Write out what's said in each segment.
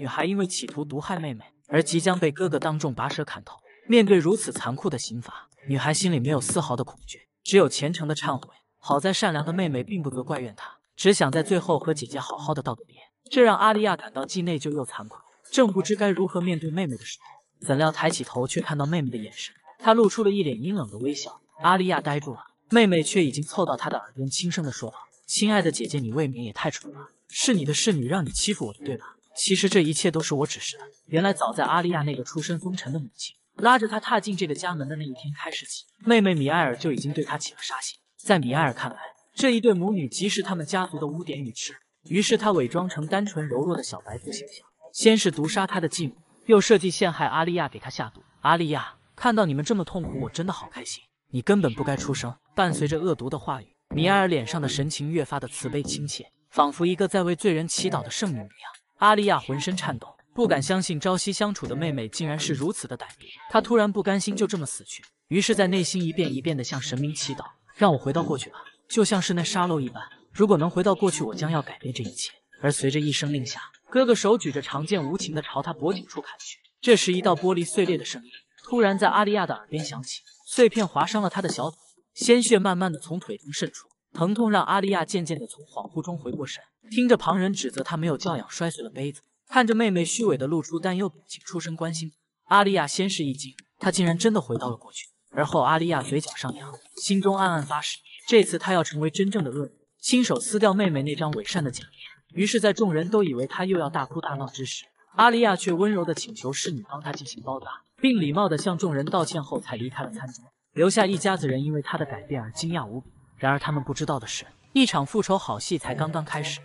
女孩因为企图毒害妹妹而即将被哥哥当众拔舌砍头。面对如此残酷的刑罚，女孩心里没有丝毫的恐惧，只有虔诚的忏悔。好在善良的妹妹并不责怪怨她，只想在最后和姐姐好好的道个别。这让阿丽亚感到既内疚又惭愧，正不知该如何面对妹妹的时候，怎料抬起头却看到妹妹的眼神，她露出了一脸阴冷的微笑。阿丽亚呆住了，妹妹却已经凑到她的耳边轻声的说道：“亲爱的姐姐，你未免也太蠢了，是你的侍女让你欺负我的，对吧？其实这一切都是我指示的。”原来早在阿丽亚那个出身风尘的母亲。拉着他踏进这个家门的那一天开始起，妹妹米埃尔就已经对他起了杀心。在米埃尔看来，这一对母女即是他们家族的污点与耻。于是他伪装成单纯柔弱的小白兔形象，先是毒杀他的继母，又设计陷害阿丽亚，给他下毒。阿丽亚看到你们这么痛苦，我真的好开心。你根本不该出生。伴随着恶毒的话语，米埃尔脸上的神情越发的慈悲亲切，仿佛一个在为罪人祈祷的圣女一样。阿丽亚浑身颤抖。不敢相信朝夕相处的妹妹竟然是如此的歹毒，她突然不甘心就这么死去，于是，在内心一遍一遍的向神明祈祷，让我回到过去吧，就像是那沙漏一般。如果能回到过去，我将要改变这一切。而随着一声令下，哥哥手举着长剑，无情的朝他脖颈处砍去。这时，一道玻璃碎裂的声音突然在阿丽亚的耳边响起，碎片划伤了他的小腿，鲜血慢慢的从腿中渗出，疼痛让阿丽亚渐渐的从恍惚中回过神，听着旁人指责他没有教养，摔碎了杯子。看着妹妹虚伪的露出担忧表情，出声关心，阿丽亚先是一惊，她竟然真的回到了过去。而后，阿丽亚嘴角上扬，心中暗暗发誓，这次她要成为真正的恶人，亲手撕掉妹妹那张伪善的假面。于是，在众人都以为她又要大哭大闹之时，阿丽亚却温柔的请求侍女帮她进行包扎，并礼貌的向众人道歉后才离开了餐桌，留下一家子人因为她的改变而惊讶无比。然而，他们不知道的是，一场复仇好戏才刚刚开始。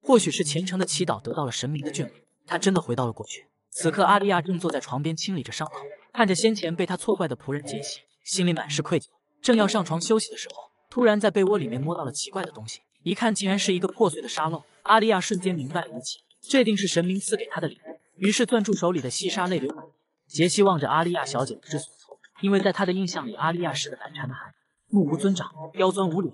或许是虔诚的祈祷得到了神明的眷顾。他真的回到了过去。此刻，阿丽亚正坐在床边清理着伤口，看着先前被他错怪的仆人杰西，心里满是愧疚。正要上床休息的时候，突然在被窝里面摸到了奇怪的东西，一看竟然是一个破碎的沙漏。阿丽亚瞬间明白了一切，这定是神明赐给他的礼物。于是攥住手里的细沙，泪流满面。杰西望着阿丽亚小姐不知所措，因为在他的印象里，阿丽亚是个难缠的孩子，目无尊长，刁钻无礼。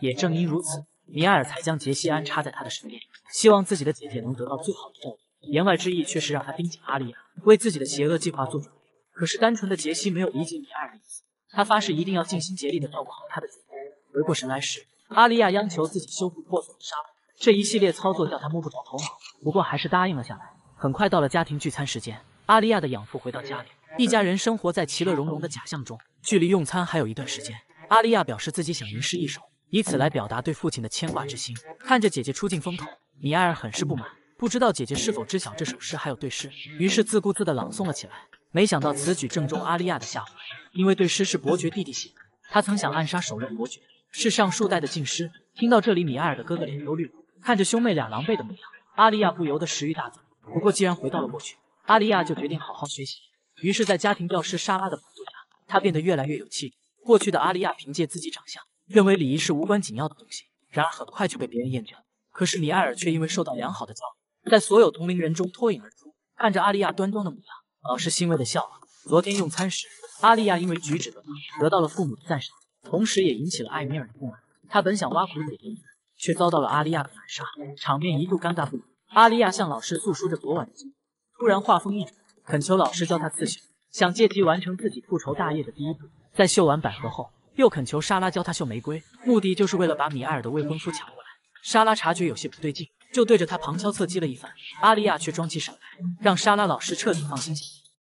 也正因如此，米埃尔才将杰西安插在他的身边，希望自己的姐姐能得到最好的照顾。言外之意却是让他盯紧阿丽亚，为自己的邪恶计划做准备。可是单纯的杰西没有理解米埃尔的意思，他发誓一定要尽心竭力的照顾好他的姐姐。回过神来时，阿丽亚央求自己修复破损的沙漏，这一系列操作叫他摸不着头脑，不过还是答应了下来。很快到了家庭聚餐时间，阿丽亚的养父回到家里，一家人生活在其乐融融的假象中。距离用餐还有一段时间，阿丽亚表示自己想吟诗一首，以此来表达对父亲的牵挂之心。看着姐姐出尽风头，米埃尔很是不满。不知道姐姐是否知晓这首诗还有对诗，于是自顾自地朗诵了起来。没想到此举正中阿丽亚的下怀，因为对诗是伯爵弟弟写的，他曾想暗杀首任伯爵，是上数代的禁诗。听到这里，米埃尔的哥哥脸都绿了，看着兄妹俩狼狈的模样，阿丽亚不由得食欲大增。不过既然回到了过去，阿丽亚就决定好好学习。于是，在家庭教师莎拉的帮助下，她变得越来越有气质。过去的阿丽亚凭借自己长相，认为礼仪是无关紧要的东西，然而很快就被别人厌倦了。可是米埃尔却因为受到良好的教育。在所有同龄人中脱颖而出，看着阿丽亚端庄的模样，老师欣慰的笑了。昨天用餐时，阿丽亚因为举止得当，得到了父母的赞赏，同时也引起了艾米尔的不满。他本想挖苦姐姐，却遭到了阿丽亚的反杀，场面一度尴尬不已。阿丽亚向老师诉说着昨晚的经历，突然话锋一转，恳求老师教她刺绣，想借机完成自己复仇大业的第一步。在绣完百合后，又恳求莎拉教她绣玫瑰，目的就是为了把米埃尔的未婚夫抢过来。莎拉察觉有些不对劲。就对着他旁敲侧击了一番，阿利亚却装起傻来，让莎拉老师彻底放心。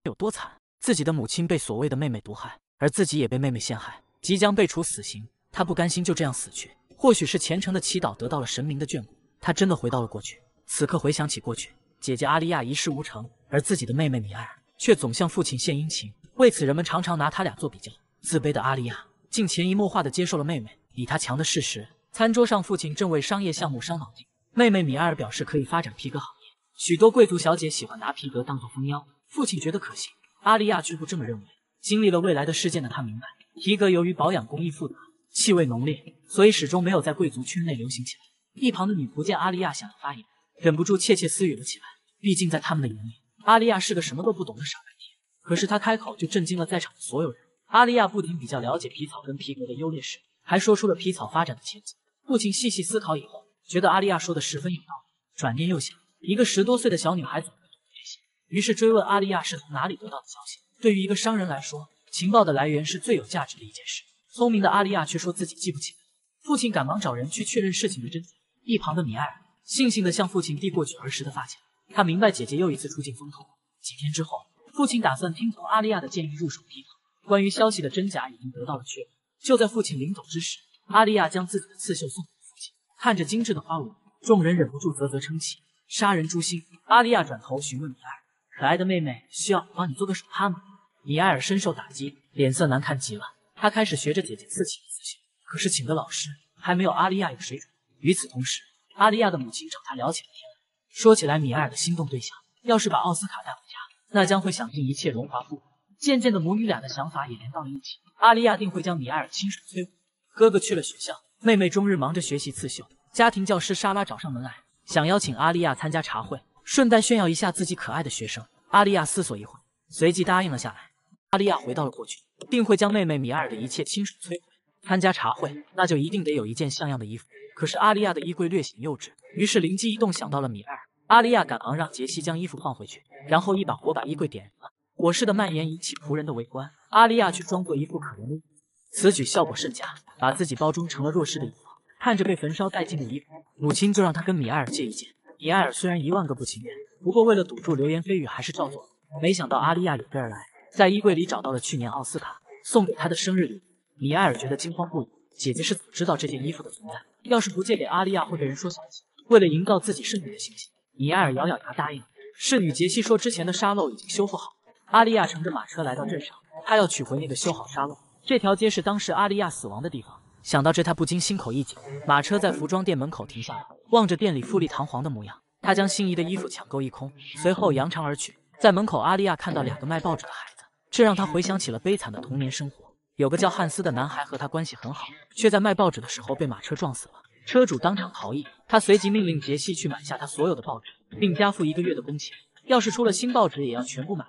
有多惨？自己的母亲被所谓的妹妹毒害，而自己也被妹妹陷害，即将被处死刑。他不甘心就这样死去。或许是虔诚的祈祷得到了神明的眷顾，他真的回到了过去。此刻回想起过去，姐姐阿利亚一事无成，而自己的妹妹米埃尔却总向父亲献殷勤，为此人们常常拿他俩做比较。自卑的阿丽亚竟潜移默化地接受了妹妹比她强的事实。餐桌上，父亲正为商业项目伤脑筋。妹妹米埃尔表示可以发展皮革行业，许多贵族小姐喜欢拿皮革当做蜂腰。父亲觉得可行，阿丽亚却不这么认为。经历了未来的事件的她明白，皮革由于保养工艺复杂，气味浓烈，所以始终没有在贵族圈内流行起来。一旁的女仆见阿丽亚想要发言，忍不住窃窃私语了起来。毕竟在他们的眼里，阿丽亚是个什么都不懂的傻白甜。可是她开口就震惊了在场的所有人。阿丽亚不仅比较了解皮草跟皮革的优劣势，还说出了皮草发展的前景。父亲细细思考以后。觉得阿丽亚说的十分有道理，转念又想，一个十多岁的小女孩怎么会懂这些于是追问阿丽亚是从哪里得到的消息。对于一个商人来说，情报的来源是最有价值的一件事。聪明的阿丽亚却说自己记不起来。父亲赶忙找人去确认事情的真假。一旁的米埃尔悻悻地向父亲递过去儿时的发卡，他明白姐姐又一次出尽风头。几天之后，父亲打算听从阿丽亚的建议入手批发。关于消息的真假已经得到了确认。就在父亲临走之时，阿丽亚将自己的刺绣送给父亲，看着精致的花纹，众人忍不住啧啧称奇。杀人诛心！阿丽亚转头询问米埃尔：“可爱的妹妹，需要我帮你做个手帕吗？”米埃尔深受打击，脸色难看极了。他开始学着姐姐刺起刺绣，可是请的老师还没有阿丽亚有水准。与此同时，阿丽亚的母亲找他聊起了天。说起来，米埃尔的心动对象要是把奥斯卡带回家，那将会享尽一切荣华富贵。渐渐的，母女俩的想法也连到了一起。阿丽亚定会将米埃尔亲手摧毁。哥哥去了学校，妹妹终日忙着学习刺绣。家庭教师莎拉找上门来，想邀请阿丽亚参加茶会，顺带炫耀一下自己可爱的学生。阿丽亚思索一会，随即答应了下来。阿丽亚回到了过去，定会将妹妹米埃尔的一切亲手摧毁。参加茶会，那就一定得有一件像样的衣服。可是阿丽亚的衣柜略显幼稚，于是灵机一动想到了米埃尔。阿丽亚赶忙让杰西将衣服换回去，然后一把火把衣柜点燃了。火势的蔓延引起仆人的围观，阿丽亚却装作一副可怜的样子，此举效果甚佳，把自己包装成了弱势的一方。看着被焚烧殆尽的衣服，母亲就让她跟米埃尔借一件。米埃尔虽然一万个不情愿，不过为了堵住流言蜚语，还是照做了。没想到阿丽亚有备而来，在衣柜里找到了去年奥斯卡送给她的生日礼物。米埃尔觉得惊慌不已，姐姐是怎么知道这件衣服的存在？要是不借给阿丽亚，会被人说小气。为了营造自己圣女的形象，米埃尔咬咬牙答应。侍女杰西说，之前的沙漏已经修复好。阿丽亚乘着马车来到镇上，她要取回那个修好沙漏。这条街是当时阿丽亚死亡的地方。想到这，她不禁心口一紧。马车在服装店门口停下了，望着店里富丽堂皇的模样，她将心仪的衣服抢购一空，随后扬长而去。在门口，阿丽亚看到两个卖报纸的孩子，这让她回想起了悲惨的童年生活。有个叫汉斯的男孩和他关系很好，却在卖报纸的时候被马车撞死了，车主当场逃逸。他随即命令杰西去买下他所有的报纸，并加付一个月的工钱，要是出了新报纸，也要全部买。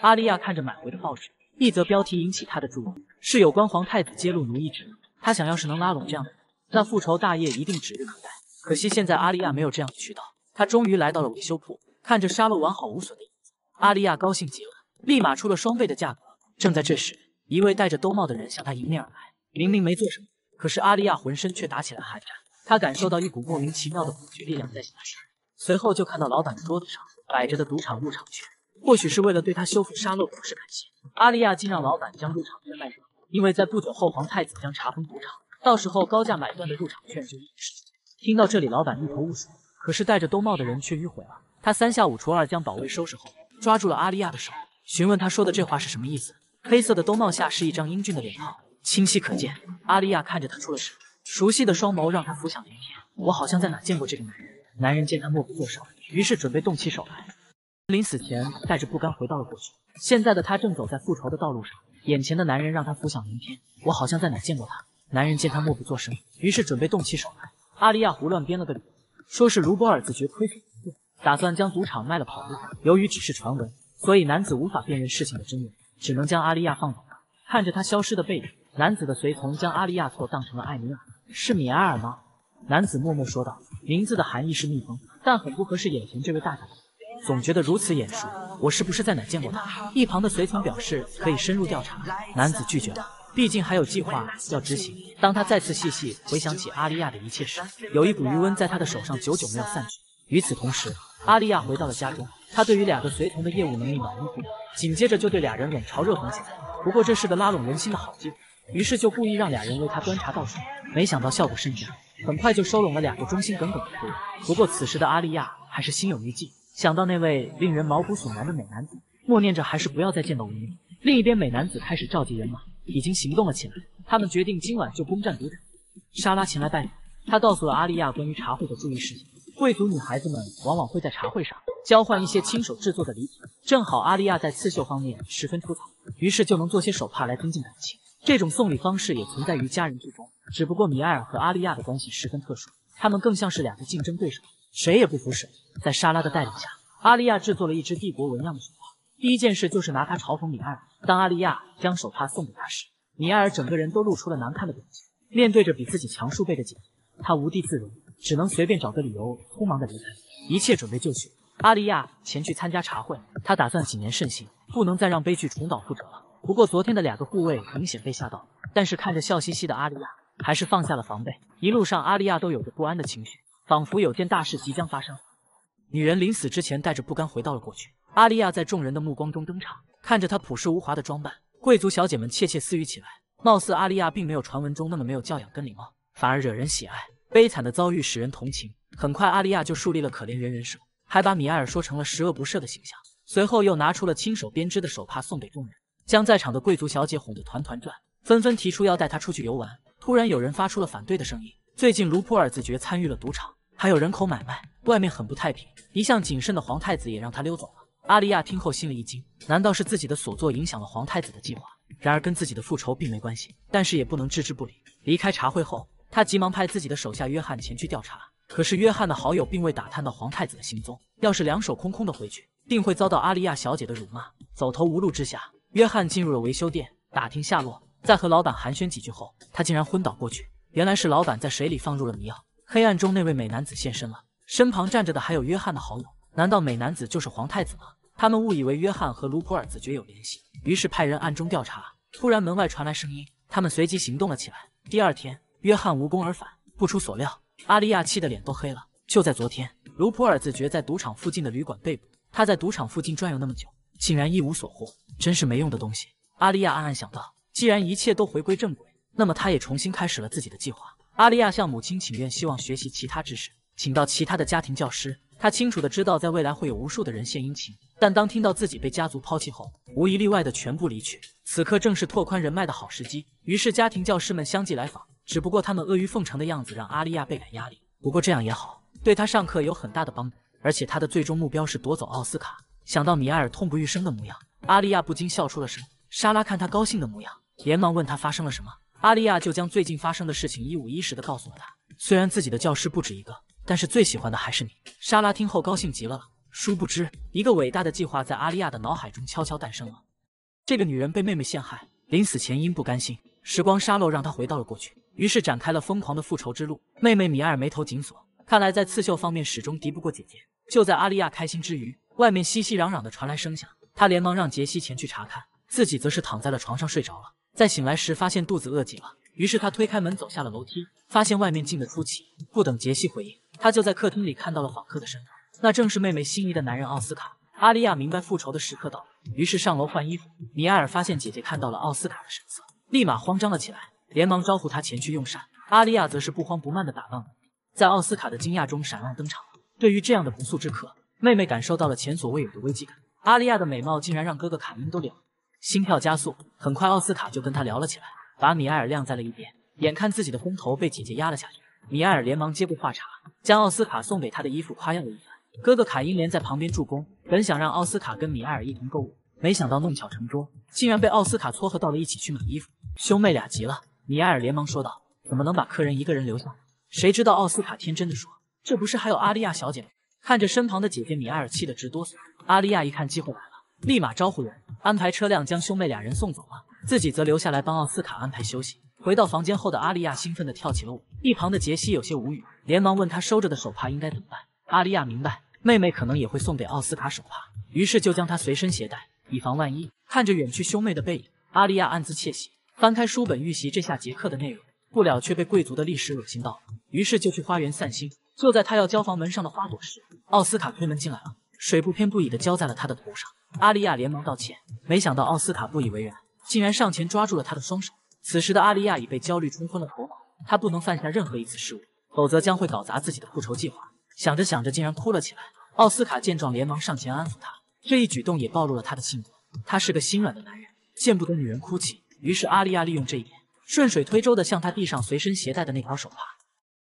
阿丽亚看着买回的报纸，一则标题引起她的注意，是有关皇太子揭露奴役之她想要是能拉拢这样的人，那复仇大业一定指日可待。可惜现在阿丽亚没有这样的渠道。她终于来到了维修铺，看着沙漏完好无损的影子，阿丽亚高兴极了，立马出了双倍的价格。正在这时，一位戴着兜帽的人向她迎面而来，明明没做什么，可是阿丽亚浑身却打起了寒战。她感受到一股莫名其妙的恐惧力量在袭来，随后就看到老板桌子上摆着的赌场入场券。或许是为了对他修复沙漏表示感谢，阿利亚竟让老板将入场券卖掉，因为在不久后皇太子将查封赌场，到时候高价买断的入场券就一时。听到这里，老板一头雾水，可是戴着兜帽的人却迂回了。他三下五除二将宝位收拾后，抓住了阿利亚的手，询问他说的这话是什么意思。黑色的兜帽下是一张英俊的脸庞，清晰可见。阿利亚看着他出了神，熟悉的双眸让他浮想联翩。我好像在哪见过这个男人。男人见他默不作声，于是准备动起手来。临死前带着不甘回到了过去，现在的他正走在复仇的道路上。眼前的男人让他浮想联翩，我好像在哪见过他。男人见他默不作声，于是准备动起手来。阿利亚胡乱编了个理由，说是卢博尔自觉亏损严重，打算将赌场卖了跑路。由于只是传闻，所以男子无法辨认事情的真伪，只能将阿利亚放走了。看着他消失的背影，男子的随从将阿利亚错当成了艾米尔。是米埃尔吗？男子默默说道。名字的含义是蜜蜂，但很不合适眼前这位大胆。总觉得如此眼熟，我是不是在哪见过他？一旁的随从表示可以深入调查，男子拒绝了，毕竟还有计划要执行。当他再次细细回想起阿丽亚的一切时，有一股余温在他的手上久久没有散去。与此同时，阿丽亚回到了家中，他对于两个随从的业务能力满意不已，紧接着就对俩人冷嘲热讽起来。不过这是个拉拢人心的好机会，于是就故意让俩人为他端茶倒水，没想到效果甚佳，很快就收拢了两个忠心耿耿的仆人。不过此时的阿丽亚还是心有余悸。想到那位令人毛骨悚然的美男子，默念着还是不要再见到文明。另一边，美男子开始召集人马，已经行动了起来。他们决定今晚就攻占赌场。莎拉前来拜访，他告诉了阿丽亚关于茶会的注意事项。贵族女孩子们往往会在茶会上交换一些亲手制作的礼品，正好阿丽亚在刺绣方面十分出彩，于是就能做些手帕来增进感情。这种送礼方式也存在于家人之中，只不过米埃尔和阿丽亚的关系十分特殊，他们更像是两个竞争对手。谁也不服谁。在莎拉的带领下，阿丽亚制作了一只帝国纹样的手帕。第一件事就是拿它嘲讽米埃尔。当阿丽亚将手帕送给他时，米埃尔整个人都露出了难看的表情。面对着比自己强数倍的姐姐，他无地自容，只能随便找个理由，匆忙的离开。一切准备就绪，阿丽亚前去参加茶会，他打算谨言慎行，不能再让悲剧重蹈覆辙了。不过昨天的两个护卫明显被吓到，但是看着笑嘻嘻的阿丽亚，还是放下了防备。一路上，阿丽亚都有着不安的情绪，仿佛有件大事即将发生。女人临死之前带着不甘回到了过去。阿丽亚在众人的目光中登场，看着她朴实无华的装扮，贵族小姐们窃窃私语起来。貌似阿丽亚并没有传闻中那么没有教养跟礼貌，反而惹人喜爱。悲惨的遭遇使人同情。很快，阿丽亚就树立了可怜人人设，还把米埃尔说成了十恶不赦的形象。随后又拿出了亲手编织的手帕送给众人，将在场的贵族小姐哄得团团转，纷纷提出要带她出去游玩。突然有人发出了反对的声音：最近卢普尔自觉参与了赌场，还有人口买卖，外面很不太平。一向谨慎的皇太子也让他溜走了。阿丽亚听后心里一惊，难道是自己的所作影响了皇太子的计划？然而跟自己的复仇并没关系，但是也不能置之不理。离开茶会后，他急忙派自己的手下约翰前去调查。可是约翰的好友并未打探到皇太子的行踪，要是两手空空的回去，定会遭到阿丽亚小姐的辱骂。走投无路之下，约翰进入了维修店打听下落。在和老板寒暄几句后，他竟然昏倒过去。原来是老板在水里放入了迷药。黑暗中，那位美男子现身了，身旁站着的还有约翰的好友。难道美男子就是皇太子吗？他们误以为约翰和卢普尔子爵有联系，于是派人暗中调查。突然门外传来声音，他们随即行动了起来。第二天，约翰无功而返。不出所料，阿丽亚气得脸都黑了。就在昨天，卢普尔子爵在赌场附近的旅馆被捕。他在赌场附近转悠那么久，竟然一无所获，真是没用的东西。阿丽亚暗暗想到，既然一切都回归正轨，那么他也重新开始了自己的计划。阿利亚向母亲请愿，希望学习其他知识，请到其他的家庭教师。他清楚的知道，在未来会有无数的人献殷勤，但当听到自己被家族抛弃后，无一例外的全部离去。此刻正是拓宽人脉的好时机。于是家庭教师们相继来访，只不过他们阿谀奉承的样子让阿利亚倍感压力。不过这样也好，对他上课有很大的帮助。而且他的最终目标是夺走奥斯卡。想到米埃尔痛不欲生的模样，阿利亚不禁笑出了声。莎拉看他高兴的模样，连忙问他发生了什么。阿丽亚就将最近发生的事情一五一十的告诉了他。虽然自己的教师不止一个。但是最喜欢的还是你。莎拉听后高兴极了。殊不知，一个伟大的计划在阿丽亚的脑海中悄悄诞生了。这个女人被妹妹陷害，临死前因不甘心，时光沙漏让她回到了过去，于是展开了疯狂的复仇之路。妹妹米埃尔眉头紧锁，看来在刺绣方面始终敌不过姐姐。就在阿丽亚开心之余，外面熙熙攘攘的传来声响，她连忙让杰西前去查看，自己则是躺在了床上睡着了。在醒来时，发现肚子饿极了，于是他推开门走下了楼梯，发现外面静得出奇。不等杰西回应。他就在客厅里看到了访客的身影，那正是妹妹心仪的男人奥斯卡。阿利亚明白复仇的时刻到了，于是上楼换衣服。米埃尔发现姐姐看到了奥斯卡的神色，立马慌张了起来，连忙招呼他前去用膳。阿利亚则是不慌不慢地打扮了，在奥斯卡的惊讶中闪亮登场。对于这样的不速之客，妹妹感受到了前所未有的危机感。阿利亚的美貌竟然让哥哥卡因都脸红，心跳加速。很快，奥斯卡就跟他聊了起来，把米埃尔晾在了一边。眼看自己的风头被姐姐压了下去。米埃尔连忙接过话茬，将奥斯卡送给他的衣服夸耀了一番。哥哥卡因连在旁边助攻，本想让奥斯卡跟米埃尔一同购物，没想到弄巧成拙，竟然被奥斯卡撮合到了一起去买衣服。兄妹俩急了，米埃尔连忙说道：“怎么能把客人一个人留下？”谁知道奥斯卡天真的说：“这不是还有阿丽亚小姐吗？”看着身旁的姐姐，米埃尔气得直哆嗦。阿丽亚一看机会来了，立马招呼人安排车辆将兄妹俩人送走了，自己则留下来帮奥斯卡安排休息。回到房间后的阿丽亚兴奋地跳起了舞，一旁的杰西有些无语，连忙问他收着的手帕应该怎么办。阿丽亚明白妹妹可能也会送给奥斯卡手帕，于是就将它随身携带，以防万一。看着远去兄妹的背影，阿丽亚暗自窃喜，翻开书本预习这下节课的内容，不了却被贵族的历史恶心到了，于是就去花园散心。就在他要浇房门上的花朵时，奥斯卡推门进来了，水不偏不倚地浇在了他的头上。阿丽亚连忙道歉，没想到奥斯卡不以为然，竟然上前抓住了他的双手。此时的阿丽亚已被焦虑冲昏了头脑，她不能犯下任何一次失误，否则将会搞砸自己的复仇计划。想着想着，竟然哭了起来。奥斯卡见状，连忙上前安抚她，这一举动也暴露了他的性格。他是个心软的男人，见不得女人哭泣。于是阿丽亚利用这一点，顺水推舟的向他递上随身携带的那条手帕。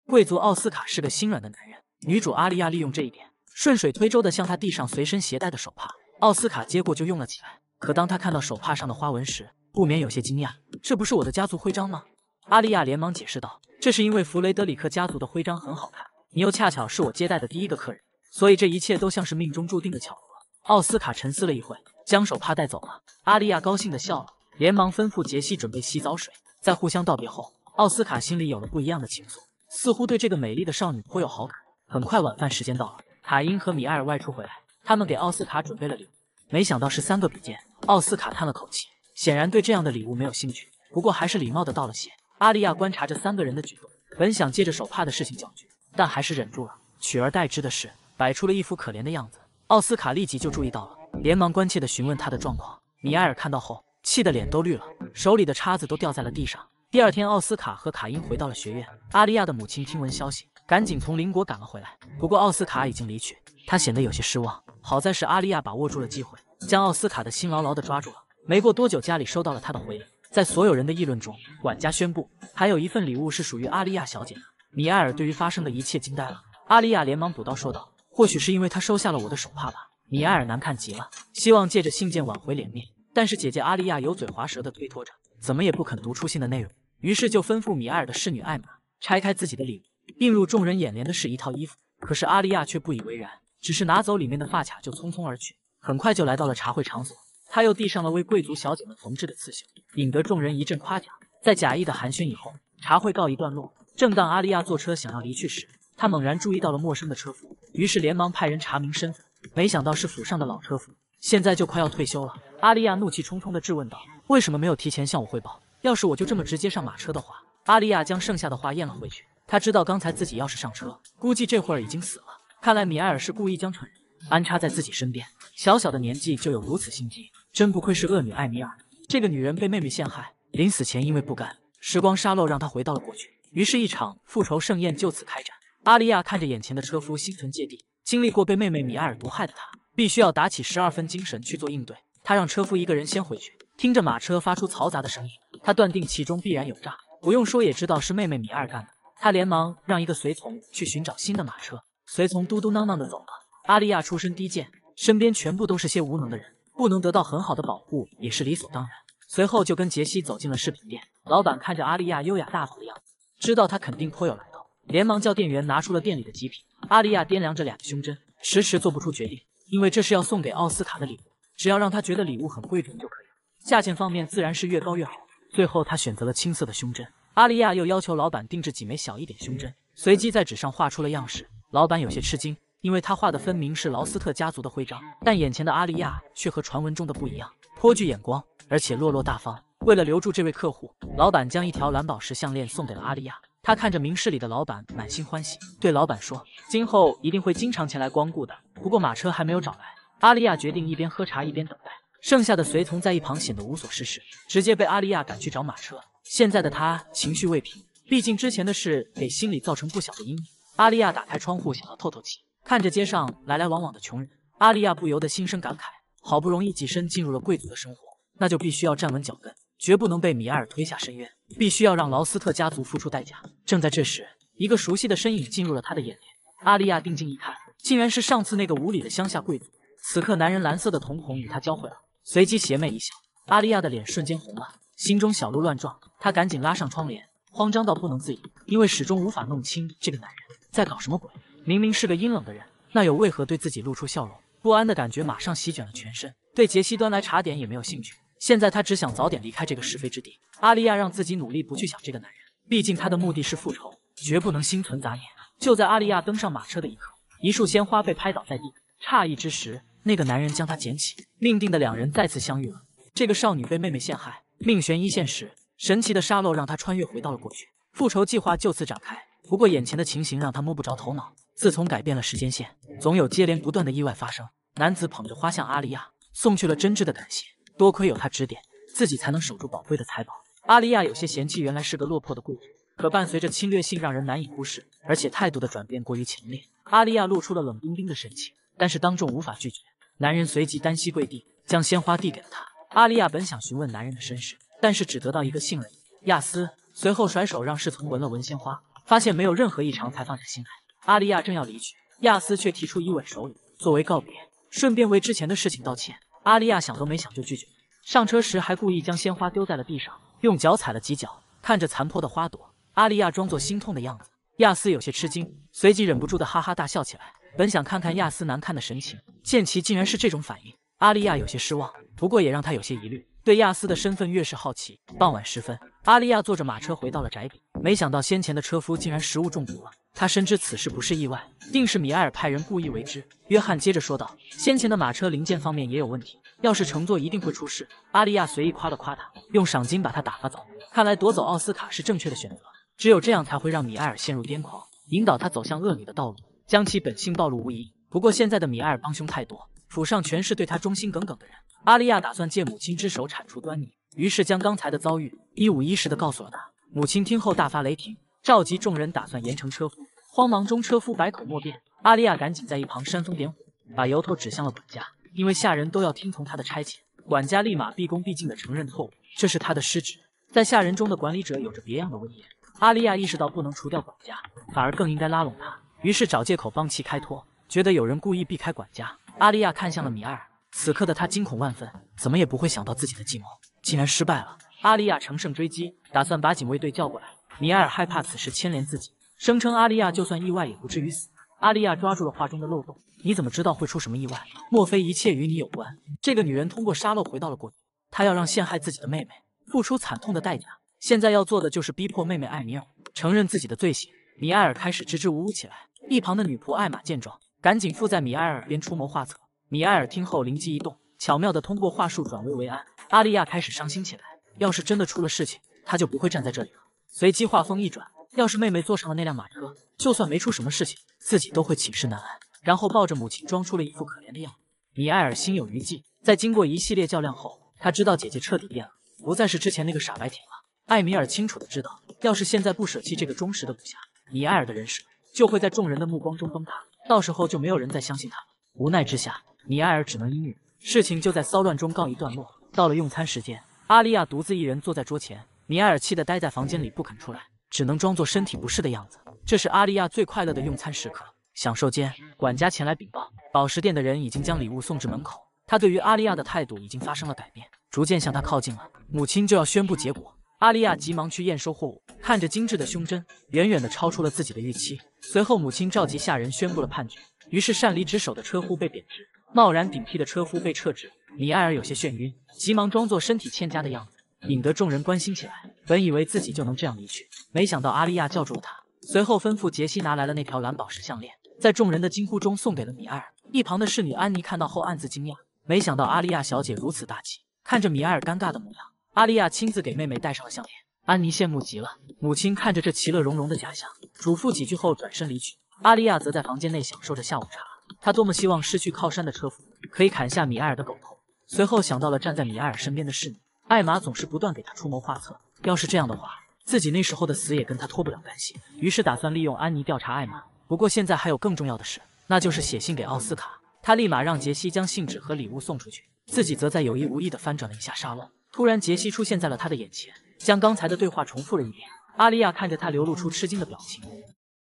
贵族奥斯卡是个心软的男人，女主阿丽亚利用这一点，顺水推舟的向他递上随身携带的手帕。奥斯卡接过就用了起来，可当他看到手帕上的花纹时，不免有些惊讶，这不是我的家族徽章吗？阿丽亚连忙解释道：“这是因为弗雷德里克家族的徽章很好看，你又恰巧是我接待的第一个客人，所以这一切都像是命中注定的巧合。”奥斯卡沉思了一会，将手帕带走了。阿丽亚高兴的笑了，连忙吩咐杰西准备洗澡水。在互相道别后，奥斯卡心里有了不一样的情愫，似乎对这个美丽的少女颇有好感。很快，晚饭时间到了，卡因和米埃尔外出回来，他们给奥斯卡准备了礼物，没想到是三个笔尖。奥斯卡叹了口气，显然对这样的礼物没有兴趣，不过还是礼貌的道了谢。阿利亚观察着三个人的举动，本想借着手帕的事情搅局，但还是忍住了。取而代之的是，摆出了一副可怜的样子。奥斯卡立即就注意到了，连忙关切地询问他的状况。米埃尔看到后，气得脸都绿了，手里的叉子都掉在了地上。第二天，奥斯卡和卡因回到了学院。阿利亚的母亲听闻消息，赶紧从邻国赶了回来。不过奥斯卡已经离去，他显得有些失望。好在是阿利亚把握住了机会，将奥斯卡的心牢牢地抓住了。没过多久，家里收到了他的回礼。在所有人的议论中，管家宣布，还有一份礼物是属于阿利亚小姐的。米埃尔对于发生的一切惊呆了。阿利亚连忙补刀说道：“或许是因为他收下了我的手帕吧。”米埃尔难看极了，希望借着信件挽回脸面，但是姐姐阿利亚油嘴滑舌地推脱着，怎么也不肯读出信的内容。于是就吩咐米埃尔的侍女艾玛拆开自己的礼物，映入众人眼帘的是一套衣服。可是阿利亚却不以为然，只是拿走里面的发卡就匆匆而去。很快就来到了茶会场所，他又递上了为贵族小姐们缝制的刺绣，引得众人一阵夸奖。在假意的寒暄以后，茶会告一段落。正当阿利亚坐车想要离去时，他猛然注意到了陌生的车夫，于是连忙派人查明身份，没想到是府上的老车夫，现在就快要退休了。阿利亚怒气冲冲地质问道：“为什么没有提前向我汇报？”要是我就这么直接上马车的话，阿利亚将剩下的话咽了回去。他知道刚才自己要是上车，估计这会儿已经死了。看来米埃尔是故意将蠢人安插在自己身边，小小的年纪就有如此心机，真不愧是恶女艾米尔。这个女人被妹妹陷害，临死前因为不甘时光沙漏，让她回到了过去。于是，一场复仇盛宴就此开展。阿利亚看着眼前的车夫，心存芥蒂。经历过被妹妹米埃尔毒害的她，必须要打起十二分精神去做应对。她让车夫一个人先回去，听着马车发出嘈杂的声音。他断定其中必然有诈，不用说也知道是妹妹米二干的。他连忙让一个随从去寻找新的马车，随从嘟嘟囔囔的走了。阿利亚出身低贱，身边全部都是些无能的人，不能得到很好的保护也是理所当然。随后就跟杰西走进了饰品店，老板看着阿利亚优雅大方的样子，知道他肯定颇有来头，连忙叫店员拿出了店里的极品。阿利亚掂量着两个胸针，迟迟做不出决定，因为这是要送给奥斯卡的礼物，只要让他觉得礼物很贵重就可以了。价钱方面自然是越高越好。最后，他选择了青色的胸针。阿利亚又要求老板定制几枚小一点胸针，随即在纸上画出了样式。老板有些吃惊，因为他画的分明是劳斯特家族的徽章，但眼前的阿利亚却和传闻中的不一样，颇具眼光，而且落落大方。为了留住这位客户，老板将一条蓝宝石项链送给了阿利亚。他看着明事理的老板，满心欢喜，对老板说：“今后一定会经常前来光顾的。”不过马车还没有找来，阿利亚决定一边喝茶一边等待。剩下的随从在一旁显得无所事事，直接被阿利亚赶去找马车。现在的他情绪未平，毕竟之前的事给心里造成不小的阴影。阿利亚打开窗户，想要透透气，看着街上来来往往的穷人，阿利亚不由得心生感慨：好不容易跻身进入了贵族的生活，那就必须要站稳脚跟，绝不能被米埃尔推下深渊，必须要让劳斯特家族付出代价。正在这时，一个熟悉的身影进入了他的眼帘。阿利亚定睛一看，竟然是上次那个无礼的乡下贵族。此刻，男人蓝色的瞳孔与他交汇了。随即邪魅一笑，阿利亚的脸瞬间红了，心中小鹿乱撞。她赶紧拉上窗帘，慌张到不能自已，因为始终无法弄清这个男人在搞什么鬼。明明是个阴冷的人，那又为何对自己露出笑容？不安的感觉马上席卷了全身，对杰西端来茶点也没有兴趣。现在他只想早点离开这个是非之地。阿利亚让自己努力不去想这个男人，毕竟他的目的是复仇，绝不能心存杂念。就在阿利亚登上马车的一刻，一束鲜花被拍倒在地，诧异之时。那个男人将她捡起，命定的两人再次相遇了。这个少女被妹妹陷害，命悬一线时，神奇的沙漏让她穿越回到了过去，复仇计划就此展开。不过眼前的情形让他摸不着头脑。自从改变了时间线，总有接连不断的意外发生。男子捧着花向阿丽亚送去了真挚的感谢，多亏有他指点，自己才能守住宝贵的财宝。阿丽亚有些嫌弃，原来是个落魄的贵族，可伴随着侵略性让人难以忽视，而且态度的转变过于强烈。阿丽亚露出了冷冰冰的神情，但是当众无法拒绝。男人随即单膝跪地，将鲜花递给了他。阿丽亚本想询问男人的身世，但是只得到一个姓而已。亚斯随后甩手让侍从闻了闻鲜花，发现没有任何异常，才放下心来。阿丽亚正要离去，亚斯却提出一吻手礼作为告别，顺便为之前的事情道歉。阿丽亚想都没想就拒绝。上车时还故意将鲜花丢在了地上，用脚踩了几脚。看着残破的花朵，阿丽亚装作心痛的样子。亚斯有些吃惊，随即忍不住的哈哈大笑起来。本想看看亚斯难看的神情，见其竟然是这种反应，阿利亚有些失望，不过也让他有些疑虑。对亚斯的身份越是好奇。傍晚时分，阿丽亚坐着马车回到了宅邸，没想到先前的车夫竟然食物中毒了。他深知此事不是意外，定是米埃尔派人故意为之。约翰接着说道：“先前的马车零件方面也有问题，要是乘坐一定会出事。”阿丽亚随意夸了夸他，用赏金把他打发走。看来夺走奥斯卡是正确的选择，只有这样才会让米埃尔陷入癫狂，引导他走向恶女的道路，将其本性暴露无遗。不过现在的米埃尔帮凶太多，府上全是对他忠心耿耿的人。阿丽亚打算借母亲之手铲除端倪，于是将刚才的遭遇一五一十的告诉了他。母亲听后大发雷霆，召集众人打算严惩车夫。慌忙中，车夫百口莫辩。阿丽亚赶紧在一旁煽风点火，把由头指向了管家，因为下人都要听从他的差遣。管家立马毕恭毕敬地承认错误，这是他的失职。在下人中的管理者有着别样的威严。阿丽亚意识到不能除掉管家，反而更应该拉拢他，于是找借口帮其开脱。觉得有人故意避开管家，阿丽亚看向了米埃尔。此刻的他惊恐万分，怎么也不会想到自己的计谋竟然失败了。阿丽亚乘胜追击，打算把警卫队叫过来。米埃尔害怕此事牵连自己，声称阿丽亚就算意外也不至于死。阿丽亚抓住了话中的漏洞：“你怎么知道会出什么意外？莫非一切与你有关？”这个女人通过沙漏回到了过去，她要让陷害自己的妹妹付出惨痛的代价。现在要做的就是逼迫妹妹艾米尔承认自己的罪行。米埃尔开始支支吾吾起来，一旁的女仆艾玛见状。赶紧附在米埃尔耳边出谋划策。米埃尔听后灵机一动，巧妙的通过话术转危为安。阿丽亚开始伤心起来，要是真的出了事情，他就不会站在这里了。随即话锋一转，要是妹妹坐上了那辆马车，就算没出什么事情，自己都会寝食难安。然后抱着母亲，装出了一副可怜的样子。米埃尔心有余悸，在经过一系列较量后，他知道姐姐彻底变了，不再是之前那个傻白甜了。艾米尔清楚的知道，要是现在不舍弃这个忠实的部下，米埃尔的人设就会在众人的目光中崩塌。到时候就没有人再相信他了。无奈之下，米埃尔只能应允。事情就在骚乱中告一段落。到了用餐时间，阿丽亚独自一人坐在桌前，米埃尔气得待在房间里不肯出来，只能装作身体不适的样子。这是阿丽亚最快乐的用餐时刻。享受间，管家前来禀报，宝石店的人已经将礼物送至门口。他对于阿丽亚的态度已经发生了改变，逐渐向他靠近了。母亲就要宣布结果。阿丽亚急忙去验收货物，看着精致的胸针，远远的超出了自己的预期。随后，母亲召集下人宣布了判决。于是，擅离职守的车夫被贬职，贸然顶替的车夫被撤职。米埃尔有些眩晕，急忙装作身体欠佳的样子，引得众人关心起来。本以为自己就能这样离去，没想到阿利亚叫住了他，随后吩咐杰西拿来了那条蓝宝石项链，在众人的惊呼中送给了米埃尔。一旁的侍女安妮看到后暗自惊讶，没想到阿利亚小姐如此大气。看着米埃尔尴尬的模样。阿利亚亲自给妹妹戴上了项链，安妮羡慕极了。母亲看着这其乐融融的假象，嘱咐几句后转身离去。阿丽亚则在房间内享受着下午茶。她多么希望失去靠山的车夫可以砍下米埃尔的狗头。随后想到了站在米埃尔身边的侍女艾玛，总是不断给他出谋划策。要是这样的话，自己那时候的死也跟他脱不了干系。于是打算利用安妮调查艾玛。不过现在还有更重要的事，那就是写信给奥斯卡。他立马让杰西将信纸和礼物送出去，自己则在有意无意的翻转了一下沙漏。突然，杰西出现在了他的眼前，将刚才的对话重复了一遍。阿丽亚看着他，流露出吃惊的表情。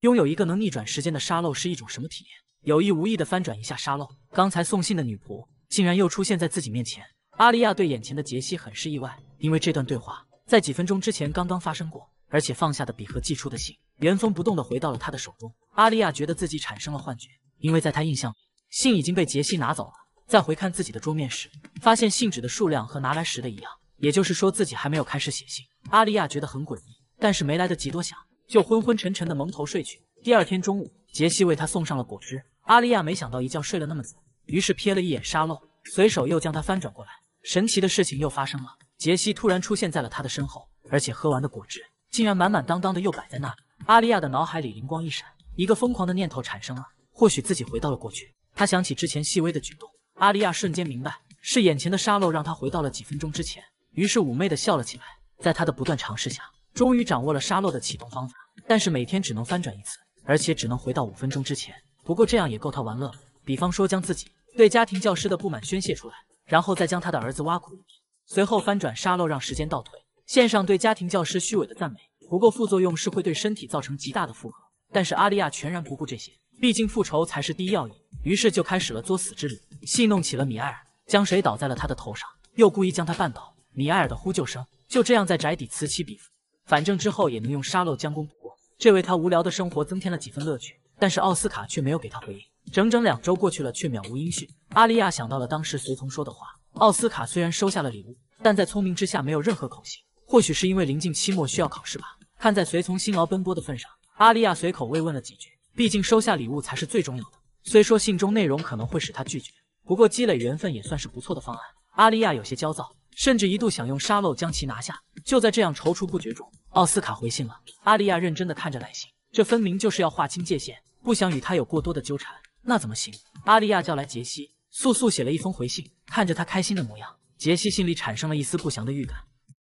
拥有一个能逆转时间的沙漏是一种什么体验？有意无意的翻转一下沙漏，刚才送信的女仆竟然又出现在自己面前。阿丽亚对眼前的杰西很是意外，因为这段对话在几分钟之前刚刚发生过，而且放下的笔和寄出的信原封不动的回到了他的手中。阿丽亚觉得自己产生了幻觉，因为在他印象里，信已经被杰西拿走了。再回看自己的桌面时，发现信纸的数量和拿来时的一样，也就是说自己还没有开始写信。阿丽亚觉得很诡异，但是没来得及多想，就昏昏沉沉的蒙头睡去。第二天中午，杰西为他送上了果汁。阿丽亚没想到一觉睡了那么早，于是瞥了一眼沙漏，随手又将它翻转过来。神奇的事情又发生了，杰西突然出现在了他的身后，而且喝完的果汁竟然满满当当的又摆在那里。阿丽亚的脑海里灵光一闪，一个疯狂的念头产生了：或许自己回到了过去。他想起之前细微的举动。阿丽亚瞬间明白，是眼前的沙漏让她回到了几分钟之前，于是妩媚的笑了起来。在他的不断尝试下，终于掌握了沙漏的启动方法。但是每天只能翻转一次，而且只能回到五分钟之前。不过这样也够他玩乐了。比方说，将自己对家庭教师的不满宣泄出来，然后再将他的儿子挖苦一遍，随后翻转沙漏让时间倒退，献上对家庭教师虚伪的赞美。不过副作用是会对身体造成极大的负荷。但是阿丽亚全然不顾这些，毕竟复仇才是第一要义。于是就开始了作死之旅，戏弄起了米埃尔，将水倒在了他的头上，又故意将他绊倒。米埃尔的呼救声就这样在宅邸此起彼伏，反正之后也能用沙漏将功补过，这为他无聊的生活增添了几分乐趣。但是奥斯卡却没有给他回应，整整两周过去了，却渺无音讯。阿利亚想到了当时随从说的话，奥斯卡虽然收下了礼物，但在聪明之下没有任何口型。或许是因为临近期末需要考试吧。看在随从辛劳奔波的份上，阿利亚随口慰问了几句。毕竟收下礼物才是最重要的。虽说信中内容可能会使他拒绝，不过积累缘分也算是不错的方案。阿利亚有些焦躁，甚至一度想用沙漏将其拿下。就在这样踌躇不决中，奥斯卡回信了。阿丽亚认真的看着来信，这分明就是要划清界限，不想与他有过多的纠缠。那怎么行？阿丽亚叫来杰西，速速写了一封回信。看着他开心的模样，杰西心里产生了一丝不祥的预感。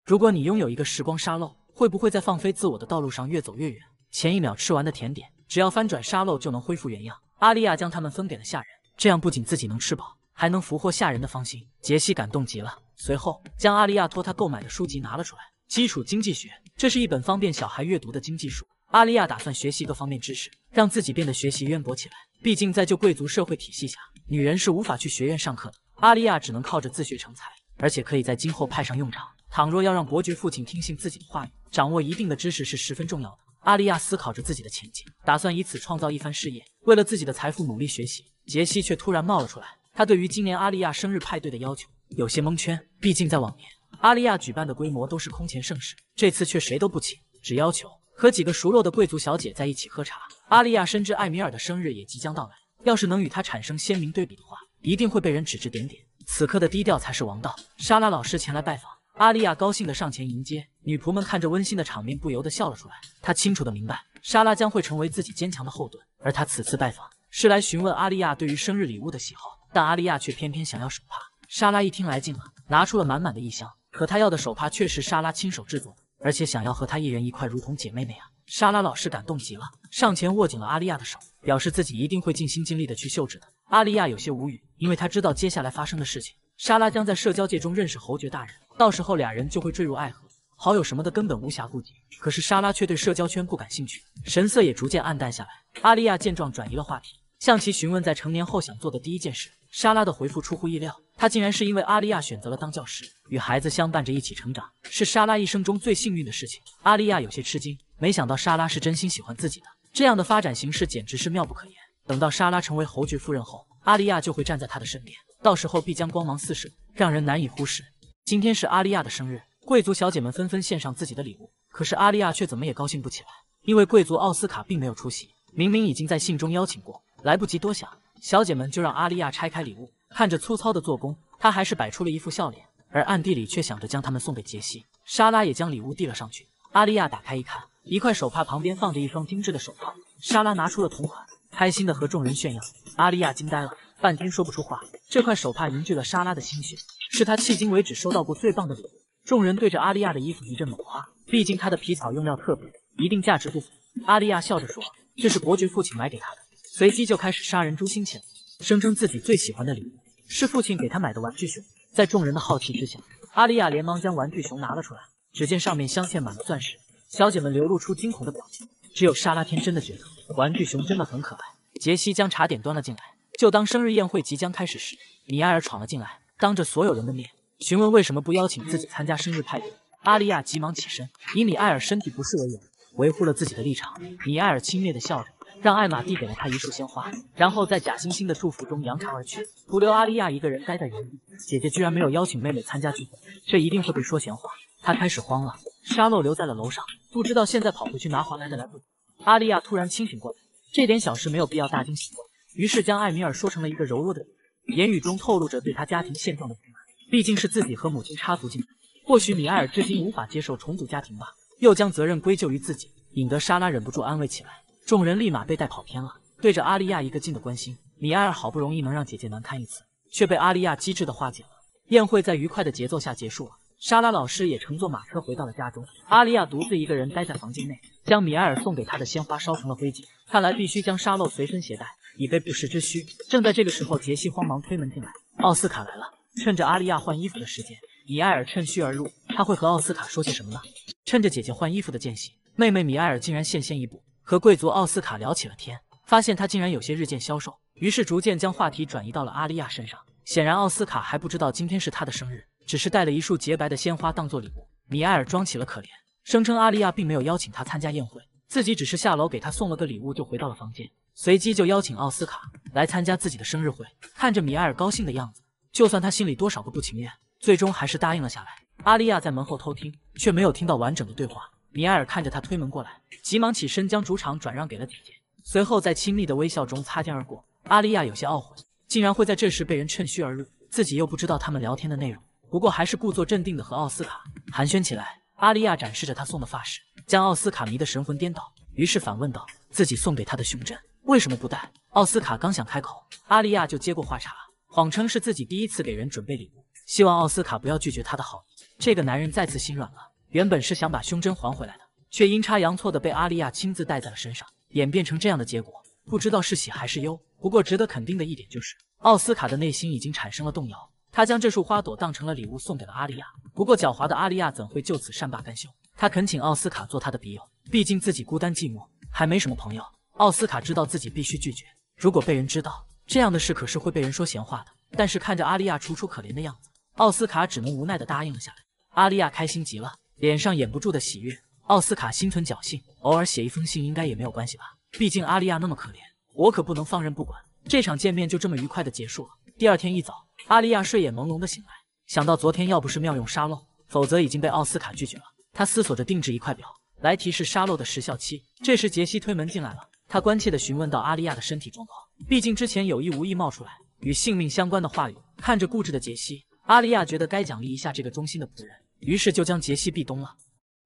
如果你拥有一个时光沙漏，会不会在放飞自我的道路上越走越远？前一秒吃完的甜点，只要翻转沙漏就能恢复原样。阿丽亚将它们分给了下人，这样不仅自己能吃饱，还能俘获下人的芳心。杰西感动极了，随后将阿丽亚托他购买的书籍拿了出来。基础经济学，这是一本方便小孩阅读的经济书。阿丽亚打算学习各方面知识，让自己变得学习渊博起来。毕竟在旧贵族社会体系下，女人是无法去学院上课的。阿丽亚只能靠着自学成才，而且可以在今后派上用场。倘若要让伯爵父亲听信自己的话语，掌握一定的知识是十分重要的。阿丽亚思考着自己的前景，打算以此创造一番事业。为了自己的财富努力学习，杰西却突然冒了出来。他对于今年阿丽亚生日派对的要求有些蒙圈，毕竟在往年，阿利亚举办的规模都是空前盛世，这次却谁都不请，只要求和几个熟络的贵族小姐在一起喝茶。阿利亚深知艾米尔的生日也即将到来，要是能与他产生鲜明对比的话，一定会被人指指点点。此刻的低调才是王道。莎拉老师前来拜访。阿利亚高兴地上前迎接，女仆们看着温馨的场面，不由得笑了出来。她清楚地明白，莎拉将会成为自己坚强的后盾，而她此次拜访是来询问阿利亚对于生日礼物的喜好，但阿利亚却偏偏想要手帕。莎拉一听来劲了，拿出了满满的一箱，可她要的手帕却是莎拉亲手制作的，而且想要和她一人一块，如同姐妹那样。莎拉老师感动极了，上前握紧了阿丽亚的手，表示自己一定会尽心尽力的去绣制的。阿丽亚有些无语，因为她知道接下来发生的事情。莎拉将在社交界中认识侯爵大人，到时候俩人就会坠入爱河，好友什么的根本无暇顾及。可是莎拉却对社交圈不感兴趣，神色也逐渐暗淡下来。阿丽亚见状，转移了话题，向其询问在成年后想做的第一件事。莎拉的回复出乎意料，她竟然是因为阿丽亚选择了当教师，与孩子相伴着一起成长，是莎拉一生中最幸运的事情。阿丽亚有些吃惊，没想到莎拉是真心喜欢自己的，这样的发展形式简直是妙不可言。等到莎拉成为侯爵夫人后，阿丽亚就会站在她的身边。到时候必将光芒四射，让人难以忽视。今天是阿丽亚的生日，贵族小姐们纷纷献上自己的礼物，可是阿丽亚却怎么也高兴不起来，因为贵族奥斯卡并没有出席。明明已经在信中邀请过，来不及多想，小姐们就让阿丽亚拆开礼物。看着粗糙的做工，她还是摆出了一副笑脸，而暗地里却想着将它们送给杰西。莎拉也将礼物递了上去。阿丽亚打开一看，一块手帕旁边放着一双精致的手套。莎拉拿出了同款，开心的和众人炫耀。阿丽亚惊呆了。半天说不出话，这块手帕凝聚了莎拉的心血，是她迄今为止收到过最棒的礼物。众人对着阿丽亚的衣服一阵猛夸，毕竟她的皮草用料特别，一定价值不菲。阿丽亚笑着说：“这是伯爵父亲买给她的。”随即就开始杀人诛心起来，声称自己最喜欢的礼物是父亲给他买的玩具熊。在众人的好奇之下，阿丽亚连忙将玩具熊拿了出来，只见上面镶嵌满了钻石。小姐们流露出惊恐的表情，只有莎拉天真的觉得玩具熊真的很可爱。杰西将茶点端了进来。就当生日宴会即将开始时，米埃尔闯了进来，当着所有人的面询问为什么不邀请自己参加生日派对。阿丽亚急忙起身，以米埃尔身体不适为由，维护了自己的立场。米埃尔轻蔑地笑着，让艾玛递给了他一束鲜花，然后在假惺惺的祝福中扬长而去，徒留阿丽亚一个人待在原地。姐姐居然没有邀请妹妹参加聚会，这一定会被说闲话。她开始慌了。沙漏留在了楼上，不知道现在跑回去拿还来的来不。阿丽亚突然清醒过来，这点小事没有必要大惊小怪。于是将艾米尔说成了一个柔弱的人，言语中透露着对他家庭现状的不满。毕竟是自己和母亲插足进来，或许米埃尔至今无法接受重组家庭吧。又将责任归咎于自己，引得莎拉忍不住安慰起来。众人立马被带跑偏了，对着阿丽亚一个劲的关心。米埃尔好不容易能让姐姐难堪一次，却被阿丽亚机智的化解了。宴会在愉快的节奏下结束了。莎拉老师也乘坐马车回到了家中，阿丽亚独自一个人待在房间内，将米埃尔送给她的鲜花烧成了灰烬。看来必须将沙漏随身携带。以备不时之需。正在这个时候，杰西慌忙推门进来。奥斯卡来了。趁着阿丽亚换衣服的时间，米埃尔趁虚而入。他会和奥斯卡说些什么呢？趁着姐姐换衣服的间隙，妹妹米埃尔竟然现先一步，和贵族奥斯卡聊起了天。发现他竟然有些日渐消瘦，于是逐渐将话题转移到了阿丽亚身上。显然，奥斯卡还不知道今天是他的生日，只是带了一束洁白的鲜花当做礼物。米埃尔装起了可怜，声称阿丽亚并没有邀请他参加宴会，自己只是下楼给他送了个礼物就回到了房间。随即就邀请奥斯卡来参加自己的生日会。看着米埃尔高兴的样子，就算他心里多少个不情愿，最终还是答应了下来。阿丽亚在门后偷听，却没有听到完整的对话。米埃尔看着他推门过来，急忙起身将主场转让给了姐姐，随后在亲密的微笑中擦肩而过。阿丽亚有些懊悔，竟然会在这时被人趁虚而入，自己又不知道他们聊天的内容。不过还是故作镇定的和奥斯卡寒暄起来。阿丽亚展示着她送的发饰，将奥斯卡迷得神魂颠倒，于是反问道：“自己送给他的胸针为什么不戴？”奥斯卡刚想开口，阿丽亚就接过话茬，谎称是自己第一次给人准备礼物，希望奥斯卡不要拒绝他的好意。这个男人再次心软了，原本是想把胸针还回来的，却阴差阳错的被阿丽亚亲自戴在了身上，演变成这样的结果，不知道是喜还是忧。不过值得肯定的一点就是，奥斯卡的内心已经产生了动摇。他将这束花朵当成了礼物送给了阿丽亚，不过狡猾的阿丽亚怎会就此善罢甘休？他恳请奥斯卡做他的笔友，毕竟自己孤单寂寞，还没什么朋友。奥斯卡知道自己必须拒绝，如果被人知道这样的事，可是会被人说闲话的。但是看着阿丽亚楚楚可怜的样子，奥斯卡只能无奈的答应了下来。阿丽亚开心极了，脸上掩不住的喜悦。奥斯卡心存侥幸，偶尔写一封信应该也没有关系吧？毕竟阿丽亚那么可怜，我可不能放任不管。这场见面就这么愉快的结束了。第二天一早。阿丽亚睡眼朦胧的醒来，想到昨天要不是妙用沙漏，否则已经被奥斯卡拒绝了。他思索着定制一块表，来提示沙漏的时效期。这时杰西推门进来了，他关切的询问到阿丽亚的身体状况，毕竟之前有意无意冒出来与性命相关的话语。看着固执的杰西，阿丽亚觉得该奖励一下这个忠心的仆人，于是就将杰西壁咚了。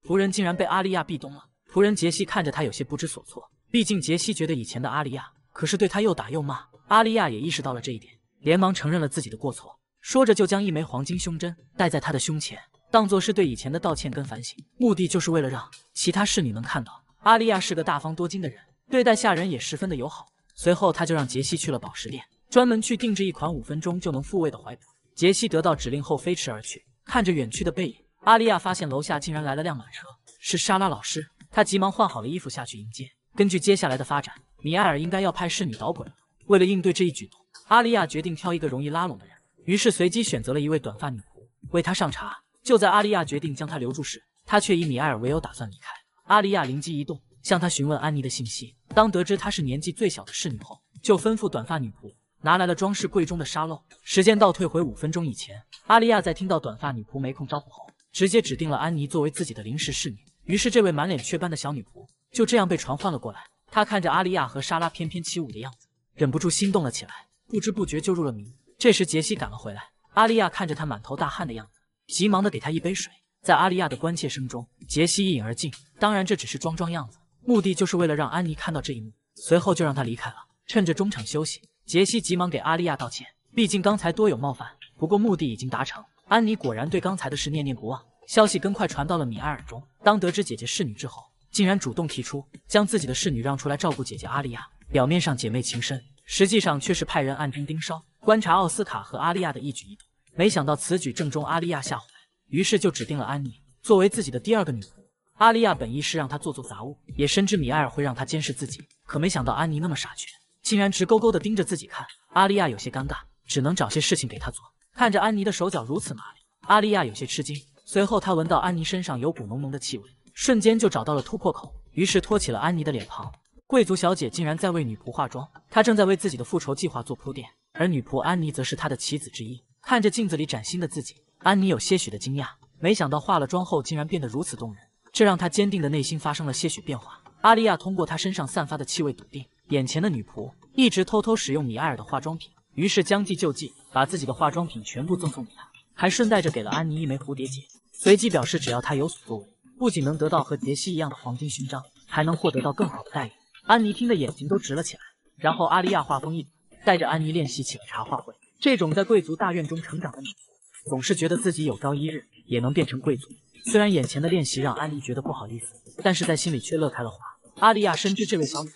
仆人竟然被阿丽亚壁咚了。仆人杰西看着他有些不知所措，毕竟杰西觉得以前的阿丽亚可是对他又打又骂。阿丽亚也意识到了这一点。连忙承认了自己的过错，说着就将一枚黄金胸针戴在他的胸前，当做是对以前的道歉跟反省，目的就是为了让其他侍女们看到阿丽亚是个大方多金的人，对待下人也十分的友好。随后他就让杰西去了宝石店，专门去定制一款五分钟就能复位的怀表。杰西得到指令后飞驰而去，看着远去的背影，阿丽亚发现楼下竟然来了辆马车，是莎拉老师。她急忙换好了衣服下去迎接。根据接下来的发展，米埃尔应该要派侍女捣鬼了。为了应对这一举动。阿丽亚决定挑一个容易拉拢的人，于是随机选择了一位短发女仆为她上茶。就在阿丽亚决定将她留住时，她却以米埃尔为由打算离开。阿丽亚灵机一动，向他询问安妮的信息。当得知她是年纪最小的侍女后，就吩咐短发女仆拿来了装饰柜中的沙漏。时间倒退回五分钟以前，阿丽亚在听到短发女仆没空招呼后，直接指定了安妮作为自己的临时侍女。于是，这位满脸雀斑的小女仆就这样被传唤了过来。她看着阿丽亚和莎拉翩翩起舞的样子，忍不住心动了起来。不知不觉就入了迷。这时杰西赶了回来，阿丽亚看着他满头大汗的样子，急忙的给他一杯水。在阿丽亚的关切声中，杰西一饮而尽。当然这只是装装样子，目的就是为了让安妮看到这一幕。随后就让他离开了。趁着中场休息，杰西急忙给阿丽亚道歉，毕竟刚才多有冒犯。不过目的已经达成，安妮果然对刚才的事念念不忘。消息更快传到了米埃尔中，当得知姐姐是女之后，竟然主动提出将自己的侍女让出来照顾姐姐阿丽亚。表面上姐妹情深。实际上却是派人暗中盯梢，观察奥斯卡和阿丽亚的一举一动。没想到此举正中阿丽亚下怀，于是就指定了安妮作为自己的第二个女仆。阿丽亚本意是让她做做杂物，也深知米埃尔会让她监视自己，可没想到安妮那么傻缺，竟然直勾勾的盯着自己看。阿丽亚有些尴尬，只能找些事情给她做。看着安妮的手脚如此麻利，阿丽亚有些吃惊。随后她闻到安妮身上有股浓浓的气味，瞬间就找到了突破口，于是托起了安妮的脸庞。贵族小姐竟然在为女仆化妆，她正在为自己的复仇计划做铺垫，而女仆安妮则是她的棋子之一。看着镜子里崭新的自己，安妮有些许的惊讶，没想到化了妆后竟然变得如此动人，这让她坚定的内心发生了些许变化。阿丽亚通过她身上散发的气味笃定，眼前的女仆一直偷偷使用米埃尔的化妆品，于是将计就计，把自己的化妆品全部赠送给她，还顺带着给了安妮一枚蝴蝶结，随即表示只要她有所作为，不仅能得到和杰西一样的黄金勋章，还能获得到更好的待遇。安妮听得眼睛都直了起来，然后阿丽亚话锋一转，带着安妮练习起了茶话会。这种在贵族大院中成长的女仆，总是觉得自己有朝一日也能变成贵族。虽然眼前的练习让安妮觉得不好意思，但是在心里却乐开了花。阿丽亚深知这位小女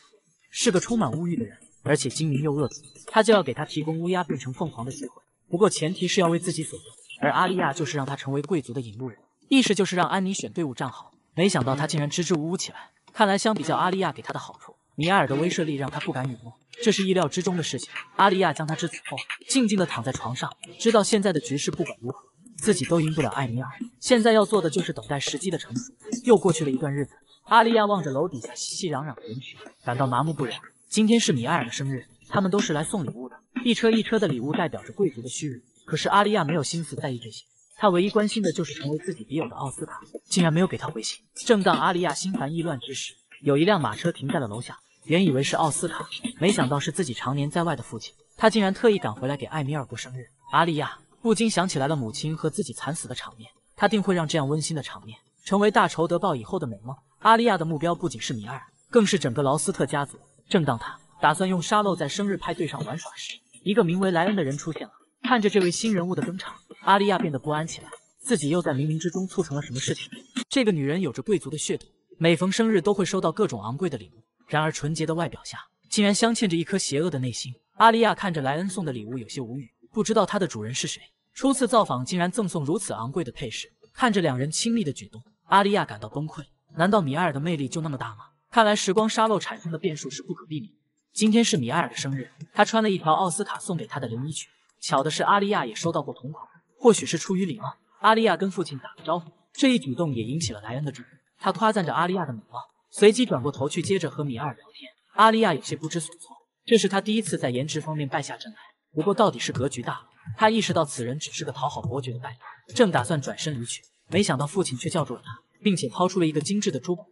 是个充满物欲的人，而且精明又恶毒，他就要给他提供乌鸦变成凤凰的机会。不过前提是要为自己所用，而阿丽亚就是让他成为贵族的引路人，意思就是让安妮选队伍站好。没想到她竟然支支吾吾起来。看来，相比较阿丽亚给他的好处，米埃尔的威慑力让他不敢允诺，这是意料之中的事情。阿丽亚将他支走后，静静地躺在床上，知道现在的局势不管如何，自己都赢不了艾米尔。现在要做的就是等待时机的成熟。又过去了一段日子，阿丽亚望着楼底下熙熙攘攘的人群，感到麻木不仁。今天是米埃尔的生日，他们都是来送礼物的，一车一车的礼物代表着贵族的虚荣。可是阿丽亚没有心思在意这些，他唯一关心的就是成为自己笔友的奥斯卡，竟然没有给他回信。正当阿丽亚心烦意乱之时，有一辆马车停在了楼下，原以为是奥斯卡，没想到是自己常年在外的父亲。他竟然特意赶回来给艾米尔过生日。阿丽亚不禁想起来了母亲和自己惨死的场面，他定会让这样温馨的场面成为大仇得报以后的美梦。阿丽亚的目标不仅是米埃尔，更是整个劳斯特家族。正当他打算用沙漏在生日派对上玩耍时，一个名为莱恩的人出现了。看着这位新人物的登场，阿丽亚变得不安起来，自己又在冥冥之中促成了什么事情？这个女人有着贵族的血统。每逢生日都会收到各种昂贵的礼物，然而纯洁的外表下竟然镶嵌着一颗邪恶的内心。阿丽亚看着莱恩送的礼物有些无语，不知道他的主人是谁，初次造访竟然赠送如此昂贵的配饰。看着两人亲密的举动，阿丽亚感到崩溃。难道米埃尔的魅力就那么大吗？看来时光沙漏产生的变数是不可避免。今天是米埃尔的生日，他穿了一条奥斯卡送给他的连衣裙。巧的是，阿丽亚也收到过同款，或许是出于礼貌，阿丽亚跟父亲打个招呼，这一举动也引起了莱恩的注意。他夸赞着阿丽亚的美貌，随即转过头去接着和米埃尔聊天。阿丽亚有些不知所措，这是她第一次在颜值方面败下阵来。不过到底是格局大了，她意识到此人只是个讨好伯爵的败类，正打算转身离去，没想到父亲却叫住了他，并且掏出了一个精致的珠宝。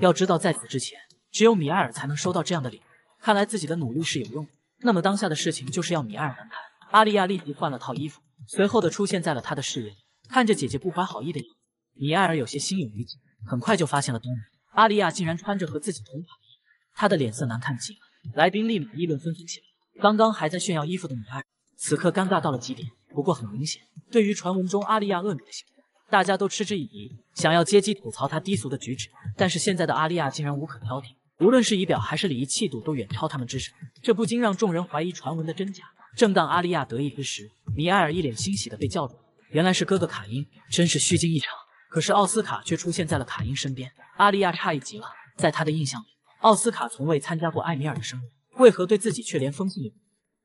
要知道，在此之前，只有米埃尔才能收到这样的礼物。看来自己的努力是有用的。那么当下的事情就是要米埃尔难堪。阿丽亚立即换了套衣服，随后的出现在了他的视野里，看着姐姐不怀好意的样子，米埃尔有些心有余悸。很快就发现了端倪，阿丽亚竟然穿着和自己同款的衣服，她的脸色难看极了。来宾立马议论纷纷起来。刚刚还在炫耀衣服的米埃尔，此刻尴尬到了极点。不过很明显，对于传闻中阿丽亚恶女的行为，大家都嗤之以鼻，想要借机吐槽他低俗的举止。但是现在的阿丽亚竟然无可挑剔，无论是仪表还是礼仪气度，都远超他们之上，这不禁让众人怀疑传闻的真假。正当阿丽亚得意之时，米埃尔一脸欣喜的被叫住了，原来是哥哥卡因，真是虚惊一场。可是奥斯卡却出现在了卡因身边，阿丽亚诧异极了。在他的印象里，奥斯卡从未参加过艾米尔的生日，为何对自己却连封信也不？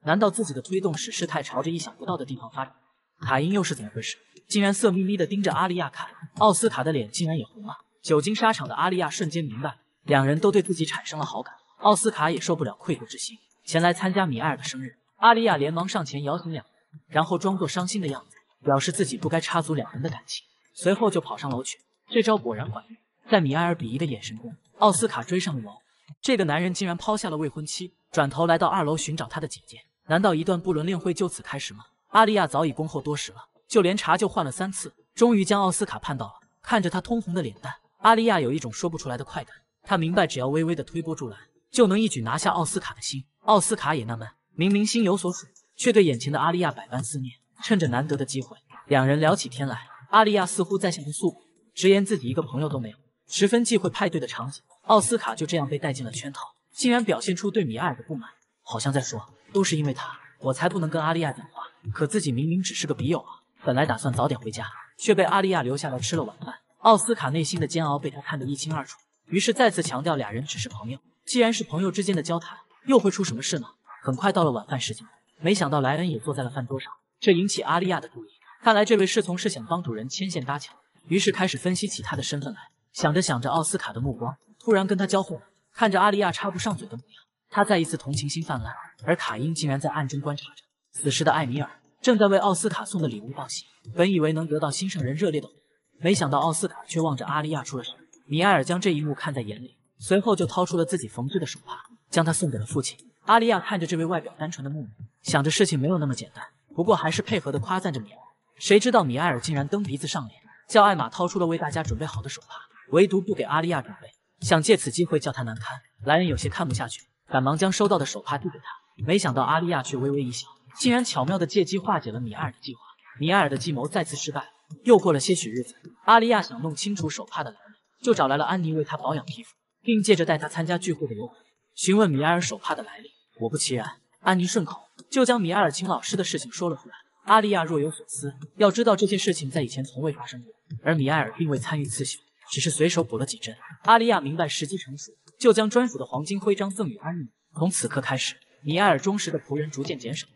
难道自己的推动使事态朝着意想不到的地方发展？卡因又是怎么回事？竟然色眯眯的盯着阿丽亚看，奥斯卡的脸竟然也红了。久经沙场的阿丽亚瞬间明白，两人都对自己产生了好感。奥斯卡也受不了愧疚之心，前来参加米埃尔的生日。阿丽亚连忙上前摇醒两人，然后装作伤心的样子，表示自己不该插足两人的感情。随后就跑上楼去，这招果然管用。在米埃尔鄙夷的眼神中，奥斯卡追上了楼。这个男人竟然抛下了未婚妻，转头来到二楼寻找他的姐姐。难道一段不伦恋会就此开始吗？阿丽亚早已恭候多时了，就连茶就换了三次，终于将奥斯卡盼到了。看着他通红的脸蛋，阿丽亚有一种说不出来的快感。她明白，只要微微的推波助澜，就能一举拿下奥斯卡的心。奥斯卡也纳闷，明明心有所属，却对眼前的阿丽亚百般思念。趁着难得的机会，两人聊起天来。阿丽亚似乎在向他诉苦，直言自己一个朋友都没有，十分忌讳派对的场景。奥斯卡就这样被带进了圈套，竟然表现出对米埃尔的不满，好像在说都是因为他，我才不能跟阿丽亚讲话。可自己明明只是个笔友啊！本来打算早点回家，却被阿丽亚留下来吃了晚饭。奥斯卡内心的煎熬被他看得一清二楚，于是再次强调俩人只是朋友。既然是朋友之间的交谈，又会出什么事呢？很快到了晚饭时间，没想到莱恩也坐在了饭桌上，这引起阿丽亚的注意。看来这位侍从是想帮主人牵线搭桥，于是开始分析起他的身份来。想着想着，奥斯卡的目光突然跟他交汇了。看着阿丽亚插不上嘴的模样，他再一次同情心泛滥。而卡因竟然在暗中观察着。此时的艾米尔正在为奥斯卡送的礼物报喜，本以为能得到心上人热烈的回应，没想到奥斯卡却望着阿利亚出了神。米埃尔将这一幕看在眼里，随后就掏出了自己缝制的手帕，将它送给了父亲。阿利亚看着这位外表单纯的木母，想着事情没有那么简单，不过还是配合的夸赞着米尔。谁知道米埃尔竟然蹬鼻子上脸，叫艾玛掏出了为大家准备好的手帕，唯独不给阿利亚准备，想借此机会叫她难堪。莱恩有些看不下去，赶忙将收到的手帕递给他，没想到阿利亚却微微一笑，竟然巧妙的借机化解了米埃尔的计划。米埃尔的计谋再次失败。又过了些许日子，阿利亚想弄清楚手帕的来历，就找来了安妮为她保养皮肤，并借着带她参加聚会的由头，询问米埃尔手帕的来历。果不其然，安妮顺口就将米埃尔请老师的事情说了出来。阿利亚若有所思，要知道这些事情在以前从未发生过，而米埃尔并未参与刺绣，只是随手补了几针。阿利亚明白时机成熟，就将专属的黄金徽章赠予安妮。从此刻开始，米埃尔忠实的仆人逐渐减少。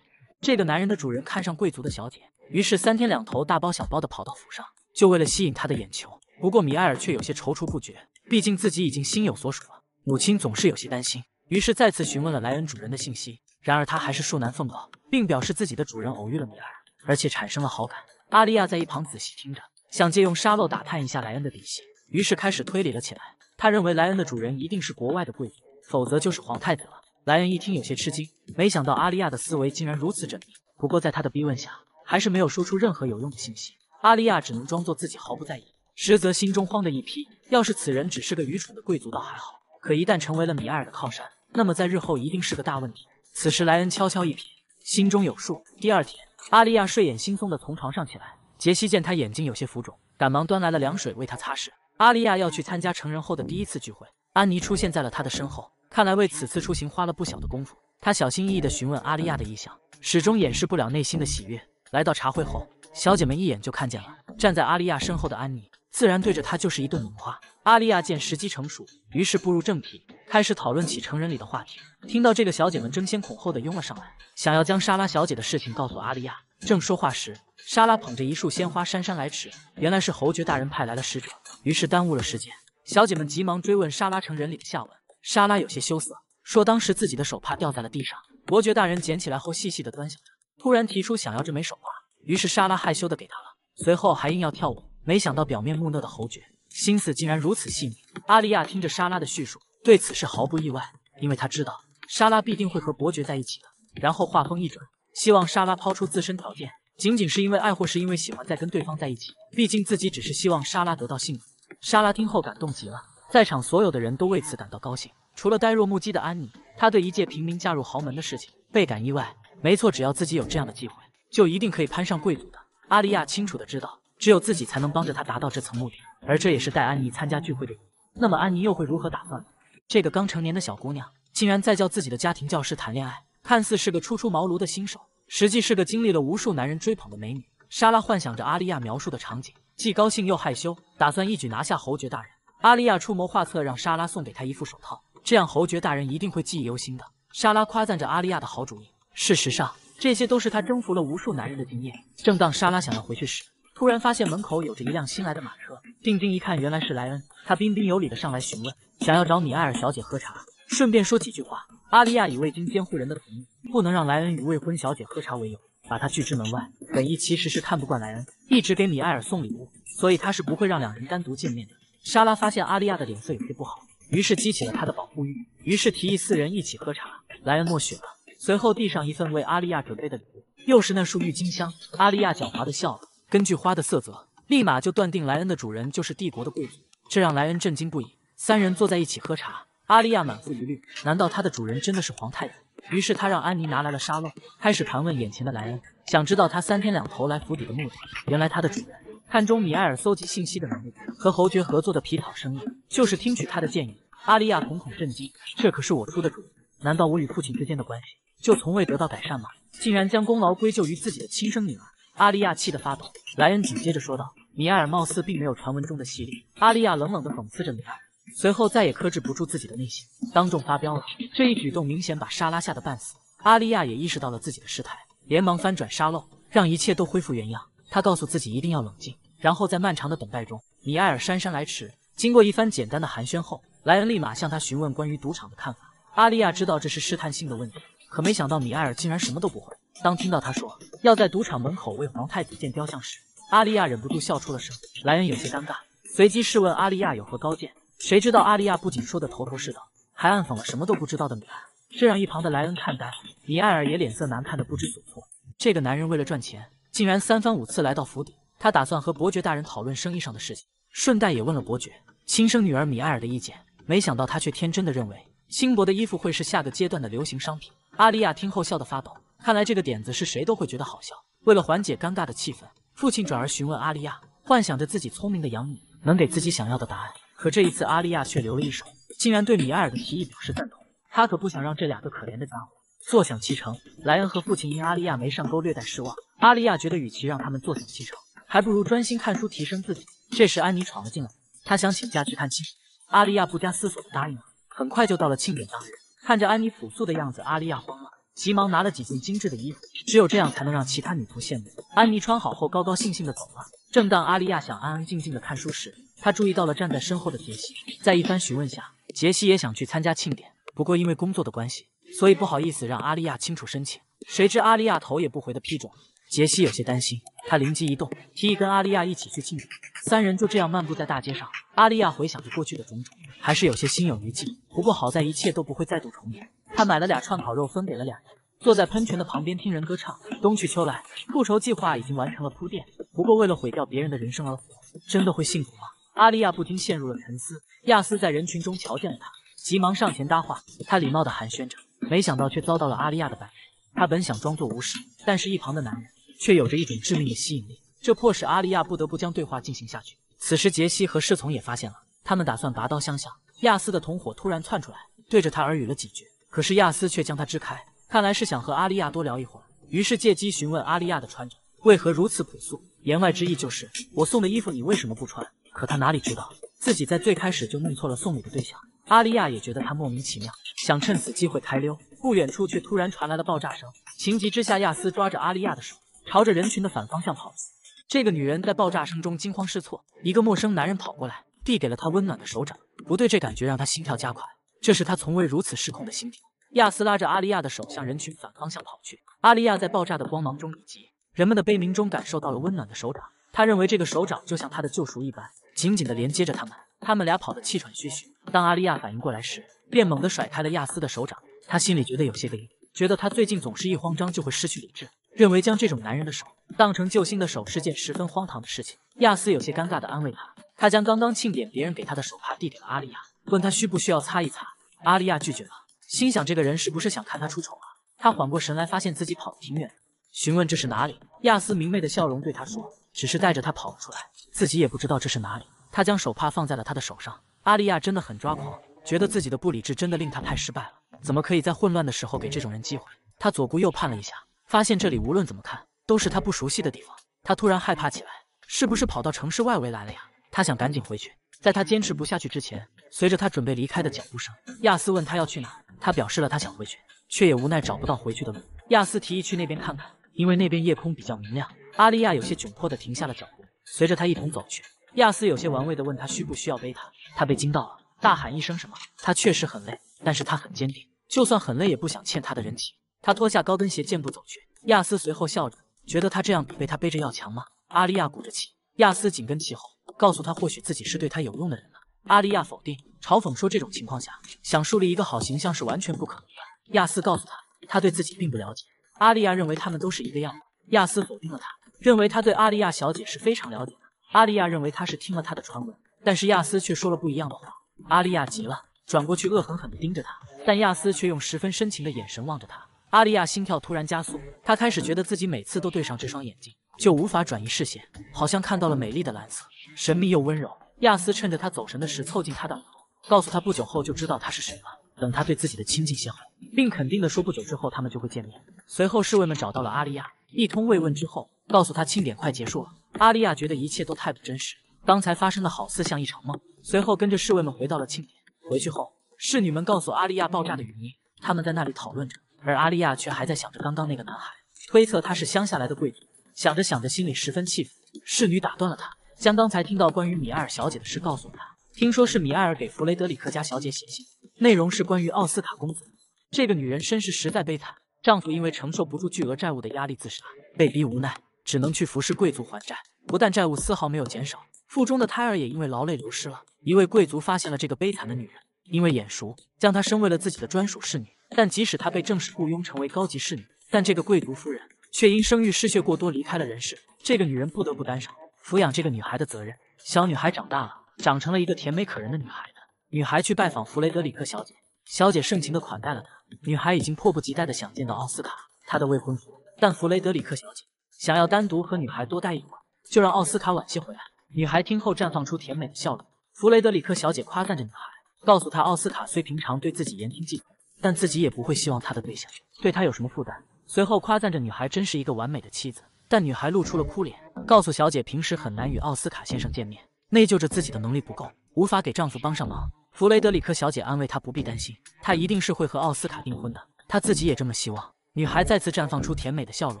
这个男人的主人看上贵族的小姐，于是三天两头大包小包的跑到府上，就为了吸引他的眼球。不过米埃尔却有些踌躇不决，毕竟自己已经心有所属了。母亲总是有些担心，于是再次询问了莱恩主人的信息。然而他还是恕难奉告，并表示自己的主人偶遇了米尔，而且产生了好感。阿利亚在一旁仔细听着，想借用沙漏打探一下莱恩的底细，于是开始推理了起来。他认为莱恩的主人一定是国外的贵族，否则就是皇太子了。莱恩一听有些吃惊，没想到阿利亚的思维竟然如此缜密。不过在他的逼问下，还是没有说出任何有用的信息。阿利亚只能装作自己毫不在意，实则心中慌的一批。要是此人只是个愚蠢的贵族倒还好，可一旦成为了米埃尔的靠山，那么在日后一定是个大问题。此时莱恩悄悄一瞥，心中有数。第二天，阿利亚睡眼惺忪的从床上起来，杰西见他眼睛有些浮肿，赶忙端来了凉水为他擦拭。阿利亚要去参加成人后的第一次聚会，安妮出现在了他的身后，看来为此次出行花了不小的功夫。她小心翼翼地询问阿丽亚的意向，始终掩饰不了内心的喜悦。来到茶会后，小姐们一眼就看见了站在阿丽亚身后的安妮，自然对着她就是一顿猛夸。阿丽亚见时机成熟，于是步入正题。开始讨论起成人礼的话题，听到这个，小姐们争先恐后的拥了上来，想要将莎拉小姐的事情告诉阿丽亚。正说话时，莎拉捧着一束鲜花姗姗来迟，原来是侯爵大人派来了使者，于是耽误了时间。小姐们急忙追问莎拉成人礼的下文，莎拉有些羞涩，说当时自己的手帕掉在了地上，伯爵大人捡起来后细细的端详着，突然提出想要这枚手帕，于是莎拉害羞的给他了，随后还硬要跳舞。没想到表面木讷的侯爵，心思竟然如此细腻。阿丽亚听着莎拉的叙述。对此事毫不意外，因为他知道莎拉必定会和伯爵在一起的。然后话锋一转，希望莎拉抛出自身条件，仅仅是因为爱或是因为喜欢再跟对方在一起。毕竟自己只是希望莎拉得到幸福。莎拉听后感动极了，在场所有的人都为此感到高兴，除了呆若木鸡的安妮。她对一介平民嫁入豪门的事情倍感意外。没错，只要自己有这样的机会，就一定可以攀上贵族的。阿丽亚清楚的知道，只有自己才能帮着她达到这层目的，而这也是带安妮参加聚会的。那么安妮又会如何打算呢？这个刚成年的小姑娘，竟然在教自己的家庭教师谈恋爱，看似是个初出茅庐的新手，实际是个经历了无数男人追捧的美女。莎拉幻想着阿丽亚描述的场景，既高兴又害羞，打算一举拿下侯爵大人。阿丽亚出谋划策，让莎拉送给她一副手套，这样侯爵大人一定会记忆犹新的。莎拉夸赞着阿丽亚的好主意，事实上，这些都是她征服了无数男人的经验。正当莎拉想要回去时，突然发现门口有着一辆新来的马车，定睛一看，原来是莱恩。他彬彬有礼的上来询问。想要找米埃尔小姐喝茶，顺便说几句话。阿丽亚以未经监护人的同意，不能让莱恩与未婚小姐喝茶为由，把他拒之门外。本意其实是看不惯莱恩一直给米埃尔送礼物，所以他是不会让两人单独见面的。莎拉发现阿利亚的脸色有些不好，于是激起了她的保护欲，于是提议四人一起喝茶。莱恩默许了，随后递上一份为阿利亚准备的礼物，又是那束郁金香。阿利亚狡猾的笑了，根据花的色泽，立马就断定莱恩的主人就是帝国的贵族，这让莱恩震惊不已。三人坐在一起喝茶，阿利亚满腹疑虑，难道他的主人真的是皇太子？于是他让安妮拿来了沙漏，开始盘问眼前的莱恩，想知道他三天两头来府邸的目的。原来他的主人看中米埃尔搜集信息的能力，和侯爵合作的皮草生意，就是听取他的建议。阿利亚瞳孔震惊，这可是我出的主意，难道我与父亲之间的关系就从未得到改善吗？竟然将功劳归咎于自己的亲生女儿！阿利亚气得发抖。莱恩紧接着说道：“米埃尔貌似并没有传闻中的犀利。”阿利亚冷冷地讽刺着米埃尔。随后再也克制不住自己的内心，当众发飙了。这一举动明显把莎拉吓得半死。阿利亚也意识到了自己的失态，连忙翻转沙漏，让一切都恢复原样。她告诉自己一定要冷静。然后在漫长的等待中，米埃尔姗姗来迟。经过一番简单的寒暄后，莱恩立马向他询问关于赌场的看法。阿丽亚知道这是试探性的问题，可没想到米埃尔竟然什么都不会。当听到他说要在赌场门口为皇太子建雕像时，阿丽亚忍不住笑出了声。莱恩有些尴尬，随即试问阿丽亚有何高见。谁知道阿丽亚不仅说的头头是道，还暗讽了什么都不知道的米埃尔，这让一旁的莱恩看呆了。米埃尔也脸色难看的不知所措。这个男人为了赚钱，竟然三番五次来到府邸。他打算和伯爵大人讨论生意上的事情，顺带也问了伯爵亲生女儿米埃尔的意见。没想到他却天真的认为轻薄的衣服会是下个阶段的流行商品。阿丽亚听后笑得发抖，看来这个点子是谁都会觉得好笑。为了缓解尴尬的气氛，父亲转而询问阿丽亚，幻想着自己聪明的养女能给自己想要的答案。可这一次，阿丽亚却留了一手，竟然对米埃尔的提议表示赞同。他可不想让这两个可怜的家伙坐享其成。莱恩和父亲因阿丽亚没上钩略带失望。阿丽亚觉得，与其让他们坐享其成，还不如专心看书提升自己。这时，安妮闯了进来，她想请假去探亲。阿丽亚不加思索地答应了。很快就到了庆典当日，看着安妮朴素的样子，阿丽亚慌了，急忙拿了几件精致的衣服，只有这样才能让其他女仆羡慕。安妮穿好后，高高兴兴地走了。正当阿丽亚想安安静静地看书时，她注意到了站在身后的杰西，在一番询问下，杰西也想去参加庆典，不过因为工作的关系，所以不好意思让阿丽亚清楚申请。谁知阿丽亚头也不回的批准。杰西有些担心，他灵机一动，提议跟阿丽亚一起去庆典。三人就这样漫步在大街上。阿丽亚回想着过去的种种，还是有些心有余悸。不过好在一切都不会再度重演。他买了俩串烤肉分给了俩人，坐在喷泉的旁边听人歌唱。冬去秋来，复仇计划已经完成了铺垫。不过为了毁掉别人的人生而活，真的会幸福吗？阿丽亚不禁陷入了沉思。亚斯在人群中瞧见了他，急忙上前搭话。他礼貌地寒暄着，没想到却遭到了阿丽亚的白眼。他本想装作无视，但是一旁的男人却有着一种致命的吸引力，这迫使阿丽亚不得不将对话进行下去。此时，杰西和侍从也发现了，他们打算拔刀相向。亚斯的同伙突然窜出来，对着他耳语了几句，可是亚斯却将他支开，看来是想和阿丽亚多聊一会儿。于是借机询问阿丽亚的穿着为何如此朴素，言外之意就是我送的衣服你为什么不穿？可他哪里知道？自己在最开始就弄错了送礼的对象，阿丽亚也觉得他莫名其妙，想趁此机会开溜。不远处却突然传来了爆炸声，情急之下，亚斯抓着阿丽亚的手，朝着人群的反方向跑去。这个女人在爆炸声中惊慌失措，一个陌生男人跑过来，递给了她温暖的手掌。不对，这感觉让她心跳加快，这是她从未如此失控的心跳。亚斯拉着阿丽亚的手向人群反方向跑去。阿丽亚在爆炸的光芒中以及人们的悲鸣中感受到了温暖的手掌，她认为这个手掌就像她的救赎一般。紧紧地连接着他们，他们俩跑得气喘吁吁。当阿丽亚反应过来时，便猛地甩开了亚斯的手掌。他心里觉得有些意，觉得他最近总是一慌张就会失去理智，认为将这种男人的手当成救星的手是件十分荒唐的事情。亚斯有些尴尬地安慰他，他将刚刚庆典别人给他的手帕递给了阿丽亚，问他需不需要擦一擦。阿丽亚拒绝了，心想这个人是不是想看他出丑啊？他缓过神来，发现自己跑得挺远，询问这是哪里。亚斯明媚的笑容对他说。只是带着他跑了出来，自己也不知道这是哪里。他将手帕放在了他的手上。阿丽亚真的很抓狂，觉得自己的不理智真的令他太失败了。怎么可以在混乱的时候给这种人机会？他左顾右盼了一下，发现这里无论怎么看都是他不熟悉的地方。他突然害怕起来，是不是跑到城市外围来了呀？他想赶紧回去。在他坚持不下去之前，随着他准备离开的脚步声，亚斯问他要去哪，他表示了他想回去，却也无奈找不到回去的路。亚斯提议去那边看看，因为那边夜空比较明亮。阿利亚有些窘迫地停下了脚步，随着他一同走去。亚斯有些玩味地问他需不需要背他，他被惊到了，大喊一声什么？他确实很累，但是他很坚定，就算很累也不想欠他的人情。他脱下高跟鞋，健步走去。亚斯随后笑着，觉得他这样比被他背着要强吗？阿利亚鼓着气，亚斯紧跟其后，告诉他或许自己是对他有用的人了。阿利亚否定，嘲讽说这种情况下想树立一个好形象是完全不可能的。亚斯告诉他，他对自己并不了解。阿利亚认为他们都是一个样子。亚斯否定了他。认为他对阿利亚小姐是非常了解的。阿利亚认为他是听了他的传闻，但是亚斯却说了不一样的话。阿利亚急了，转过去恶狠狠地盯着他，但亚斯却用十分深情的眼神望着他。阿丽亚心跳突然加速，她开始觉得自己每次都对上这双眼睛就无法转移视线，好像看到了美丽的蓝色，神秘又温柔。亚斯趁着他走神的时凑近他的耳朵，告诉他不久后就知道他是谁了。等他对自己的亲近些后，并肯定的说不久之后他们就会见面。随后侍卫们找到了阿丽亚，一通慰问之后。告诉他庆典快结束了，阿丽亚觉得一切都太不真实，刚才发生的好似像一场梦。随后跟着侍卫们回到了庆典。回去后，侍女们告诉阿丽亚爆炸的原因，他们在那里讨论着，而阿丽亚却还在想着刚刚那个男孩，推测他是乡下来的贵族。想着想着，心里十分气愤。侍女打断了他，将刚才听到关于米埃尔小姐的事告诉了他。听说是米埃尔给弗雷德里克家小姐写信，内容是关于奥斯卡公子。这个女人身世实在悲惨，丈夫因为承受不住巨额债务的压力自杀，被逼无奈。只能去服侍贵族还债，不但债务丝毫没有减少，腹中的胎儿也因为劳累流失了。一位贵族发现了这个悲惨的女人，因为眼熟，将她升为了自己的专属侍女。但即使她被正式雇佣成为高级侍女，但这个贵族夫人却因生育失血过多离开了人世。这个女人不得不担上抚养这个女孩的责任。小女孩长大了，长成了一个甜美可人的女孩。女孩去拜访弗雷德里克小姐，小姐盛情的款待了她。女孩已经迫不及待的想见到奥斯卡，她的未婚夫。但弗雷德里克小姐。想要单独和女孩多待一会儿，就让奥斯卡晚些回来。女孩听后绽放出甜美的笑容。弗雷德里克小姐夸赞着女孩，告诉她奥斯卡虽平常对自己言听计从，但自己也不会希望他的对象对她有什么负担。随后夸赞着女孩真是一个完美的妻子。但女孩露出了哭脸，告诉小姐平时很难与奥斯卡先生见面，内疚着自己的能力不够，无法给丈夫帮上忙。弗雷德里克小姐安慰她不必担心，她一定是会和奥斯卡订婚的，她自己也这么希望。女孩再次绽放出甜美的笑容，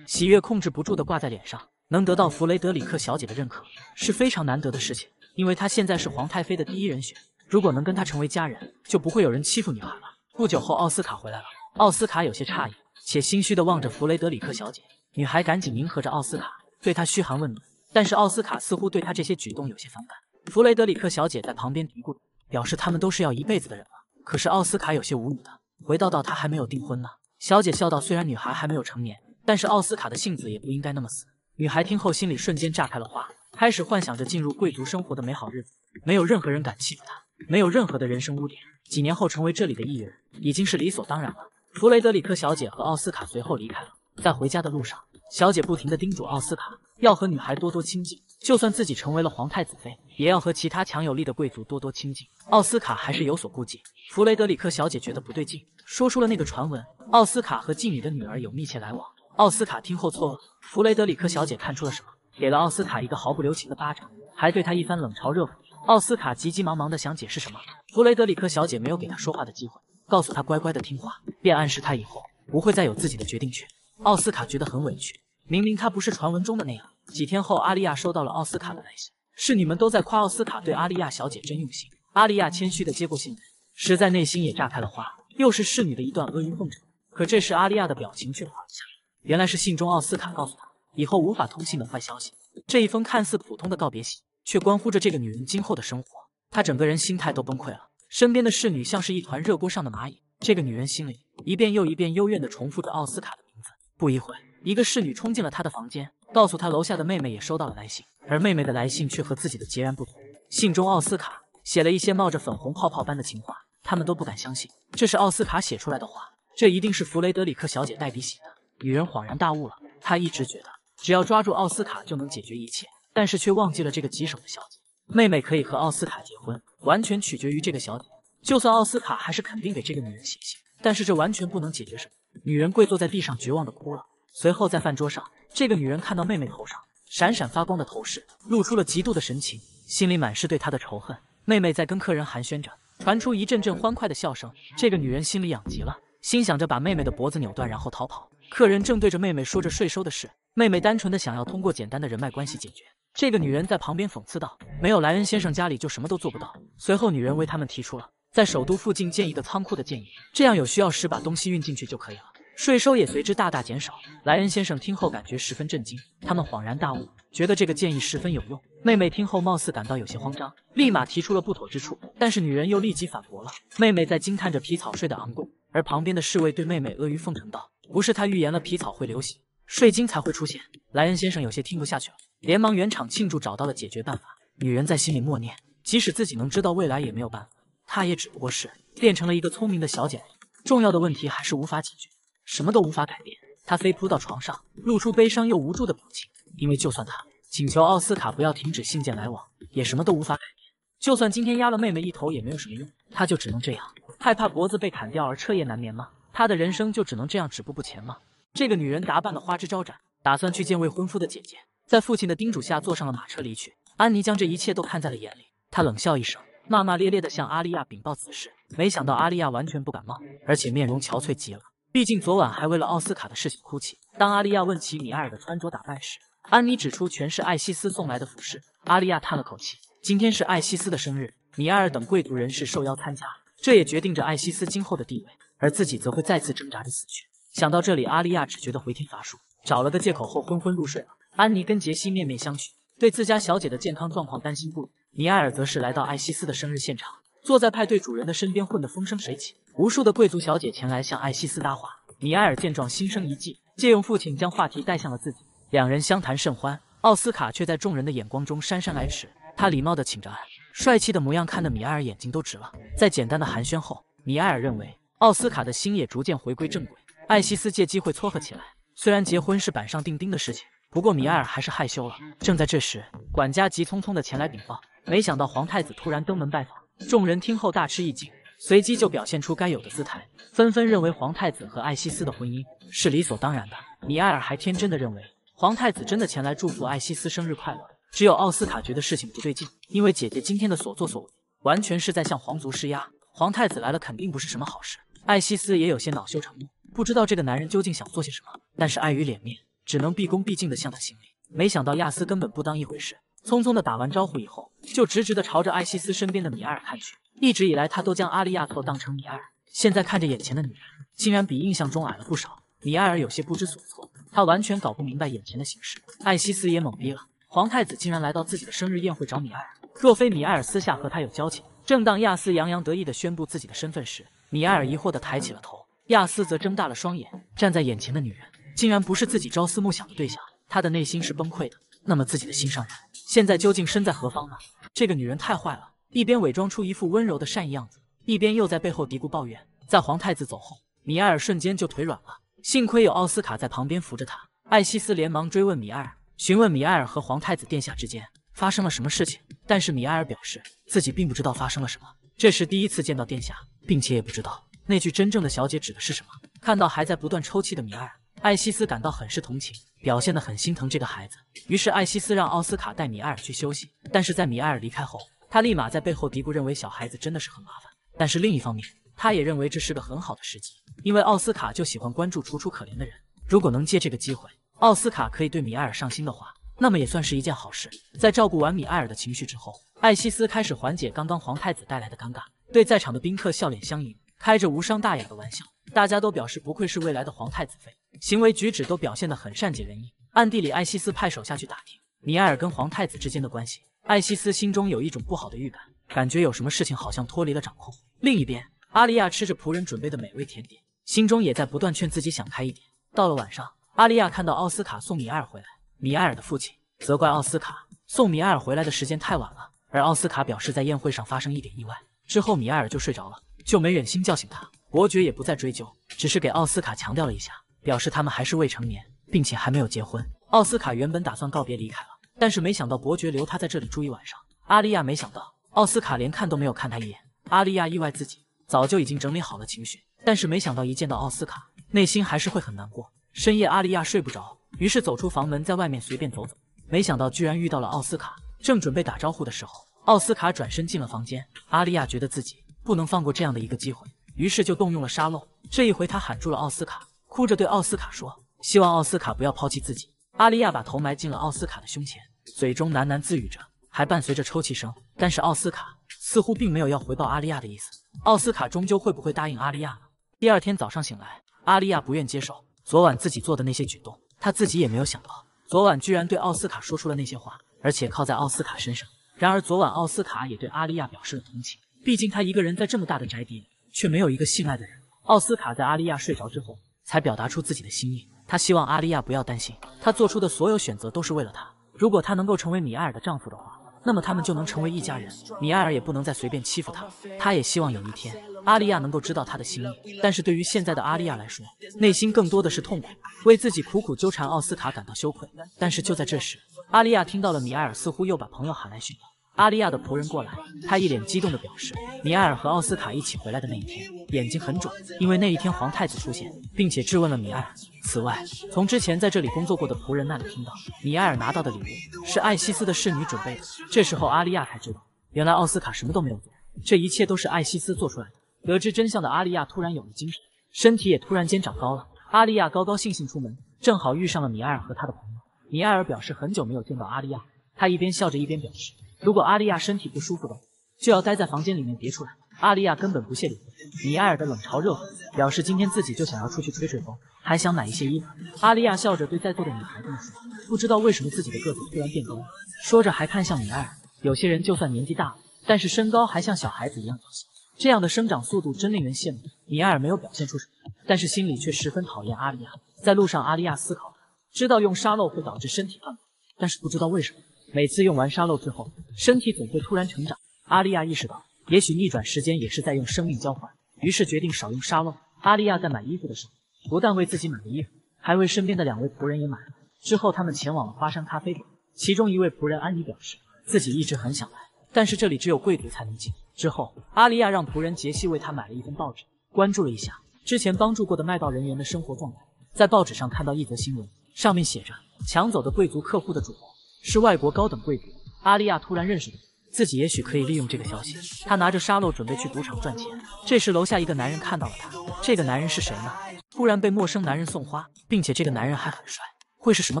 喜悦控制不住的挂在脸上。能得到弗雷德里克小姐的认可是非常难得的事情，因为她现在是皇太妃的第一人选。如果能跟她成为家人，就不会有人欺负女孩了。不久后，奥斯卡回来了。奥斯卡有些诧异且心虚的望着弗雷德里克小姐，女孩赶紧迎合着奥斯卡，对他嘘寒问暖。但是奥斯卡似乎对他这些举动有些反感。弗雷德里克小姐在旁边嘀咕，表示他们都是要一辈子的人了。可是奥斯卡有些无语的回道道：“他还没有订婚呢。”小姐笑道：“虽然女孩还没有成年，但是奥斯卡的性子也不应该那么死。”女孩听后心里瞬间炸开了花，开始幻想着进入贵族生活的美好日子。没有任何人敢欺负她，没有任何的人生污点。几年后成为这里的艺人，已经是理所当然了。弗雷德里克小姐和奥斯卡随后离开了，在回家的路上，小姐不停地叮嘱奥斯卡要和女孩多多亲近，就算自己成为了皇太子妃，也要和其他强有力的贵族多多亲近。奥斯卡还是有所顾忌。弗雷德里克小姐觉得不对劲，说出了那个传闻：奥斯卡和妓女的女儿有密切来往。奥斯卡听后错愕，弗雷德里克小姐看出了什么，给了奥斯卡一个毫不留情的巴掌，还对他一番冷嘲热讽。奥斯卡急急忙忙的想解释什么，弗雷德里克小姐没有给他说话的机会。告诉他乖乖的听话，便暗示他以后不会再有自己的决定权。奥斯卡觉得很委屈，明明他不是传闻中的那样。几天后，阿丽亚收到了奥斯卡的来信，是你们都在夸奥斯卡对阿丽亚小姐真用心。阿丽亚谦虚的接过信，实在内心也炸开了花。又是侍女的一段阿谀奉承，可这时阿丽亚的表情却缓了下来。原来是信中奥斯卡告诉他以后无法通信的坏消息。这一封看似普通的告别信，却关乎着这个女人今后的生活。她整个人心态都崩溃了。身边的侍女像是一团热锅上的蚂蚁，这个女人心里一遍又一遍幽怨地重复着奥斯卡的名字。不一会，一个侍女冲进了她的房间，告诉她楼下的妹妹也收到了来信，而妹妹的来信却和自己的截然不同。信中奥斯卡写了一些冒着粉红泡泡般的情话，他们都不敢相信这是奥斯卡写出来的话，这一定是弗雷德里克小姐代笔写的。女人恍然大悟了，她一直觉得只要抓住奥斯卡就能解决一切，但是却忘记了这个棘手的小姐。妹妹可以和奥斯卡结婚，完全取决于这个小姐。就算奥斯卡还是肯定给这个女人写信，但是这完全不能解决什么。女人跪坐在地上，绝望的哭了。随后在饭桌上，这个女人看到妹妹头上闪闪发光的头饰，露出了嫉妒的神情，心里满是对她的仇恨。妹妹在跟客人寒暄着，传出一阵阵欢快的笑声。这个女人心里痒极了，心想着把妹妹的脖子扭断，然后逃跑。客人正对着妹妹说着税收的事，妹妹单纯的想要通过简单的人脉关系解决。这个女人在旁边讽刺道：“没有莱恩先生，家里就什么都做不到。”随后，女人为他们提出了在首都附近建一个仓库的建议，这样有需要时把东西运进去就可以了，税收也随之大大减少。莱恩先生听后感觉十分震惊，他们恍然大悟，觉得这个建议十分有用。妹妹听后貌似感到有些慌张，立马提出了不妥之处，但是女人又立即反驳了。妹妹在惊叹着皮草税的昂贵，而旁边的侍卫对妹妹阿谀奉承道：“不是他预言了皮草会流行，税金才会出现。”莱恩先生有些听不下去了。连忙圆场庆祝找到了解决办法。女人在心里默念：即使自己能知道未来，也没有办法。她也只不过是变成了一个聪明的小姐。重要的问题还是无法解决，什么都无法改变。她飞扑到床上，露出悲伤又无助的表情。因为就算她请求奥斯卡不要停止信件来往，也什么都无法改变。就算今天压了妹妹一头，也没有什么用。她就只能这样，害怕脖子被砍掉而彻夜难眠吗？她的人生就只能这样止步不前吗？这个女人打扮的花枝招展，打算去见未婚夫的姐姐。在父亲的叮嘱下，坐上了马车离去。安妮将这一切都看在了眼里，她冷笑一声，骂骂咧咧地向阿丽亚禀报此事。没想到阿丽亚完全不感冒，而且面容憔悴极了。毕竟昨晚还为了奥斯卡的事情哭泣。当阿丽亚问起米埃尔的穿着打扮时，安妮指出全是艾希斯送来的服饰。阿丽亚叹了口气，今天是艾希斯的生日，米埃尔等贵族人士受邀参加，这也决定着艾希斯今后的地位，而自己则会再次挣扎着死去。想到这里，阿丽亚只觉得回天乏术，找了个借口后昏昏入睡了。安妮跟杰西面面相觑，对自家小姐的健康状况担心不已。米埃尔则是来到艾希斯的生日现场，坐在派对主人的身边，混得风生水起。无数的贵族小姐前来向艾希斯搭话。米埃尔见状，心生一计，借用父亲将话题带向了自己。两人相谈甚欢。奥斯卡却在众人的眼光中姗姗来迟。他礼貌地请着安，帅气的模样看得米埃尔眼睛都直了。在简单的寒暄后，米埃尔认为奥斯卡的心也逐渐回归正轨。艾希斯借机会撮合起来。虽然结婚是板上钉钉的事情。不过米埃尔还是害羞了。正在这时，管家急匆匆的前来禀报，没想到皇太子突然登门拜访。众人听后大吃一惊，随即就表现出该有的姿态，纷纷认为皇太子和艾西斯的婚姻是理所当然的。米埃尔还天真的认为皇太子真的前来祝福艾西斯生日快乐。只有奥斯卡觉得事情不对劲，因为姐姐今天的所作所为，完全是在向皇族施压。皇太子来了肯定不是什么好事。艾西斯也有些恼羞成怒，不知道这个男人究竟想做些什么，但是碍于脸面。只能毕恭毕敬地向他行礼，没想到亚斯根本不当一回事，匆匆地打完招呼以后，就直直地朝着艾希斯身边的米埃尔看去。一直以来，他都将阿利亚错当成米埃尔，现在看着眼前的女人，竟然比印象中矮了不少。米埃尔有些不知所措，他完全搞不明白眼前的形势。艾希斯也懵逼了，皇太子竟然来到自己的生日宴会找米埃尔，若非米埃尔私下和他有交情。正当亚斯洋洋得意地宣布自己的身份时，米埃尔疑惑地抬起了头，亚斯则睁大了双眼。站在眼前的女人，竟然不是自己朝思暮想的对象，他的内心是崩溃的。那么自己的心上人，现在究竟身在何方呢？这个女人太坏了，一边伪装出一副温柔的善意样子，一边又在背后嘀咕抱怨。在皇太子走后，米埃尔瞬间就腿软了，幸亏有奥斯卡在旁边扶着他。艾希斯连忙追问米埃尔，询问米埃尔和皇太子殿下之间。发生了什么事情？但是米埃尔表示自己并不知道发生了什么，这是第一次见到殿下，并且也不知道那句真正的小姐指的是什么。看到还在不断抽泣的米埃尔，艾希斯感到很是同情，表现得很心疼这个孩子。于是艾希斯让奥斯卡带米埃尔去休息。但是在米埃尔离开后，他立马在背后嘀咕，认为小孩子真的是很麻烦。但是另一方面，他也认为这是个很好的时机，因为奥斯卡就喜欢关注楚楚可怜的人。如果能借这个机会，奥斯卡可以对米埃尔上心的话。那么也算是一件好事。在照顾完米埃尔的情绪之后，艾希斯开始缓解刚刚皇太子带来的尴尬，对在场的宾客笑脸相迎，开着无伤大雅的玩笑。大家都表示不愧是未来的皇太子妃，行为举止都表现得很善解人意。暗地里，艾希斯派手下去打听米埃尔跟皇太子之间的关系。艾希斯心中有一种不好的预感，感觉有什么事情好像脱离了掌控。另一边，阿利亚吃着仆人准备的美味甜点，心中也在不断劝自己想开一点。到了晚上，阿利亚看到奥斯卡送米埃尔回来。米埃尔的父亲责怪奥斯卡送米埃尔回来的时间太晚了，而奥斯卡表示在宴会上发生一点意外之后，米埃尔就睡着了，就没忍心叫醒他。伯爵也不再追究，只是给奥斯卡强调了一下，表示他们还是未成年，并且还没有结婚。奥斯卡原本打算告别离开了，但是没想到伯爵留他在这里住一晚上。阿利亚没想到奥斯卡连看都没有看他一眼。阿利亚意外自己早就已经整理好了情绪，但是没想到一见到奥斯卡，内心还是会很难过。深夜，阿利亚睡不着。于是走出房门，在外面随便走走，没想到居然遇到了奥斯卡。正准备打招呼的时候，奥斯卡转身进了房间。阿利亚觉得自己不能放过这样的一个机会，于是就动用了沙漏。这一回，他喊住了奥斯卡，哭着对奥斯卡说：“希望奥斯卡不要抛弃自己。”阿利亚把头埋进了奥斯卡的胸前，嘴中喃喃自语着，还伴随着抽泣声。但是奥斯卡似乎并没有要回报阿利亚的意思。奥斯卡终究会不会答应阿利亚呢？第二天早上醒来，阿利亚不愿接受昨晚自己做的那些举动。她自己也没有想到，昨晚居然对奥斯卡说出了那些话，而且靠在奥斯卡身上。然而昨晚奥斯卡也对阿利亚表示了同情，毕竟他一个人在这么大的宅邸里，却没有一个信赖的人。奥斯卡在阿利亚睡着之后，才表达出自己的心意。他希望阿利亚不要担心，他做出的所有选择都是为了他。如果他能够成为米埃尔的丈夫的话。那么他们就能成为一家人，米埃尔也不能再随便欺负他。他也希望有一天阿利亚能够知道他的心意。但是对于现在的阿利亚来说，内心更多的是痛苦，为自己苦苦纠缠奥斯卡感到羞愧。但是就在这时，阿利亚听到了米埃尔似乎又把朋友喊来训了。阿利亚的仆人过来，他一脸激动地表示，米埃尔和奥斯卡一起回来的那一天，眼睛很肿，因为那一天皇太子出现，并且质问了米埃尔。此外，从之前在这里工作过的仆人那里听到，米埃尔拿到的礼物是艾希斯的侍女准备的。这时候，阿利亚才知道，原来奥斯卡什么都没有做，这一切都是艾希斯做出来的。得知真相的阿利亚突然有了精神，身体也突然间长高了。阿利亚高高兴兴出门，正好遇上了米埃尔和他的朋友。米埃尔表示很久没有见到阿利亚，他一边笑着一边表示。如果阿利亚身体不舒服的话，就要待在房间里面别出来。阿利亚根本不屑理会米埃尔的冷嘲热讽，表示今天自己就想要出去吹吹风，还想买一些衣服。阿利亚笑着对在座的女孩子们说：“不知道为什么自己的个子突然变高了。”说着还看向米埃尔。有些人就算年纪大了，但是身高还像小孩子一样小，这样的生长速度真令人羡慕。米埃尔没有表现出什么，但是心里却十分讨厌阿利亚。在路上，阿利亚思考，知道用沙漏会导致身体胖，但是不知道为什么。每次用完沙漏之后，身体总会突然成长。阿利亚意识到，也许逆转时间也是在用生命交换，于是决定少用沙漏。阿利亚在买衣服的时候，不但为自己买了衣服，还为身边的两位仆人也买了。之后，他们前往了花山咖啡馆。其中一位仆人安妮表示，自己一直很想来，但是这里只有贵族才能进。之后，阿利亚让仆人杰西为他买了一份报纸，关注了一下之前帮助过的卖报人员的生活状态。在报纸上看到一则新闻，上面写着：抢走的贵族客户的主谋。是外国高等贵族，阿利亚突然认识到自己也许可以利用这个消息。他拿着沙漏准备去赌场赚钱。这时楼下一个男人看到了他，这个男人是谁呢？突然被陌生男人送花，并且这个男人还很帅，会是什么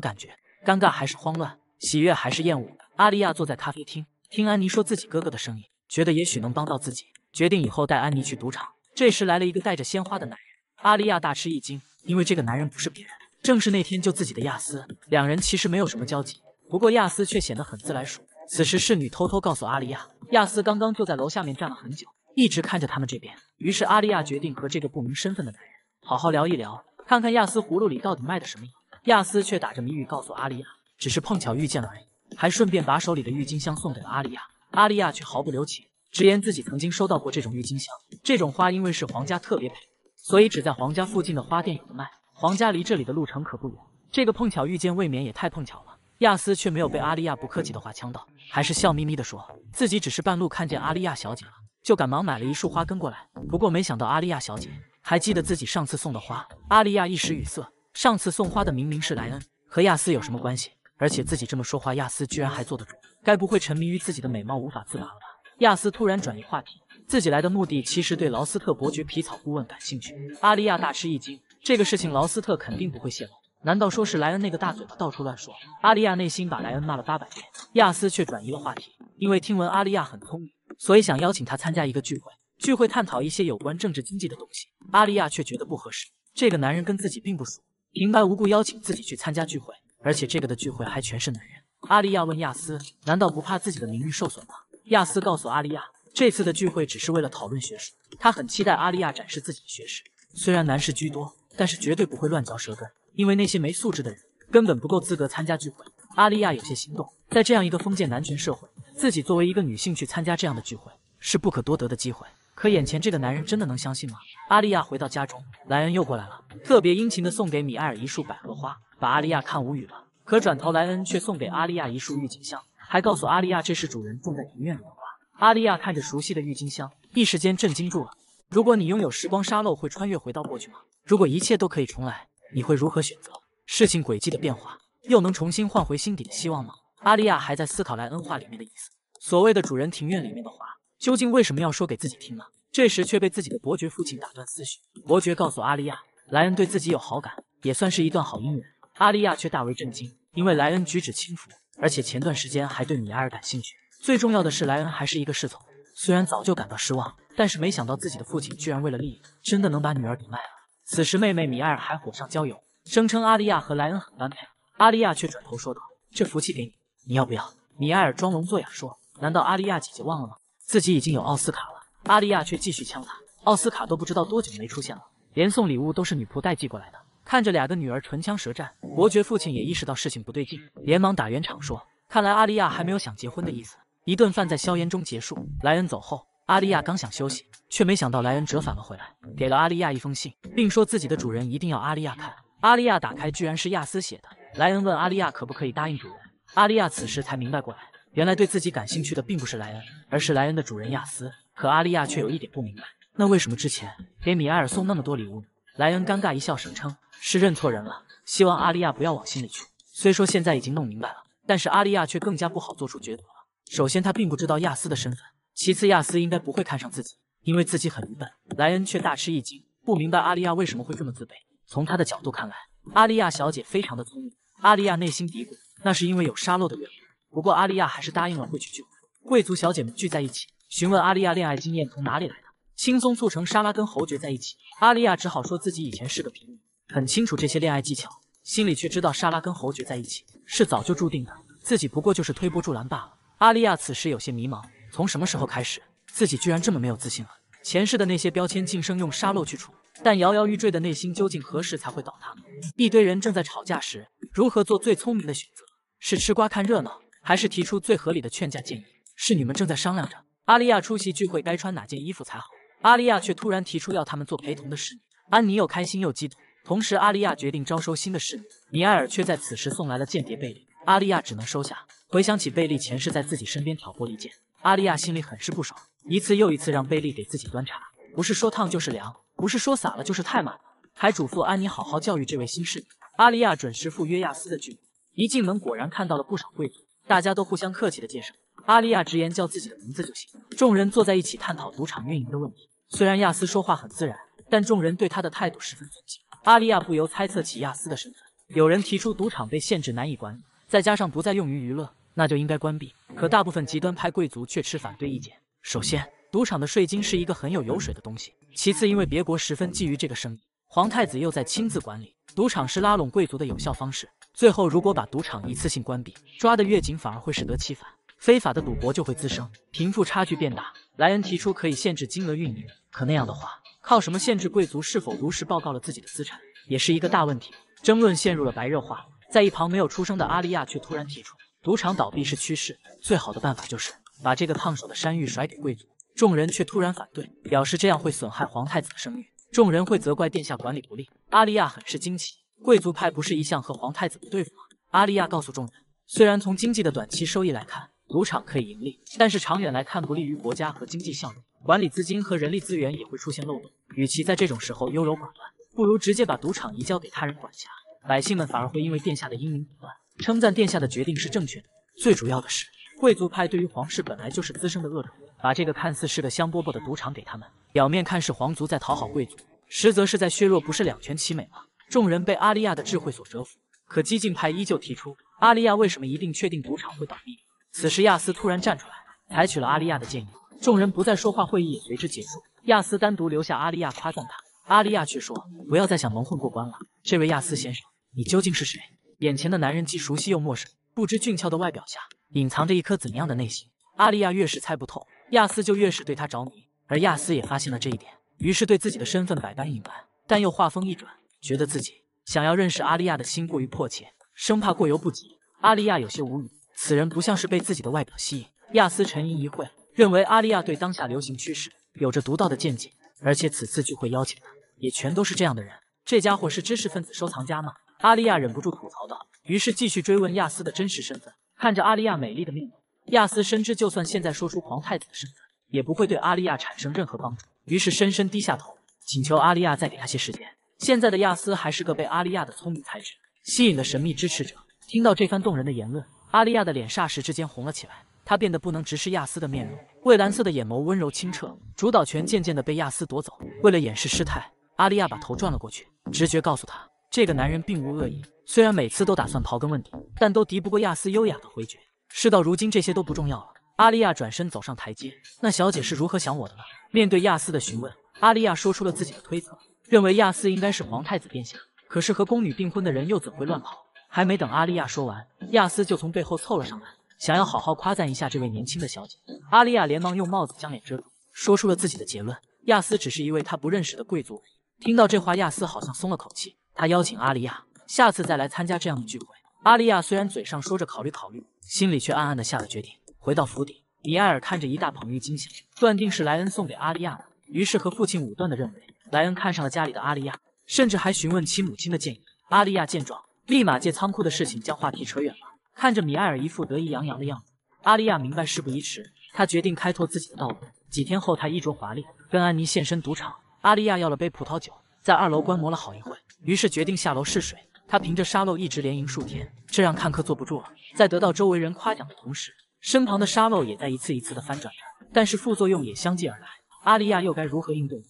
感觉？尴尬还是慌乱？喜悦还是厌恶？阿利亚坐在咖啡厅，听安妮说自己哥哥的声音，觉得也许能帮到自己，决定以后带安妮去赌场。这时来了一个带着鲜花的男人，阿利亚大吃一惊，因为这个男人不是别人，正是那天救自己的亚斯。两人其实没有什么交集，不过亚斯却显得很自来熟。此时侍女偷偷告诉阿丽亚，亚斯刚刚就在楼下面站了很久，一直看着他们这边。于是阿丽亚决定和这个不明身份的男人好好聊一聊，看看亚斯葫芦里到底卖的什么药。亚斯却打着谜语告诉阿丽亚，只是碰巧遇见了而已，还顺便把手里的郁金香送给了阿丽亚。阿丽亚却毫不留情，直言自己曾经收到过这种郁金香。这种花因为是皇家特别配，所以只在皇家附近的花店有的卖。皇家离这里的路程可不远，这个碰巧遇见未免也太碰巧了。亚斯却没有被阿丽亚不客气的话呛到，还是笑眯眯的说自己只是半路看见阿丽亚小姐了，就赶忙买了一束花跟过来。不过没想到阿丽亚小姐还记得自己上次送的花。阿丽亚一时语塞，上次送花的明明是莱恩，和亚斯有什么关系？而且自己这么说话，亚斯居然还坐得住。该不会沉迷于自己的美貌无法自拔了吧？亚斯突然转移话题，自己来的目的其实对劳斯特伯爵皮草顾问感兴趣。阿丽亚大吃一惊，这个事情劳斯特肯定不会泄露。难道说是莱恩那个大嘴巴到处乱说？阿丽亚内心把莱恩骂了八百遍。亚斯却转移了话题，因为听闻阿丽亚很聪明，所以想邀请她参加一个聚会，聚会探讨一些有关政治经济的东西。阿丽亚却觉得不合适，这个男人跟自己并不熟，平白无故邀请自己去参加聚会，而且这个的聚会还全是男人。阿丽亚问亚斯：“难道不怕自己的名誉受损吗？”亚斯告诉阿丽亚：“这次的聚会只是为了讨论学术，他很期待阿丽亚展示自己的学识。虽然男士居多，但是绝对不会乱嚼舌根，因为那些没素质的人根本不够资格参加聚会。”阿丽亚有些心动，在这样一个封建男权社会，自己作为一个女性去参加这样的聚会是不可多得的机会。可眼前这个男人真的能相信吗？阿丽亚回到家中，莱恩又过来了，特别殷勤的送给米埃尔一束百合花，把阿丽亚看无语了。可转头，莱恩却送给阿丽亚一束郁金香，还告诉阿丽亚这是主人种在庭院里的花。阿丽亚看着熟悉的郁金香，一时间震惊住了。如果你拥有时光沙漏，会穿越回到过去吗？如果一切都可以重来，你会如何选择？事情轨迹的变化，又能重新换回心底的希望吗？阿丽亚还在思考莱恩话里面的意思。所谓的主人庭院里面的话，究竟为什么要说给自己听呢？这时却被自己的伯爵父亲打断思绪。伯爵告诉阿丽亚，莱恩对自己有好感，也算是一段好姻缘。阿丽亚却大为震惊。因为莱恩举止轻浮，而且前段时间还对米埃尔感兴趣。最重要的是，莱恩还是一个侍从。虽然早就感到失望，但是没想到自己的父亲居然为了利益，真的能把女儿给卖了。此时，妹妹米埃尔还火上浇油，声称阿丽亚和莱恩很般配。阿丽亚却转头说道：“这福气给你，你要不要？”米埃尔装聋作哑说：“难道阿丽亚姐姐忘了吗？自己已经有奥斯卡了。”阿丽亚却继续呛他：“奥斯卡都不知道多久没出现了，连送礼物都是女仆代寄过来的。”看着俩个女儿唇枪舌战，伯爵父亲也意识到事情不对劲，连忙打圆场说：“看来阿丽亚还没有想结婚的意思。”一顿饭在硝烟中结束。莱恩走后，阿丽亚刚想休息，却没想到莱恩折返了回来，给了阿丽亚一封信，并说自己的主人一定要阿丽亚看。阿丽亚打开，居然是亚斯写的。莱恩问阿丽亚可不可以答应主人。阿丽亚此时才明白过来，原来对自己感兴趣的并不是莱恩，而是莱恩的主人亚斯。可阿丽亚却有一点不明白，那为什么之前给米埃尔送那么多礼物呢？莱恩尴尬一笑，声称。是认错人了，希望阿丽亚不要往心里去。虽说现在已经弄明白了，但是阿丽亚却更加不好做出抉择了。首先，她并不知道亚斯的身份；其次，亚斯应该不会看上自己，因为自己很愚笨。莱恩却大吃一惊，不明白阿丽亚为什么会这么自卑。从他的角度看来，阿丽亚小姐非常的聪明。阿丽亚内心嘀咕，那是因为有沙漏的缘故。不过，阿丽亚还是答应了会去聚会。贵族小姐们聚在一起，询问阿丽亚恋爱经验从哪里来的，轻松促成莎拉跟侯爵在一起。阿丽亚只好说自己以前是个平民。很清楚这些恋爱技巧，心里却知道莎拉跟侯爵在一起是早就注定的，自己不过就是推波助澜罢了。阿丽亚此时有些迷茫，从什么时候开始，自己居然这么没有自信了？前世的那些标签晋升用沙漏去除，但摇摇欲坠的内心究竟何时才会倒塌？一堆人正在吵架时，如何做最聪明的选择？是吃瓜看热闹，还是提出最合理的劝架建议？是你们正在商量着阿利亚出席聚会该穿哪件衣服才好？阿利亚却突然提出要他们做陪同的侍女，安妮又开心又激动。同时，阿利亚决定招收新的侍女，米埃尔却在此时送来了间谍贝利，阿利亚只能收下。回想起贝利前世在自己身边挑拨离间，阿丽亚心里很是不爽，一次又一次让贝利给自己端茶，不是说烫就是凉，不是说洒了就是太满了，还嘱咐安妮好好教育这位新侍女。阿丽亚准时赴约亚斯的聚会，一进门果然看到了不少贵族，大家都互相客气的介绍，阿丽亚直言叫自己的名字就行。众人坐在一起探讨赌场运营的问题，虽然亚斯说话很自然，但众人对他的态度十分尊敬。阿丽亚不由猜测起亚斯的身份。有人提出赌场被限制难以管理，再加上不再用于娱乐，那就应该关闭。可大部分极端派贵族却持反对意见。首先，赌场的税金是一个很有油水的东西；其次，因为别国十分觊觎这个生意，皇太子又在亲自管理，赌场是拉拢贵族的有效方式。最后，如果把赌场一次性关闭，抓得越紧，反而会适得其反，非法的赌博就会滋生，贫富差距变大。莱恩提出可以限制金额运营，可那样的话，靠什么限制贵族是否如实报告了自己的资产，也是一个大问题。争论陷入了白热化，在一旁没有出声的阿利亚却突然提出，赌场倒闭是趋势，最好的办法就是把这个烫手的山芋甩给贵族。众人却突然反对，表示这样会损害皇太子的声誉，众人会责怪殿下管理不力。阿利亚很是惊奇。贵族派不是一向和皇太子不对付吗？阿利亚告诉众人，虽然从经济的短期收益来看，赌场可以盈利，但是长远来看不利于国家和经济效益，管理资金和人力资源也会出现漏洞。与其在这种时候优柔寡断，不如直接把赌场移交给他人管辖，百姓们反而会因为殿下的英明果断，称赞殿下的决定是正确的。最主要的是，贵族派对于皇室本来就是滋生的恶种，把这个看似是个香饽饽的赌场给他们，表面看是皇族在讨好贵族，实则是在削弱，不是两全其美吗？众人被阿利亚的智慧所折服，可激进派依旧提出，阿利亚为什么一定确定赌场会倒闭？此时亚斯突然站出来，采取了阿利亚的建议，众人不再说话，会议也随之结束。亚斯单独留下阿利亚夸赞他，阿利亚却说：“不要再想蒙混过关了，这位亚斯先生，你究竟是谁？”眼前的男人既熟悉又陌生，不知俊俏的外表下隐藏着一颗怎样的内心。阿利亚越是猜不透，亚斯就越是对他着迷，而亚斯也发现了这一点，于是对自己的身份百般隐瞒，但又话锋一转。觉得自己想要认识阿利亚的心过于迫切，生怕过犹不及。阿利亚有些无语，此人不像是被自己的外表吸引。亚斯沉吟一会，认为阿利亚对当下流行趋势有着独到的见解，而且此次聚会邀请的也全都是这样的人。这家伙是知识分子收藏家吗？阿利亚忍不住吐槽道。于是继续追问亚斯的真实身份。看着阿利亚美丽的面容，亚斯深知，就算现在说出皇太子的身份，也不会对阿利亚产生任何帮助。于是深深低下头，请求阿利亚再给他些时间。现在的亚斯还是个被阿利亚的聪明才智吸引的神秘支持者。听到这番动人的言论，阿利亚的脸霎时之间红了起来，她变得不能直视亚斯的面容，蔚蓝色的眼眸温柔清澈，主导权渐渐的被亚斯夺走。为了掩饰失态，阿利亚把头转了过去，直觉告诉他，这个男人并无恶意。虽然每次都打算刨根问底，但都敌不过亚斯优雅的回绝。事到如今，这些都不重要了。阿利亚转身走上台阶，那小姐是如何想我的呢？面对亚斯的询问，阿利亚说出了自己的推测。认为亚斯应该是皇太子殿下，可是和宫女订婚的人又怎会乱跑？还没等阿利亚说完，亚斯就从背后凑了上来，想要好好夸赞一下这位年轻的小姐。阿利亚连忙用帽子将脸遮住，说出了自己的结论：亚斯只是一位他不认识的贵族。听到这话，亚斯好像松了口气。他邀请阿利亚下次再来参加这样的聚会。阿利亚虽然嘴上说着考虑考虑，心里却暗暗的下了决定。回到府邸，米埃尔看着一大捧郁金香，断定是莱恩送给阿利亚的，于是和父亲武断的认为。莱恩看上了家里的阿利亚，甚至还询问其母亲的建议。阿利亚见状，立马借仓库的事情将话题扯远了。看着米埃尔一副得意洋洋的样子，阿利亚明白事不宜迟，他决定开拓自己的道路。几天后，他衣着华丽，跟安妮现身赌场。阿利亚要了杯葡萄酒，在二楼观摩了好一会，于是决定下楼试水。他凭着沙漏一直连赢数天，这让看客坐不住了。在得到周围人夸奖的同时，身旁的沙漏也在一次一次的翻转着，但是副作用也相继而来。阿利亚又该如何应对？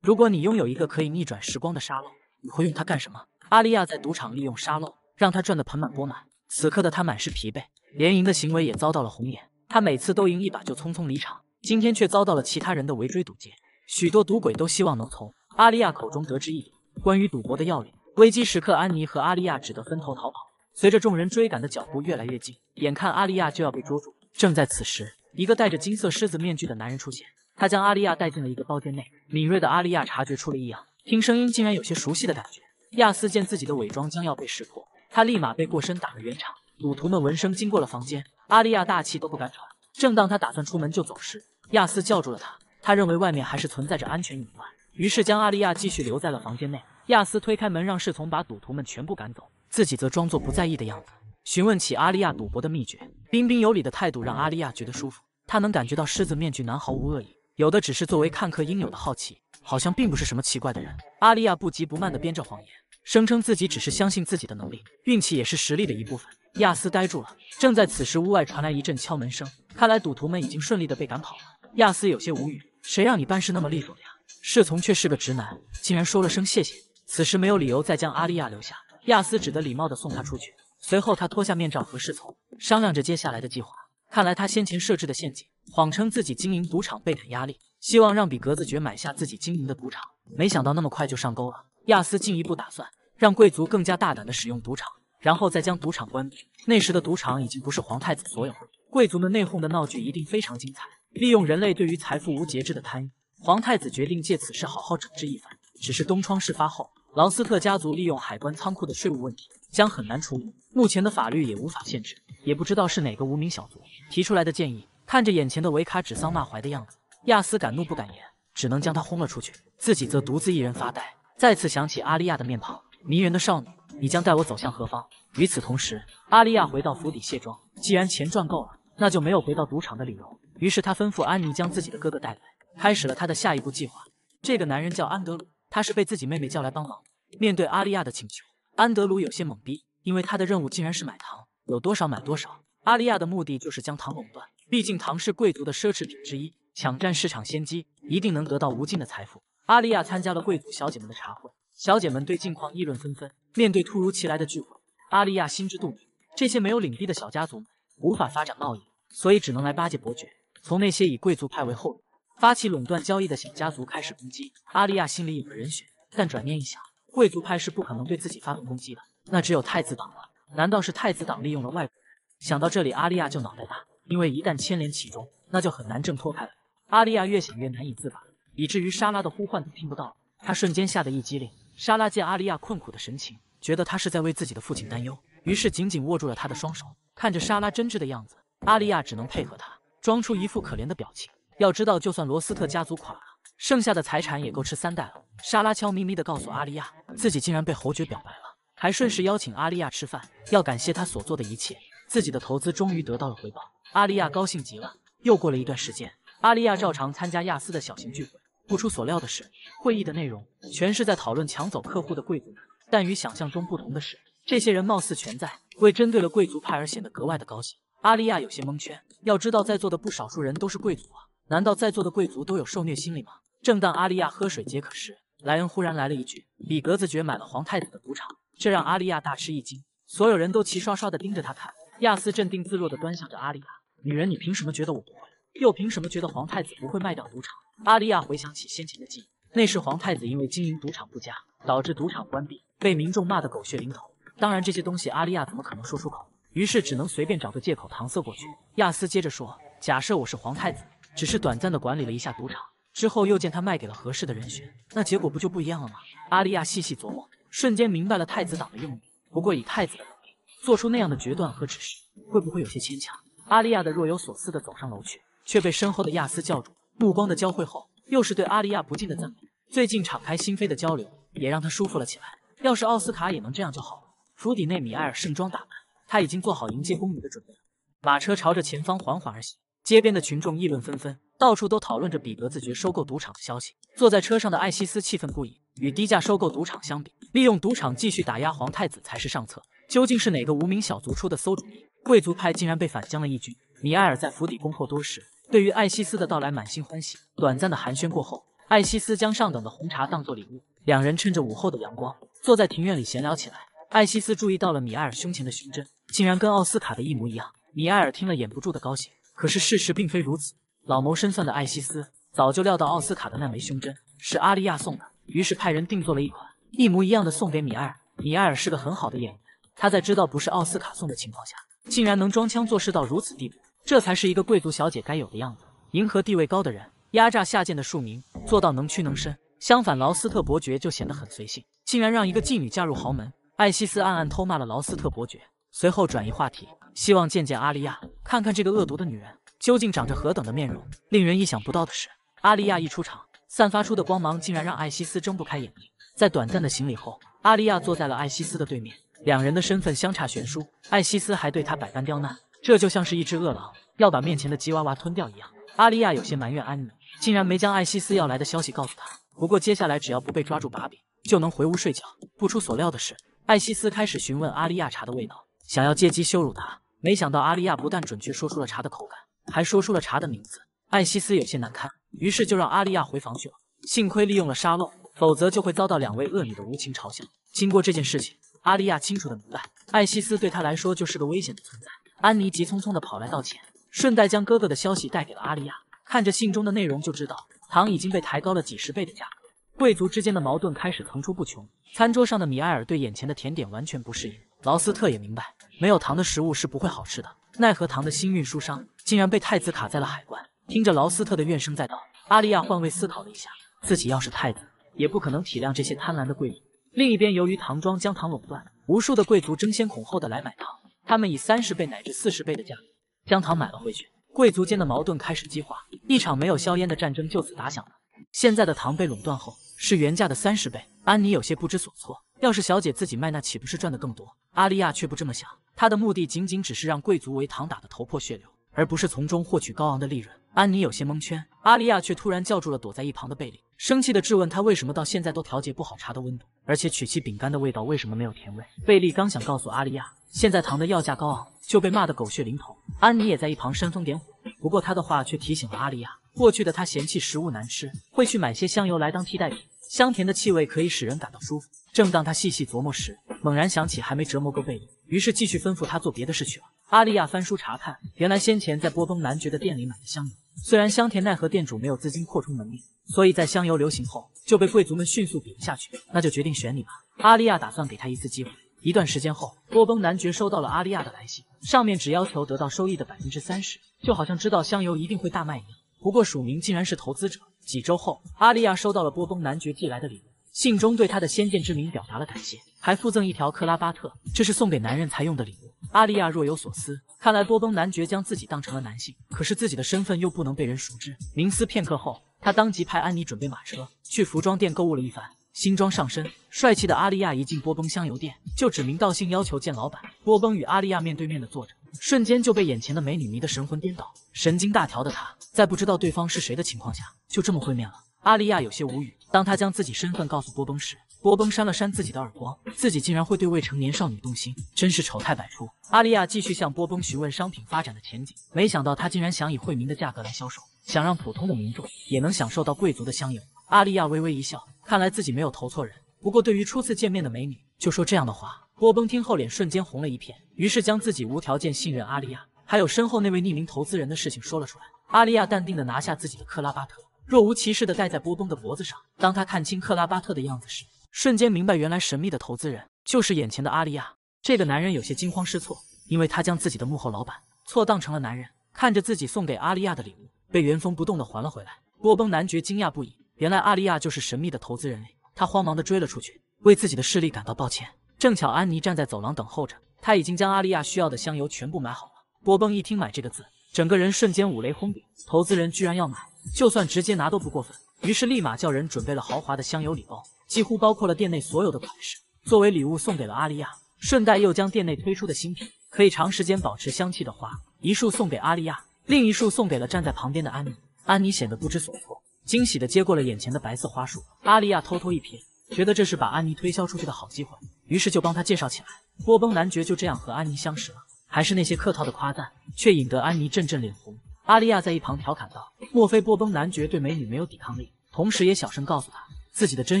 如果你拥有一个可以逆转时光的沙漏，你会用它干什么？阿利亚在赌场利用沙漏，让他赚得盆满钵满。此刻的他满是疲惫，连赢的行为也遭到了红眼。他每次都赢一把就匆匆离场，今天却遭到了其他人的围追堵截。许多赌鬼都希望能从阿利亚口中得知一点关于赌博的要领。危机时刻，安妮和阿利亚只得分头逃跑。随着众人追赶的脚步越来越近，眼看阿利亚就要被捉住，正在此时，一个戴着金色狮子面具的男人出现。他将阿利亚带进了一个包间内，敏锐的阿利亚察觉出了异样，听声音竟然有些熟悉的感觉。亚斯见自己的伪装将要被识破，他立马背过身打了圆场。赌徒们闻声经过了房间，阿利亚大气都不敢喘。正当他打算出门就走时，亚斯叫住了他。他认为外面还是存在着安全隐患，于是将阿利亚继续留在了房间内。亚斯推开门，让侍从把赌徒们全部赶走，自己则装作不在意的样子，询问起阿利亚赌博的秘诀。彬彬有礼的态度让阿利亚觉得舒服，他能感觉到狮子面具男毫无恶意。有的只是作为看客应有的好奇，好像并不是什么奇怪的人。阿利亚不急不慢地编着谎言，声称自己只是相信自己的能力，运气也是实力的一部分。亚斯呆住了。正在此时，屋外传来一阵敲门声，看来赌徒们已经顺利地被赶跑了。亚斯有些无语，谁让你办事那么利索的呀？侍从却是个直男，竟然说了声谢谢。此时没有理由再将阿利亚留下，亚斯只得礼貌地送他出去。随后他脱下面罩和侍从商量着接下来的计划。看来他先前设置的陷阱，谎称自己经营赌场倍感压力，希望让比格子爵买下自己经营的赌场，没想到那么快就上钩了。亚斯进一步打算让贵族更加大胆的使用赌场，然后再将赌场关闭。那时的赌场已经不是皇太子所有了，贵族们内讧的闹剧一定非常精彩。利用人类对于财富无节制的贪欲，皇太子决定借此事好好整治一番。只是东窗事发后，劳斯特家族利用海关仓库的税务问题将很难处理，目前的法律也无法限制。也不知道是哪个无名小卒提出来的建议。看着眼前的维卡指桑骂槐的样子，亚斯敢怒不敢言，只能将他轰了出去，自己则独自一人发呆。再次想起阿利亚的面庞，迷人的少女，你将带我走向何方？与此同时，阿利亚回到府邸卸妆。既然钱赚够了，那就没有回到赌场的理由。于是他吩咐安妮将自己的哥哥带来，开始了他的下一步计划。这个男人叫安德鲁，他是被自己妹妹叫来帮忙。面对阿利亚的请求，安德鲁有些懵逼，因为他的任务竟然是买糖，有多少买多少。阿利亚的目的就是将糖垄断，毕竟糖是贵族的奢侈品之一，抢占市场先机，一定能得到无尽的财富。阿利亚参加了贵族小姐们的茶会，小姐们对近况议论纷纷。面对突如其来的聚会，阿利亚心知肚明，这些没有领地的小家族们无法发展贸易，所以只能来巴结伯爵。从那些以贵族派为后、发起垄断交易的小家族开始攻击阿利亚，心里有了人选，但转念一想，贵族派是不可能对自己发动攻击的，那只有太子党了。难道是太子党利用了外国人？想到这里，阿利亚就脑袋大，因为一旦牵连其中，那就很难挣脱开来。阿利亚越想越难以自拔，以至于莎拉的呼唤都听不到了。她瞬间吓得一激灵。莎拉见阿利亚困苦的神情，觉得她是在为自己的父亲担忧，于是紧紧握住了她的双手。看着莎拉真挚的样子，阿利亚只能配合她。装出一副可怜的表情。要知道，就算罗斯特家族垮了，剩下的财产也够吃三代了。莎拉悄咪咪地告诉阿丽亚，自己竟然被侯爵表白了，还顺势邀请阿丽亚吃饭，要感谢他所做的一切。自己的投资终于得到了回报，阿丽亚高兴极了。又过了一段时间，阿丽亚照常参加亚斯的小型聚会。不出所料的是，会议的内容全是在讨论抢走客户的贵族们。但与想象中不同的是，这些人貌似全在为针对了贵族派而显得格外的高兴。阿丽亚有些蒙圈，要知道在座的不少数人都是贵族啊，难道在座的贵族都有受虐心理吗？正当阿丽亚喝水解渴时，莱恩忽然来了一句：“比格子爵买了皇太子的赌场。”这让阿丽亚大吃一惊，所有人都齐刷刷的盯着他看。亚斯镇定自若的端详着阿丽亚，女人，你凭什么觉得我不会？又凭什么觉得皇太子不会卖掉赌场？阿丽亚回想起先前的记忆，那时皇太子因为经营赌场不佳，导致赌场关闭，被民众骂得狗血淋头。当然，这些东西阿丽亚怎么可能说出口？于是只能随便找个借口搪塞过去。亚斯接着说：“假设我是皇太子，只是短暂的管理了一下赌场，之后又见他卖给了合适的人选，那结果不就不一样了吗？”阿丽亚细细琢磨，瞬间明白了太子党的用意。不过以太子的能力，做出那样的决断和指示，会不会有些牵强？阿丽亚的若有所思的走上楼去，却被身后的亚斯叫住。目光的交汇后，又是对阿丽亚不敬的赞美。最近敞开心扉的交流，也让他舒服了起来。要是奥斯卡也能这样就好了。府邸内，米埃尔盛装打扮。他已经做好迎接宫女的准备了。马车朝着前方缓缓而行，街边的群众议论纷纷，到处都讨论着比格自觉收购赌场的消息。坐在车上的艾西斯气愤不已。与低价收购赌场相比，利用赌场继续打压皇太子才是上策。究竟是哪个无名小卒出的馊主意？贵族派竟然被反将了一军。米埃尔在府邸恭候多时，对于艾西斯的到来满心欢喜。短暂的寒暄过后，艾西斯将上等的红茶当做礼物。两人趁着午后的阳光，坐在庭院里闲聊起来。艾西斯注意到了米埃尔胸前的胸针。竟然跟奥斯卡的一模一样，米埃尔听了掩不住的高兴。可是事实并非如此，老谋深算的艾西斯早就料到奥斯卡的那枚胸针是阿利亚送的，于是派人定做了一款一模一样的送给米埃尔。米埃尔是个很好的演员，他在知道不是奥斯卡送的情况下，竟然能装腔作势到如此地步，这才是一个贵族小姐该有的样子。迎合地位高的人，压榨下贱的庶民，做到能屈能伸。相反，劳斯特伯爵就显得很随性，竟然让一个妓女嫁入豪门。艾西斯暗暗偷骂了劳斯特伯爵。随后转移话题，希望见见阿丽亚，看看这个恶毒的女人究竟长着何等的面容。令人意想不到的是，阿丽亚一出场，散发出的光芒竟然让艾西斯睁不开眼睛。在短暂的行礼后，阿丽亚坐在了艾西斯的对面，两人的身份相差悬殊。艾西斯还对她百般刁难，这就像是一只饿狼要把面前的吉娃娃吞掉一样。阿丽亚有些埋怨安妮，竟然没将艾西斯要来的消息告诉他。不过接下来只要不被抓住把柄，就能回屋睡觉。不出所料的是，艾西斯开始询问阿丽亚茶的味道。想要借机羞辱他，没想到阿丽亚不但准确说出了茶的口感，还说出了茶的名字。艾西斯有些难堪，于是就让阿丽亚回房去了。幸亏利用了沙漏，否则就会遭到两位恶女的无情嘲笑。经过这件事情，阿丽亚清楚的明白，艾西斯对她来说就是个危险的存在。安妮急匆匆的跑来道歉，顺带将哥哥的消息带给了阿丽亚。看着信中的内容，就知道糖已经被抬高了几十倍的价格。贵族之间的矛盾开始层出不穷。餐桌上的米埃尔对眼前的甜点完全不适应，劳斯特也明白，没有糖的食物是不会好吃的。奈何糖的新运输商竟然被太子卡在了海关。听着劳斯特的怨声载道，阿利亚换位思考了一下，自己要是太子，也不可能体谅这些贪婪的贵族。另一边，由于糖庄将糖垄断，无数的贵族争先恐后的来买糖，他们以三十倍乃至四十倍的价格将糖买了回去。贵族间的矛盾开始激化，一场没有硝烟的战争就此打响了。现在的糖被垄断后是原价的三十倍，安妮有些不知所措。要是小姐自己卖，那岂不是赚得更多？阿利亚却不这么想，她的目的仅仅只是让贵族为糖打得头破血流，而不是从中获取高昂的利润。安妮有些蒙圈，阿利亚却突然叫住了躲在一旁的贝利，生气地质问他为什么到现在都调节不好茶的温度，而且曲奇饼干的味道为什么没有甜味？贝利刚想告诉阿利亚，现在糖的要价高昂。就被骂得狗血淋头，安妮也在一旁煽风点火。不过他的话却提醒了阿丽亚，过去的他嫌弃食物难吃，会去买些香油来当替代品，香甜的气味可以使人感到舒服。正当他细细琢磨时，猛然想起还没折磨够贝利，于是继续吩咐他做别的事去了。阿丽亚翻书查看，原来先前在波崩男爵的店里买的香油，虽然香甜，奈何店主没有资金扩充门面，所以在香油流行后就被贵族们迅速比了下去。那就决定选你吧。阿丽亚打算给他一次机会。一段时间后，波崩男爵收到了阿利亚的来信，上面只要求得到收益的百分之三十，就好像知道香油一定会大卖一样。不过署名竟然是投资者。几周后，阿利亚收到了波崩男爵寄来的礼物，信中对他的先见之明表达了感谢，还附赠一条克拉巴特，这是送给男人才用的礼物。阿利亚若有所思，看来波崩男爵将自己当成了男性，可是自己的身份又不能被人熟知。冥思片刻后，他当即派安妮准备马车，去服装店购物了一番。新装上身，帅气的阿利亚一进波崩香油店，就指名道姓要求见老板。波崩与阿利亚面对面的坐着，瞬间就被眼前的美女迷得神魂颠倒。神经大条的他，在不知道对方是谁的情况下，就这么会面了。阿利亚有些无语。当他将自己身份告诉波崩时，波崩扇了扇自己的耳光，自己竟然会对未成年少女动心，真是丑态百出。阿利亚继续向波崩询问商品发展的前景，没想到他竟然想以惠民的价格来销售，想让普通的民众也能享受到贵族的香油。阿利亚微微一笑。看来自己没有投错人。不过对于初次见面的美女，就说这样的话。波崩听后脸瞬间红了一片，于是将自己无条件信任阿利亚，还有身后那位匿名投资人的事情说了出来。阿利亚淡定的拿下自己的克拉巴特，若无其事的戴在波崩的脖子上。当他看清克拉巴特的样子时，瞬间明白原来神秘的投资人就是眼前的阿利亚。这个男人有些惊慌失措，因为他将自己的幕后老板错当成了男人。看着自己送给阿利亚的礼物被原封不动的还了回来，波崩男爵惊讶不已。原来阿利亚就是神秘的投资人，他慌忙的追了出去，为自己的势力感到抱歉。正巧安妮站在走廊等候着，他已经将阿利亚需要的香油全部买好了。波崩一听“买”这个字，整个人瞬间五雷轰顶，投资人居然要买，就算直接拿都不过分。于是立马叫人准备了豪华的香油礼包，几乎包括了店内所有的款式，作为礼物送给了阿利亚。顺带又将店内推出的新品，可以长时间保持香气的花一束送给阿利亚，另一束送给了站在旁边的安妮。安妮显得不知所措。惊喜的接过了眼前的白色花束，阿利亚偷偷一瞥，觉得这是把安妮推销出去的好机会，于是就帮她介绍起来。波崩男爵就这样和安妮相识了，还是那些客套的夸赞，却引得安妮阵阵脸红。阿利亚在一旁调侃道：“莫非波崩男爵对美女没有抵抗力？”同时也小声告诉他，自己的真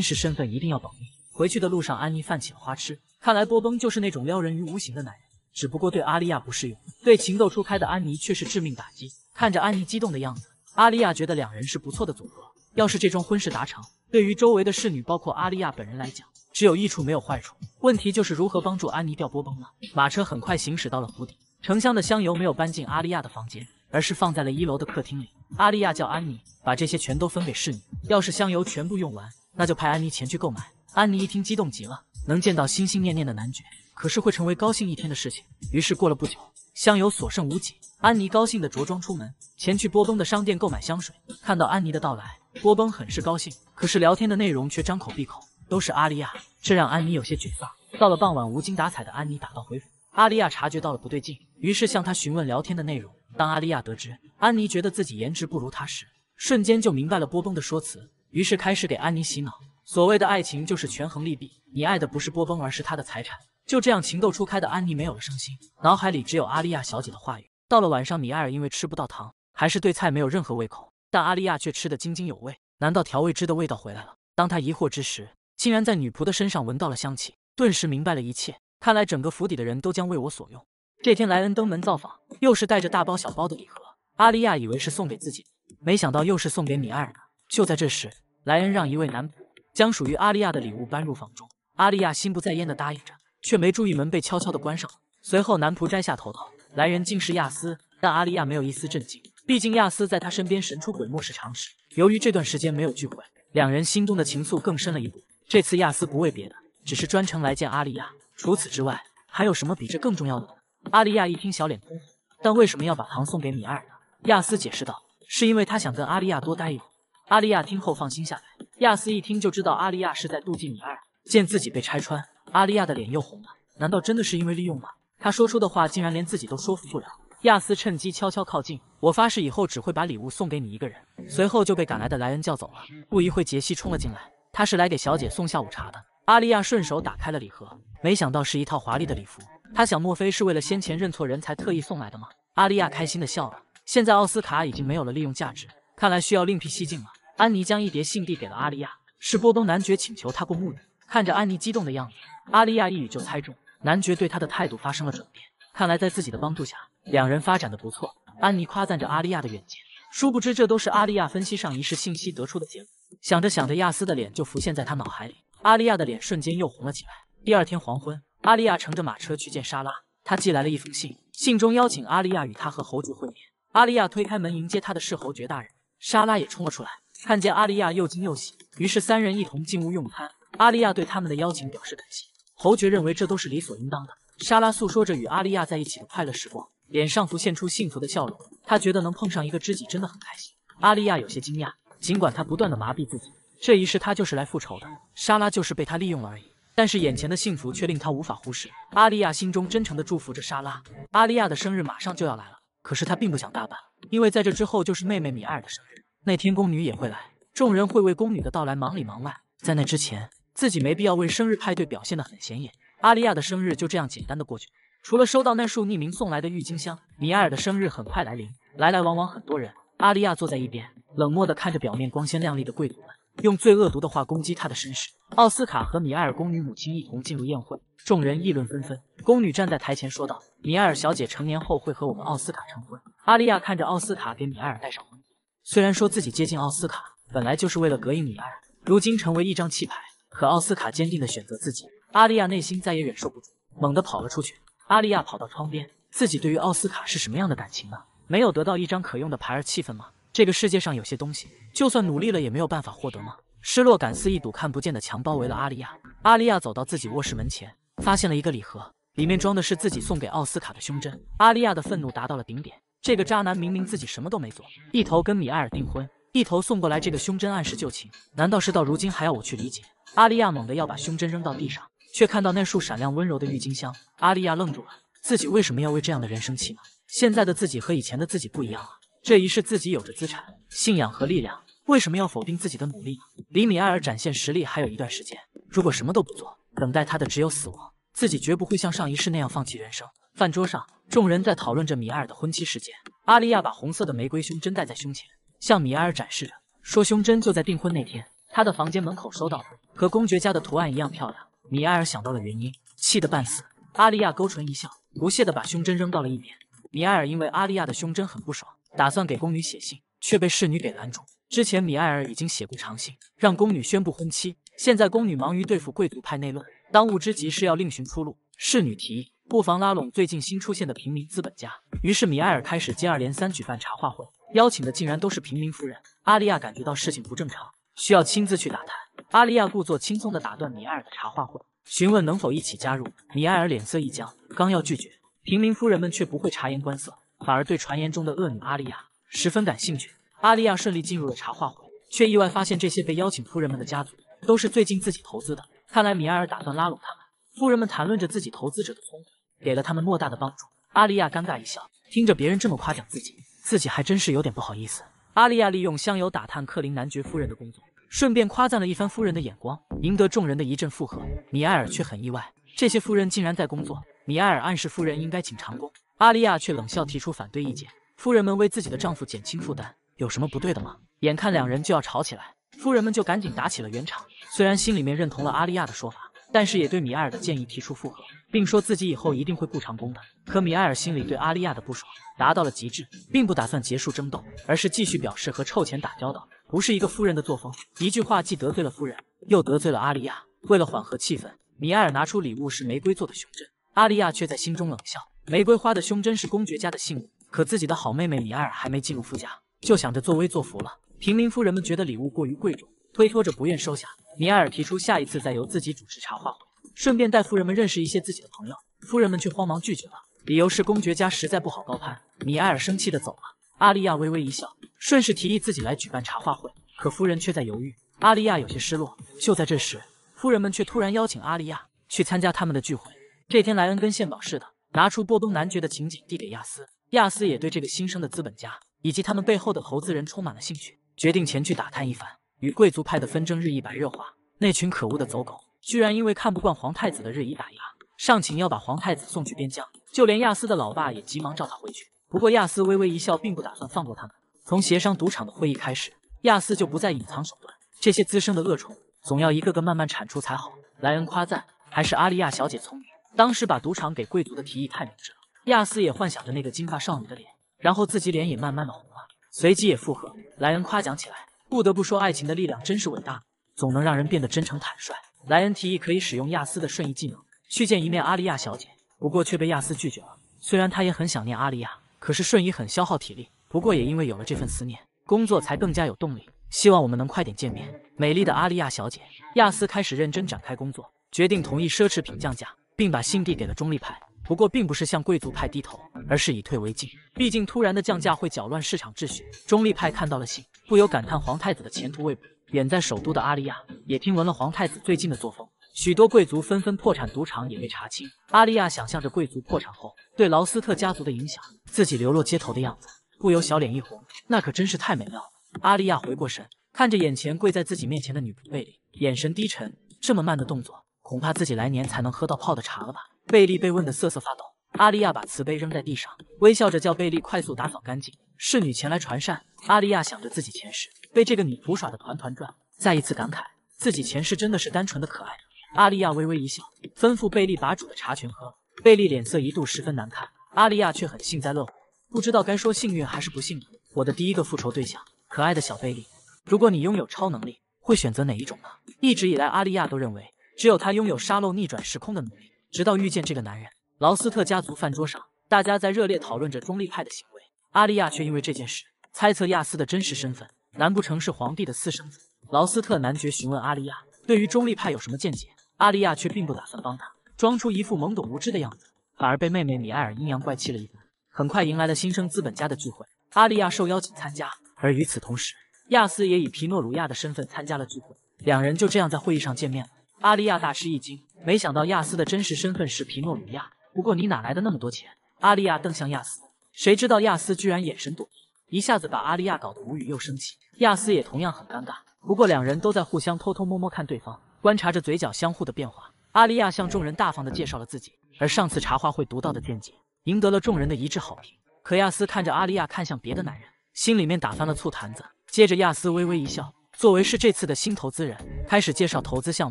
实身份一定要保密。回去的路上，安妮犯起了花痴，看来波崩就是那种撩人于无形的男人，只不过对阿利亚不适用，对情窦初开的安妮却是致命打击。看着安妮激动的样子。阿利亚觉得两人是不错的组合，要是这桩婚事达成，对于周围的侍女，包括阿利亚本人来讲，只有益处没有坏处。问题就是如何帮助安妮调波崩了。马车很快行驶到了府邸，成箱的香油没有搬进阿利亚的房间，而是放在了一楼的客厅里。阿利亚叫安妮把这些全都分给侍女，要是香油全部用完，那就派安妮前去购买。安妮一听激动极了，能见到心心念念的男爵，可是会成为高兴一天的事情。于是过了不久，香油所剩无几。安妮高兴的着装出门，前去波崩的商店购买香水。看到安妮的到来，波崩很是高兴，可是聊天的内容却张口闭口都是阿利亚，这让安妮有些沮丧。到了傍晚，无精打采的安妮打道回府。阿利亚察觉到了不对劲，于是向她询问聊天的内容。当阿利亚得知安妮觉得自己颜值不如他时，瞬间就明白了波崩的说辞，于是开始给安妮洗脑。所谓的爱情就是权衡利弊，你爱的不是波崩，而是他的财产。就这样，情窦初开的安妮没有了伤心，脑海里只有阿利亚小姐的话语。到了晚上，米埃尔因为吃不到糖，还是对菜没有任何胃口，但阿利亚却吃得津津有味。难道调味汁的味道回来了？当他疑惑之时，竟然在女仆的身上闻到了香气，顿时明白了一切。看来整个府邸的人都将为我所用。这天，莱恩登门造访，又是带着大包小包的礼盒。阿利亚以为是送给自己的，没想到又是送给米埃尔的。就在这时，莱恩让一位男仆将属于阿利亚的礼物搬入房中。阿利亚心不在焉的答应着，却没注意门被悄悄的关上了。随后，男仆摘下头套，来人竟是亚斯，但阿利亚没有一丝震惊，毕竟亚斯在他身边神出鬼没是常事。由于这段时间没有聚会，两人心中的情愫更深了一步。这次亚斯不为别的，只是专程来见阿丽亚。除此之外，还有什么比这更重要的呢？阿丽亚一听，小脸通红。但为什么要把糖送给米埃尔呢？亚斯解释道：“是因为他想跟阿丽亚多待一会。”阿丽亚听后放心下来。亚斯一听就知道阿丽亚是在妒忌米埃尔。见自己被拆穿，阿丽亚的脸又红了。难道真的是因为利用吗？他说出的话竟然连自己都说服不了。亚斯趁机悄悄靠近，我发誓以后只会把礼物送给你一个人。随后就被赶来的莱恩叫走了。不一会，杰西冲了进来，他是来给小姐送下午茶的。阿丽亚顺手打开了礼盒，没想到是一套华丽的礼服。他想，莫非是为了先前认错人才特意送来的吗？阿丽亚开心的笑了。现在奥斯卡已经没有了利用价值，看来需要另辟蹊径了。安妮将一叠信递给了阿丽亚，是波东男爵请求他过目的。看着安妮激动的样子，阿丽亚一语就猜中，男爵对她的态度发生了转变。看来在自己的帮助下，两人发展的不错。安妮夸赞着阿丽亚的远见，殊不知这都是阿丽亚分析上一世信息得出的结果。想着想着，亚斯的脸就浮现在他脑海里，阿利亚的脸瞬间又红了起来。第二天黄昏，阿利亚乘着马车去见莎拉，她寄来了一封信，信中邀请阿利亚与他和侯爵会面。阿利亚推开门迎接他的是侯爵大人，莎拉也冲了出来，看见阿利亚又惊又喜，于是三人一同进屋用餐。阿利亚对他们的邀请表示感谢，侯爵认为这都是理所应当的。莎拉诉说着与阿利亚在一起的快乐时光，脸上浮现出幸福的笑容。她觉得能碰上一个知己真的很开心。阿利亚有些惊讶，尽管她不断的麻痹自己，这一世她就是来复仇的，莎拉就是被她利用了而已。但是眼前的幸福却令她无法忽视。阿丽亚心中真诚的祝福着莎拉。阿丽亚的生日马上就要来了，可是她并不想大办，因为在这之后就是妹妹米埃尔的生日，那天宫女也会来，众人会为宫女的到来忙里忙外。在那之前。自己没必要为生日派对表现得很显眼。阿丽亚的生日就这样简单的过去，除了收到那束匿名送来的郁金香，米埃尔的生日很快来临，来来往往很多人。阿丽亚坐在一边，冷漠的看着表面光鲜亮丽的贵族们，用最恶毒的话攻击她的身世。奥斯卡和米埃尔宫女母亲一同进入宴会，众人议论纷纷。宫女站在台前说道：“米埃尔小姐成年后会和我们奥斯卡成婚。”阿丽亚看着奥斯卡给米埃尔戴上婚戒，虽然说自己接近奥斯卡本来就是为了膈应米埃尔，如今成为一张气牌。可奥斯卡坚定地选择自己，阿丽亚内心再也忍受不住，猛地跑了出去。阿丽亚跑到窗边，自己对于奥斯卡是什么样的感情呢？没有得到一张可用的牌儿，气愤吗？这个世界上有些东西，就算努力了也没有办法获得吗？失落感似一堵看不见的墙，包围了阿丽亚。阿丽亚走到自己卧室门前，发现了一个礼盒，里面装的是自己送给奥斯卡的胸针。阿丽亚的愤怒达到了顶点，这个渣男明明自己什么都没做，一头跟米埃尔订婚，一头送过来这个胸针，暗示旧情。难道是到如今还要我去理解？阿丽亚猛地要把胸针扔到地上，却看到那束闪亮温柔的郁金香。阿丽亚愣住了，自己为什么要为这样的人生气呢？现在的自己和以前的自己不一样了。这一世自己有着资产、信仰和力量，为什么要否定自己的努力呢？离米埃尔展现实力还有一段时间，如果什么都不做，等待他的只有死亡。自己绝不会像上一世那样放弃人生。饭桌上，众人在讨论着米埃尔的婚期时间。阿丽亚把红色的玫瑰胸针戴在胸前，向米埃尔展示着，说胸针就在订婚那天。他的房间门口收到的，和公爵家的图案一样漂亮。米埃尔想到了原因，气得半死。阿丽亚勾唇一笑，不屑地把胸针扔到了一边。米埃尔因为阿丽亚的胸针很不爽，打算给宫女写信，却被侍女给拦住。之前米埃尔已经写过长信，让宫女宣布婚期。现在宫女忙于对付贵族派内乱，当务之急是要另寻出路。侍女提议，不妨拉拢最近新出现的平民资本家。于是米埃尔开始接二连三举办茶话会，邀请的竟然都是平民夫人。阿利亚感觉到事情不正常。需要亲自去打探。阿利亚故作轻松地打断米埃尔的茶话会，询问能否一起加入。米埃尔脸色一僵，刚要拒绝，平民夫人们却不会察言观色，反而对传言中的恶女阿丽亚十分感兴趣。阿丽亚顺利进入了茶话会，却意外发现这些被邀请夫人们的家族都是最近自己投资的。看来米埃尔打算拉拢他们。夫人们谈论着自己投资者的聪慧，给了他们莫大的帮助。阿丽亚尴尬一笑，听着别人这么夸奖自己，自己还真是有点不好意思。阿丽亚利用香油打探克林男爵夫人的工作，顺便夸赞了一番夫人的眼光，赢得众人的一阵附和。米埃尔却很意外，这些夫人竟然在工作。米埃尔暗示夫人应该请长工，阿丽亚却冷笑提出反对意见。夫人们为自己的丈夫减轻负担，有什么不对的吗？眼看两人就要吵起来，夫人们就赶紧打起了圆场。虽然心里面认同了阿丽亚的说法。但是也对米埃尔的建议提出附和，并说自己以后一定会雇长工的。可米埃尔心里对阿丽亚的不爽达到了极致，并不打算结束争斗，而是继续表示和臭钱打交道不是一个夫人的作风。一句话既得罪了夫人，又得罪了阿丽亚。为了缓和气氛，米埃尔拿出礼物是玫瑰做的胸针，阿丽亚却在心中冷笑。玫瑰花的胸针是公爵家的信物，可自己的好妹妹米埃尔还没进入夫家，就想着作威作福了。平民夫人们觉得礼物过于贵重，推脱着不愿收下。米埃尔提出下一次再由自己主持茶话会，顺便带夫人们认识一些自己的朋友。夫人们却慌忙拒绝了，理由是公爵家实在不好高攀。米埃尔生气的走了。阿丽亚微微一笑，顺势提议自己来举办茶话会，可夫人却在犹豫。阿丽亚有些失落。就在这时，夫人们却突然邀请阿丽亚去参加他们的聚会。这天，莱恩跟献宝似的。拿出波东男爵的情景递给亚斯，亚斯也对这个新生的资本家以及他们背后的投资人充满了兴趣，决定前去打探一番。与贵族派的纷争日益白热化，那群可恶的走狗居然因为看不惯皇太子的日益打压，上请要把皇太子送去边疆。就连亚斯的老爸也急忙召他回去。不过亚斯微微一笑，并不打算放过他们。从协商赌场的会议开始，亚斯就不再隐藏手段。这些滋生的恶虫总要一个个慢慢铲除才好。莱恩夸赞，还是阿利亚小姐聪明。当时把赌场给贵族的提议太明智了，亚斯也幻想着那个金发少女的脸，然后自己脸也慢慢的红了，随即也附和。莱恩夸奖起来，不得不说，爱情的力量真是伟大，总能让人变得真诚坦率。莱恩提议可以使用亚斯的瞬移技能去见一面阿利亚小姐，不过却被亚斯拒绝了。虽然他也很想念阿利亚，可是瞬移很消耗体力，不过也因为有了这份思念，工作才更加有动力。希望我们能快点见面，美丽的阿利亚小姐。亚斯开始认真展开工作，决定同意奢侈品降价。并把信递给了中立派，不过并不是向贵族派低头，而是以退为进。毕竟突然的降价会搅乱市场秩序。中立派看到了信，不由感叹皇太子的前途未卜。远在首都的阿利亚也听闻了皇太子最近的作风，许多贵族纷纷破产，赌场也被查清。阿利亚想象着贵族破产后对劳斯特家族的影响，自己流落街头的样子，不由小脸一红，那可真是太美妙了。阿利亚回过神，看着眼前跪在自己面前的女仆贝利，眼神低沉，这么慢的动作。恐怕自己来年才能喝到泡的茶了吧？贝利被问得瑟瑟发抖。阿丽亚把瓷杯扔在地上，微笑着叫贝利快速打扫干净。侍女前来传膳。阿丽亚想着自己前世被这个女仆耍得团团转，再一次感慨自己前世真的是单纯的可爱。阿丽亚微微一笑，吩咐贝利把煮的茶全喝。贝利脸色一度十分难看，阿丽亚却很幸灾乐祸，不知道该说幸运还是不幸运。我的第一个复仇对象，可爱的小贝利，如果你拥有超能力，会选择哪一种呢？一直以来，阿丽亚都认为。只有他拥有沙漏逆转时空的能力。直到遇见这个男人，劳斯特家族饭桌上，大家在热烈讨论着中立派的行为。阿利亚却因为这件事猜测亚斯的真实身份，难不成是皇帝的私生子？劳斯特男爵询问阿利亚对于中立派有什么见解，阿利亚却并不打算帮他，装出一副懵懂无知的样子，反而被妹妹米埃尔阴阳怪气了一番。很快迎来了新生资本家的聚会，阿利亚受邀请参加，而与此同时，亚斯也以皮诺鲁亚的身份参加了聚会，两人就这样在会议上见面了。阿丽亚大吃一惊，没想到亚斯的真实身份是皮诺鲁亚。不过你哪来的那么多钱？阿丽亚瞪向亚斯，谁知道亚斯居然眼神躲避，一下子把阿丽亚搞得无语又生气。亚斯也同样很尴尬。不过两人都在互相偷偷摸摸看对方，观察着嘴角相互的变化。阿丽亚向众人大方的介绍了自己，而上次茶话会读到的见解，赢得了众人的一致好评。可亚斯看着阿丽亚看向别的男人，心里面打翻了醋坛子。接着亚斯微微一笑。作为是这次的新投资人，开始介绍投资项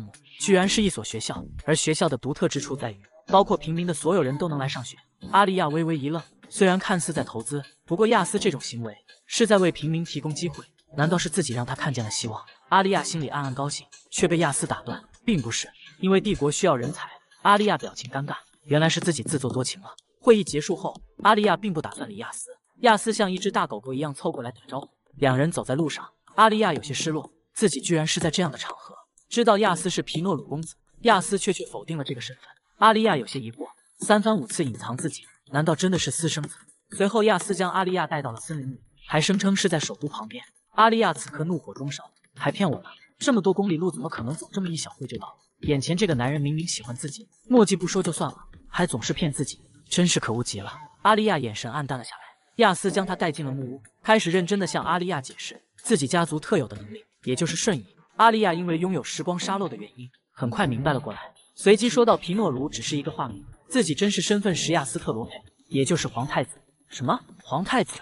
目，居然是一所学校，而学校的独特之处在于，包括平民的所有人都能来上学。阿利亚微微一愣，虽然看似在投资，不过亚斯这种行为是在为平民提供机会，难道是自己让他看见了希望？阿利亚心里暗暗高兴，却被亚斯打断，并不是，因为帝国需要人才。阿利亚表情尴尬，原来是自己自作多情了。会议结束后，阿利亚并不打算理亚斯，亚斯像一只大狗狗一样凑过来打招呼，两人走在路上。阿利亚有些失落，自己居然是在这样的场合知道亚斯是皮诺鲁公子，亚斯却却否定了这个身份。阿利亚有些疑惑，三番五次隐藏自己，难道真的是私生子？随后亚斯将阿利亚带到了森林里，还声称是在首都旁边。阿利亚此刻怒火中烧，还骗我呢？这么多公里路，怎么可能走这么一小会就到？眼前这个男人明明喜欢自己，墨迹不说就算了，还总是骗自己，真是可恶极了。阿利亚眼神暗淡了下来，亚斯将她带进了木屋，开始认真的向阿利亚解释。自己家族特有的能力，也就是瞬移。阿丽亚因为拥有时光沙漏的原因，很快明白了过来，随即说到：“皮诺卢只是一个化名，自己真实身份是亚斯特罗佩，也就是皇太子。”什么皇太子？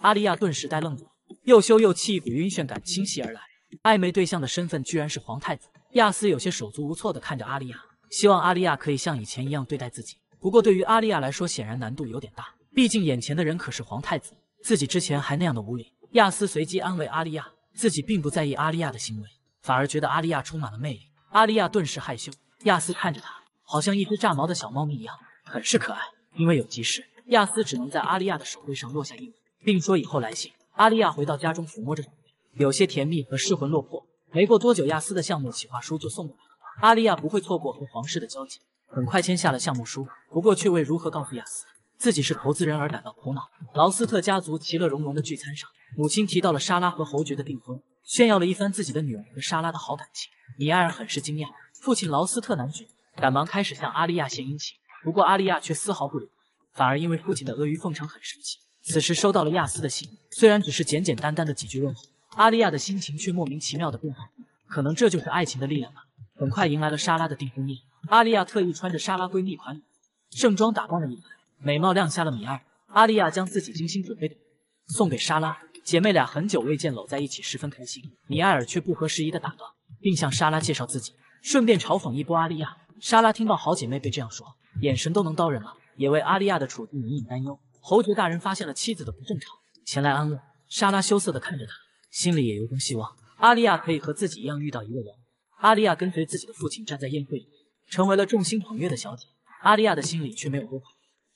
阿丽亚顿时呆愣住，又羞又气，一股晕眩感侵袭而来。暧昧对象的身份居然是皇太子，亚斯有些手足无措地看着阿丽亚，希望阿丽亚可以像以前一样对待自己。不过对于阿丽亚来说，显然难度有点大，毕竟眼前的人可是皇太子，自己之前还那样的无礼。亚斯随即安慰阿丽亚，自己并不在意阿丽亚的行为，反而觉得阿丽亚充满了魅力。阿丽亚顿时害羞，亚斯看着她，好像一只炸毛的小猫咪一样，很是可爱。因为有急事，亚斯只能在阿丽亚的手背上落下一吻，并说以后来信。阿丽亚回到家中，抚摸着手背，有些甜蜜和失魂落魄。没过多久，亚斯的项目企划书就送过来了。阿丽亚不会错过和皇室的交集，很快签下了项目书，不过却为如何告诉亚斯自己是投资人而感到苦恼。劳斯特家族其乐融融的聚餐上，母亲提到了莎拉和侯爵的订婚，炫耀了一番自己的女儿和莎拉的好感情。米埃尔很是惊讶，父亲劳斯特男爵赶忙开始向阿丽亚献殷勤，不过阿丽亚却丝毫不理，反而因为父亲的阿谀奉承很生气。此时收到了亚斯的信，虽然只是简简单单的几句问候，阿丽亚的心情却莫名其妙的变好。可能这就是爱情的力量吧。很快迎来了莎拉的订婚宴，阿丽亚特意穿着莎拉闺蜜款礼盛装打扮了一番，美貌亮瞎了米埃尔。阿丽亚将自己精心准备的送给莎拉，姐妹俩很久未见，搂在一起十分开心。米埃尔却不合时宜的打断，并向莎拉介绍自己，顺便嘲讽一波阿丽亚。莎拉听到好姐妹被这样说，眼神都能刀人了，也为阿丽亚的处境隐隐担忧。侯爵大人发现了妻子的不正常，前来安慰。莎拉羞涩的看着他，心里也由衷希望阿丽亚可以和自己一样遇到一个人。阿丽亚跟随自己的父亲站在宴会里，成为了众星捧月的小姐。阿丽亚的心里却没有多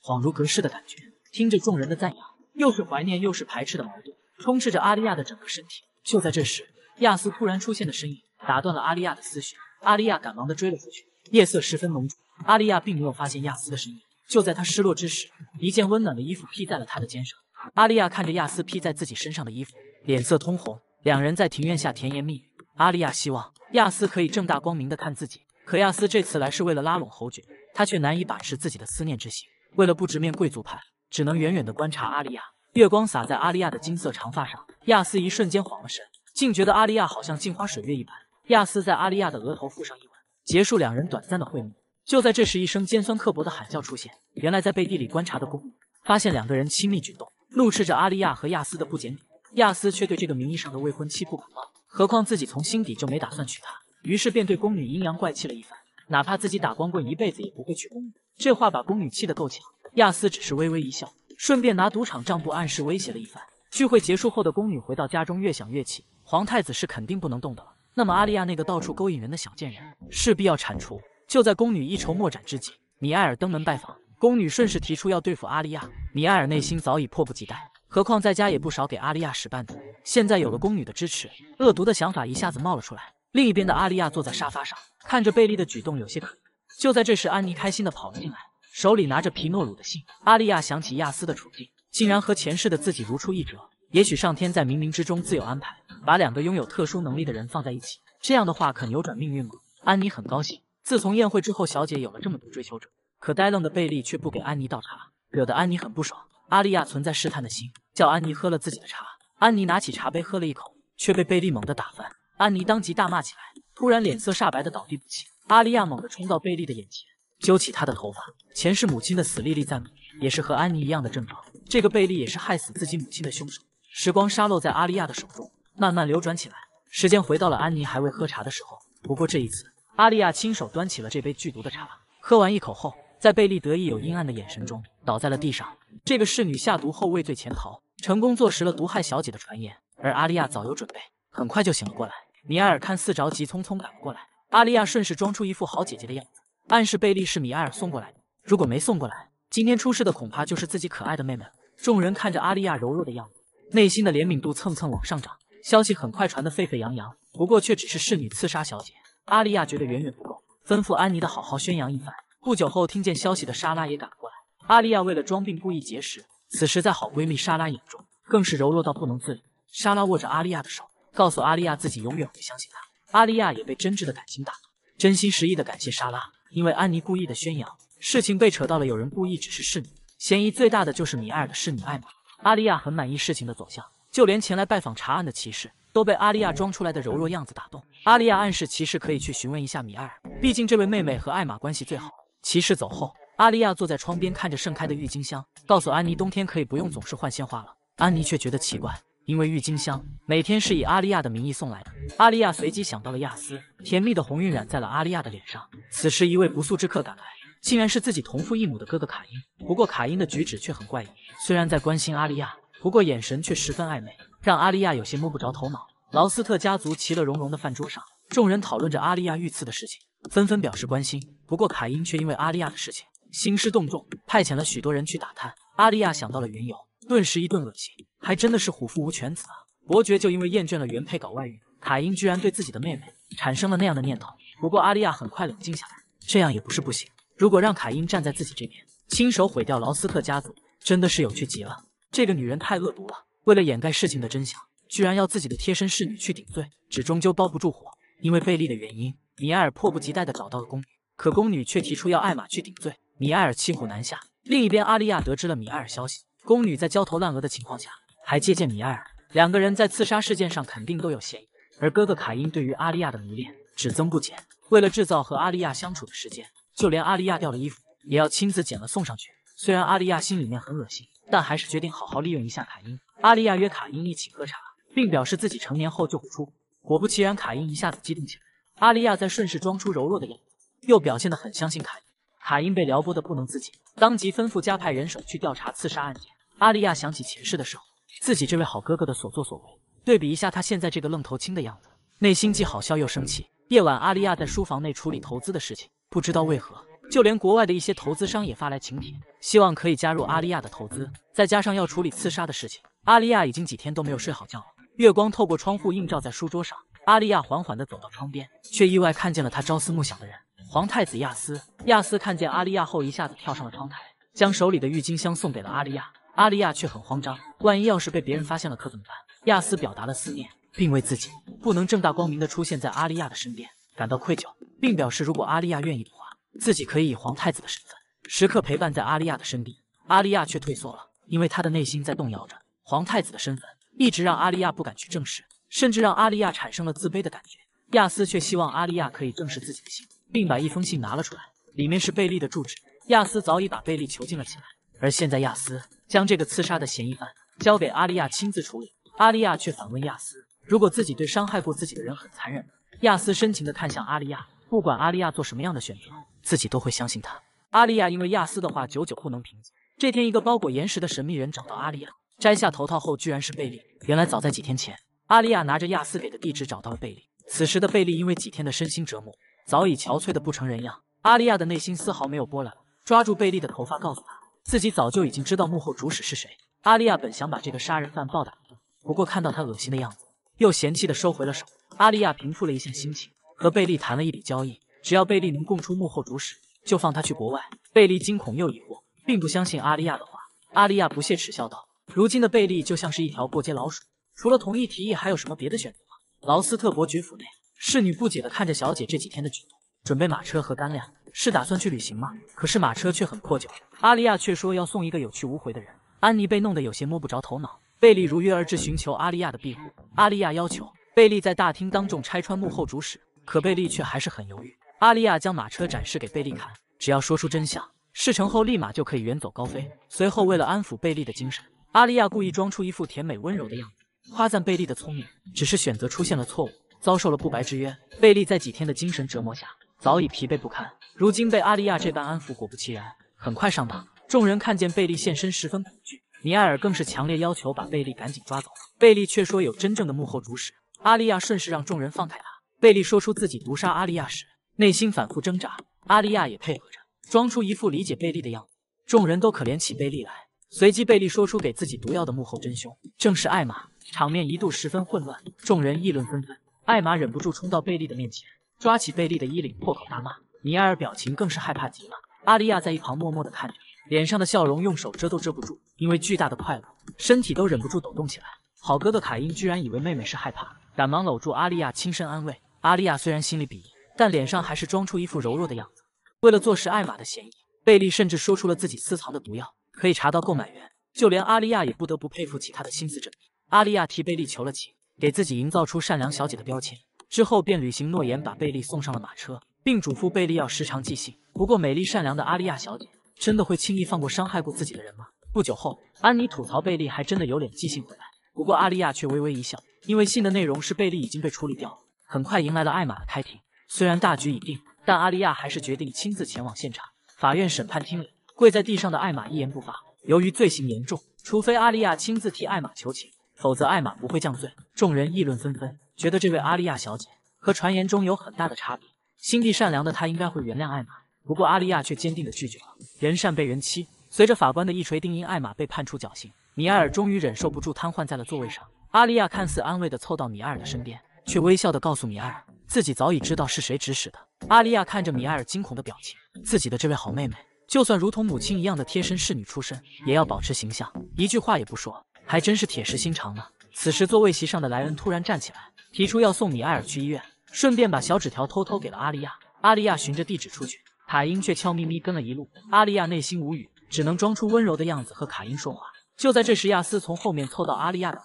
恍如隔世的感觉，听着众人的赞扬，又是怀念又是排斥的矛盾，充斥着阿莉亚的整个身体。就在这时，亚斯突然出现的身影打断了阿莉亚的思绪。阿莉亚赶忙的追了出去。夜色十分浓重，阿莉亚并没有发现亚斯的身影。就在她失落之时，一件温暖的衣服披在了她的肩上。阿莉亚看着亚斯披在自己身上的衣服，脸色通红。两人在庭院下甜言蜜语。阿莉亚希望亚斯可以正大光明的看自己，可亚斯这次来是为了拉拢侯爵，他却难以把持自己的思念之心。为了不直面贵族派，只能远远的观察阿莉亚。月光洒在阿丽亚的金色长发上，亚斯一瞬间晃了神，竟觉得阿丽亚好像镜花水月一般。亚斯在阿丽亚的额头附上一吻，结束两人短暂的会面。就在这时，一声尖酸刻薄的喊叫出现。原来在背地里观察的宫女发现两个人亲密举动，怒斥着阿丽亚和亚斯的不检点。亚斯却对这个名义上的未婚妻不感冒。何况自己从心底就没打算娶她，于是便对宫女阴阳怪气了一番，哪怕自己打光棍一辈子也不会娶宫女。这话把宫女气得够呛。亚斯只是微微一笑，顺便拿赌场账簿暗示威胁了一番。聚会结束后的宫女回到家中，越想越气，皇太子是肯定不能动的了。那么阿丽亚那个到处勾引人的小贱人，势必要铲除。就在宫女一筹莫展之际，米埃尔登门拜访，宫女顺势提出要对付阿丽亚。米埃尔内心早已迫不及待。何况在家也不少给阿丽亚使绊子，现在有了宫女的支持，恶毒的想法一下子冒了出来。另一边的阿丽亚坐在沙发上，看着贝利的举动有些可疑。就在这时，安妮开心的跑了进来，手里拿着皮诺鲁的信。阿丽亚想起亚斯的处境，竟然和前世的自己如出一辙。也许上天在冥冥之中自有安排，把两个拥有特殊能力的人放在一起，这样的话可扭转命运吗？安妮很高兴。自从宴会之后，小姐有了这么多追求者，可呆愣的贝利却不给安妮倒茶，惹得安妮很不爽。阿丽亚存在试探的心。叫安妮喝了自己的茶，安妮拿起茶杯喝了一口，却被贝利猛地打翻。安妮当即大骂起来，突然脸色煞白的倒地不起。阿丽亚猛地冲到贝利的眼前，揪起他的头发。前世母亲的死历历在目，也是和安妮一样的症状。这个贝利也是害死自己母亲的凶手。时光沙漏在阿利亚的手中，慢慢流转起来。时间回到了安妮还未喝茶的时候。不过这一次，阿利亚亲手端起了这杯剧毒的茶，喝完一口后，在贝利得意有阴暗的眼神中，倒在了地上。这个侍女下毒后畏罪潜逃。成功坐实了毒害小姐的传言，而阿利亚早有准备，很快就醒了过来。米埃尔看似着急，匆匆赶了过来。阿利亚顺势装出一副好姐姐的样子，暗示贝利是米埃尔送过来的。如果没送过来，今天出事的恐怕就是自己可爱的妹妹了。众人看着阿莉亚柔弱的样子，内心的怜悯度蹭蹭往上涨。消息很快传得沸沸扬扬，不过却只是侍女刺杀小姐。阿莉亚觉得远远不够，吩咐安妮的好好宣扬一番。不久后，听见消息的莎拉也赶过来。阿莉亚为了装病，故意节食。此时，在好闺蜜莎拉眼中，更是柔弱到不能自理。莎拉握着阿莉亚的手，告诉阿莉亚自己永远会相信她。阿莉亚也被真挚的感情打动，真心实意的感谢莎拉。因为安妮故意的宣扬，事情被扯到了有人故意指示侍女，嫌疑最大的就是米埃尔的侍女艾玛。阿丽亚很满意事情的走向，就连前来拜访查案的骑士都被阿丽亚装出来的柔弱样子打动。阿丽亚暗示骑士可以去询问一下米埃尔，毕竟这位妹妹和艾玛关系最好。骑士走后。阿丽亚坐在窗边，看着盛开的郁金香，告诉安妮，冬天可以不用总是换鲜花了。安妮却觉得奇怪，因为郁金香每天是以阿丽亚的名义送来的。阿丽亚随即想到了亚斯，甜蜜的红晕染在了阿丽亚的脸上。此时，一位不速之客赶来，竟然是自己同父异母的哥哥卡因。不过，卡因的举止却很怪异，虽然在关心阿丽亚，不过眼神却十分暧昧，让阿丽亚有些摸不着头脑。劳斯特家族其乐融融的饭桌上，众人讨论着阿丽亚遇刺的事情，纷纷表示关心。不过卡因却因为阿丽亚的事情兴师动众，派遣了许多人去打探。阿丽亚想到了缘由，顿时一顿恶心，还真的是虎父无犬子啊！伯爵就因为厌倦了原配搞外遇，卡因居然对自己的妹妹产生了那样的念头。不过阿丽亚很快冷静下来，这样也不是不行。如果让卡因站在自己这边，亲手毁掉劳斯特家族，真的是有趣极了。这个女人太恶毒了，为了掩盖事情的真相。居然要自己的贴身侍女去顶罪，纸终究包不住火。因为贝利的原因，米埃尔迫不及待地找到了宫女，可宫女却提出要艾玛去顶罪。米埃尔骑虎难下。另一边，阿丽亚得知了米埃尔消息，宫女在焦头烂额的情况下，还接见米埃尔。两个人在刺杀事件上肯定都有嫌疑。而哥哥卡因对于阿利亚的迷恋只增不减，为了制造和阿利亚相处的时间，就连阿利亚掉了衣服也要亲自捡了送上去。虽然阿利亚心里面很恶心，但还是决定好好利用一下卡因。阿利亚约卡因一起喝茶。并表示自己成年后就会出国。果不其然，卡因一下子激动起来。阿利亚在顺势装出柔弱的样子，又表现得很相信卡因。卡因被撩拨得不能自己，当即吩咐加派人手去调查刺杀案件。阿利亚想起前世的时候，自己这位好哥哥的所作所为，对比一下他现在这个愣头青的样子，内心既好笑又生气。夜晚，阿丽亚在书房内处理投资的事情，不知道为何，就连国外的一些投资商也发来请帖，希望可以加入阿丽亚的投资。再加上要处理刺杀的事情，阿丽亚已经几天都没有睡好觉了。月光透过窗户映照在书桌上，阿丽亚缓缓地走到窗边，却意外看见了他朝思暮想的人——皇太子亚斯。亚斯看见阿丽亚后，一下子跳上了窗台，将手里的郁金香送给了阿丽亚。阿丽亚却很慌张，万一要是被别人发现了，可怎么办？亚斯表达了思念，并为自己不能正大光明地出现在阿丽亚的身边感到愧疚，并表示如果阿丽亚愿意的话，自己可以以皇太子的身份时刻陪伴在阿丽亚的身边。阿丽亚却退缩了，因为她的内心在动摇着皇太子的身份。一直让阿丽亚不敢去正视，甚至让阿丽亚产生了自卑的感觉。亚斯却希望阿丽亚可以正视自己的心，并把一封信拿了出来，里面是贝利的住址。亚斯早已把贝利囚禁了起来，而现在亚斯将这个刺杀的嫌疑犯交给阿丽亚亲自处理。阿丽亚却反问亚斯：如果自己对伤害过自己的人很残忍？亚斯深情地看向阿丽亚，不管阿丽亚做什么样的选择，自己都会相信她。阿丽亚因为亚斯的话久久不能平静。这天，一个包裹岩石的神秘人找到阿丽亚。摘下头套后，居然是贝利。原来早在几天前，阿丽亚拿着亚斯给的地址找到了贝利。此时的贝利因为几天的身心折磨，早已憔悴的不成人样。阿丽亚的内心丝毫没有波澜，抓住贝利的头发，告诉他自己早就已经知道幕后主使是谁。阿丽亚本想把这个杀人犯暴打一顿，不过看到他恶心的样子，又嫌弃的收回了手。阿丽亚平复了一下心情，和贝利谈了一笔交易，只要贝利能供出幕后主使，就放他去国外。贝利惊恐又疑惑，并不相信阿丽亚的话。阿丽亚不屑耻笑道。如今的贝利就像是一条过街老鼠，除了同意提议，还有什么别的选择吗？劳斯特伯爵府内，侍女不解的看着小姐这几天的举动，准备马车和干粮，是打算去旅行吗？可是马车却很破旧，阿丽亚却说要送一个有去无回的人。安妮被弄得有些摸不着头脑。贝利如约而至，寻求阿丽亚的庇护。阿丽亚要求贝利在大厅当众拆穿幕后主使，可贝利却还是很犹豫。阿丽亚将马车展示给贝利看，只要说出真相，事成后立马就可以远走高飞。随后为了安抚贝利的精神。阿丽亚故意装出一副甜美温柔的样子，夸赞贝利的聪明，只是选择出现了错误，遭受了不白之冤。贝利在几天的精神折磨下，早已疲惫不堪。如今被阿丽亚这般安抚，果不其然，很快上当。众人看见贝利现身，十分恐惧。尼埃尔更是强烈要求把贝利赶紧抓走。贝利却说有真正的幕后主使。阿丽亚顺势让众人放开他。贝利说出自己毒杀阿丽亚时，内心反复挣扎。阿丽亚也配合着，装出一副理解贝利的样子。众人都可怜起贝利来。随即，贝利说出给自己毒药的幕后真凶，正是艾玛。场面一度十分混乱，众人议论纷纷。艾玛忍不住冲到贝利的面前，抓起贝利的衣领，破口大骂。尼埃尔表情更是害怕极了。阿利亚在一旁默默的看着，脸上的笑容用手遮都遮不住，因为巨大的快乐，身体都忍不住抖动起来。好哥哥卡因居然以为妹妹是害怕，赶忙搂住阿利亚，轻声安慰。阿利亚虽然心里鄙夷，但脸上还是装出一副柔弱的样子。为了坐实艾玛的嫌疑，贝利甚至说出了自己私藏的毒药。可以查到购买源，就连阿利亚也不得不佩服起他的心思缜密。阿利亚替贝利求了情，给自己营造出善良小姐的标签，之后便履行诺言，把贝利送上了马车，并嘱咐贝利要时常寄信。不过，美丽善良的阿丽亚小姐真的会轻易放过伤害过自己的人吗？不久后，安妮吐槽贝利还真的有脸寄信回来，不过阿丽亚却微微一笑，因为信的内容是贝利已经被处理掉了。很快迎来了艾玛的开庭，虽然大局已定，但阿丽亚还是决定亲自前往现场。法院审判厅里。跪在地上的艾玛一言不发。由于罪行严重，除非阿丽亚亲自替艾玛求情，否则艾玛不会降罪。众人议论纷纷，觉得这位阿丽亚小姐和传言中有很大的差别。心地善良的她应该会原谅艾玛，不过阿丽亚却坚定的拒绝了。人善被人欺，随着法官的一锤定音，艾玛被判处绞刑。米埃尔终于忍受不住，瘫痪在了座位上。阿丽亚看似安慰的凑到米埃尔的身边，却微笑的告诉米埃尔，自己早已知道是谁指使的。阿丽亚看着米埃尔惊恐的表情，自己的这位好妹妹，就算如同母亲一样的贴身侍女出身，也要保持形象，一句话也不说，还真是铁石心肠呢。此时座位席上的莱恩突然站起来，提出要送米埃尔去医院。顺便把小纸条偷偷给了阿丽亚，阿丽亚循着地址出去，卡因却悄咪咪跟了一路。阿丽亚内心无语，只能装出温柔的样子和卡因说话。就在这时，亚斯从后面凑到阿丽亚的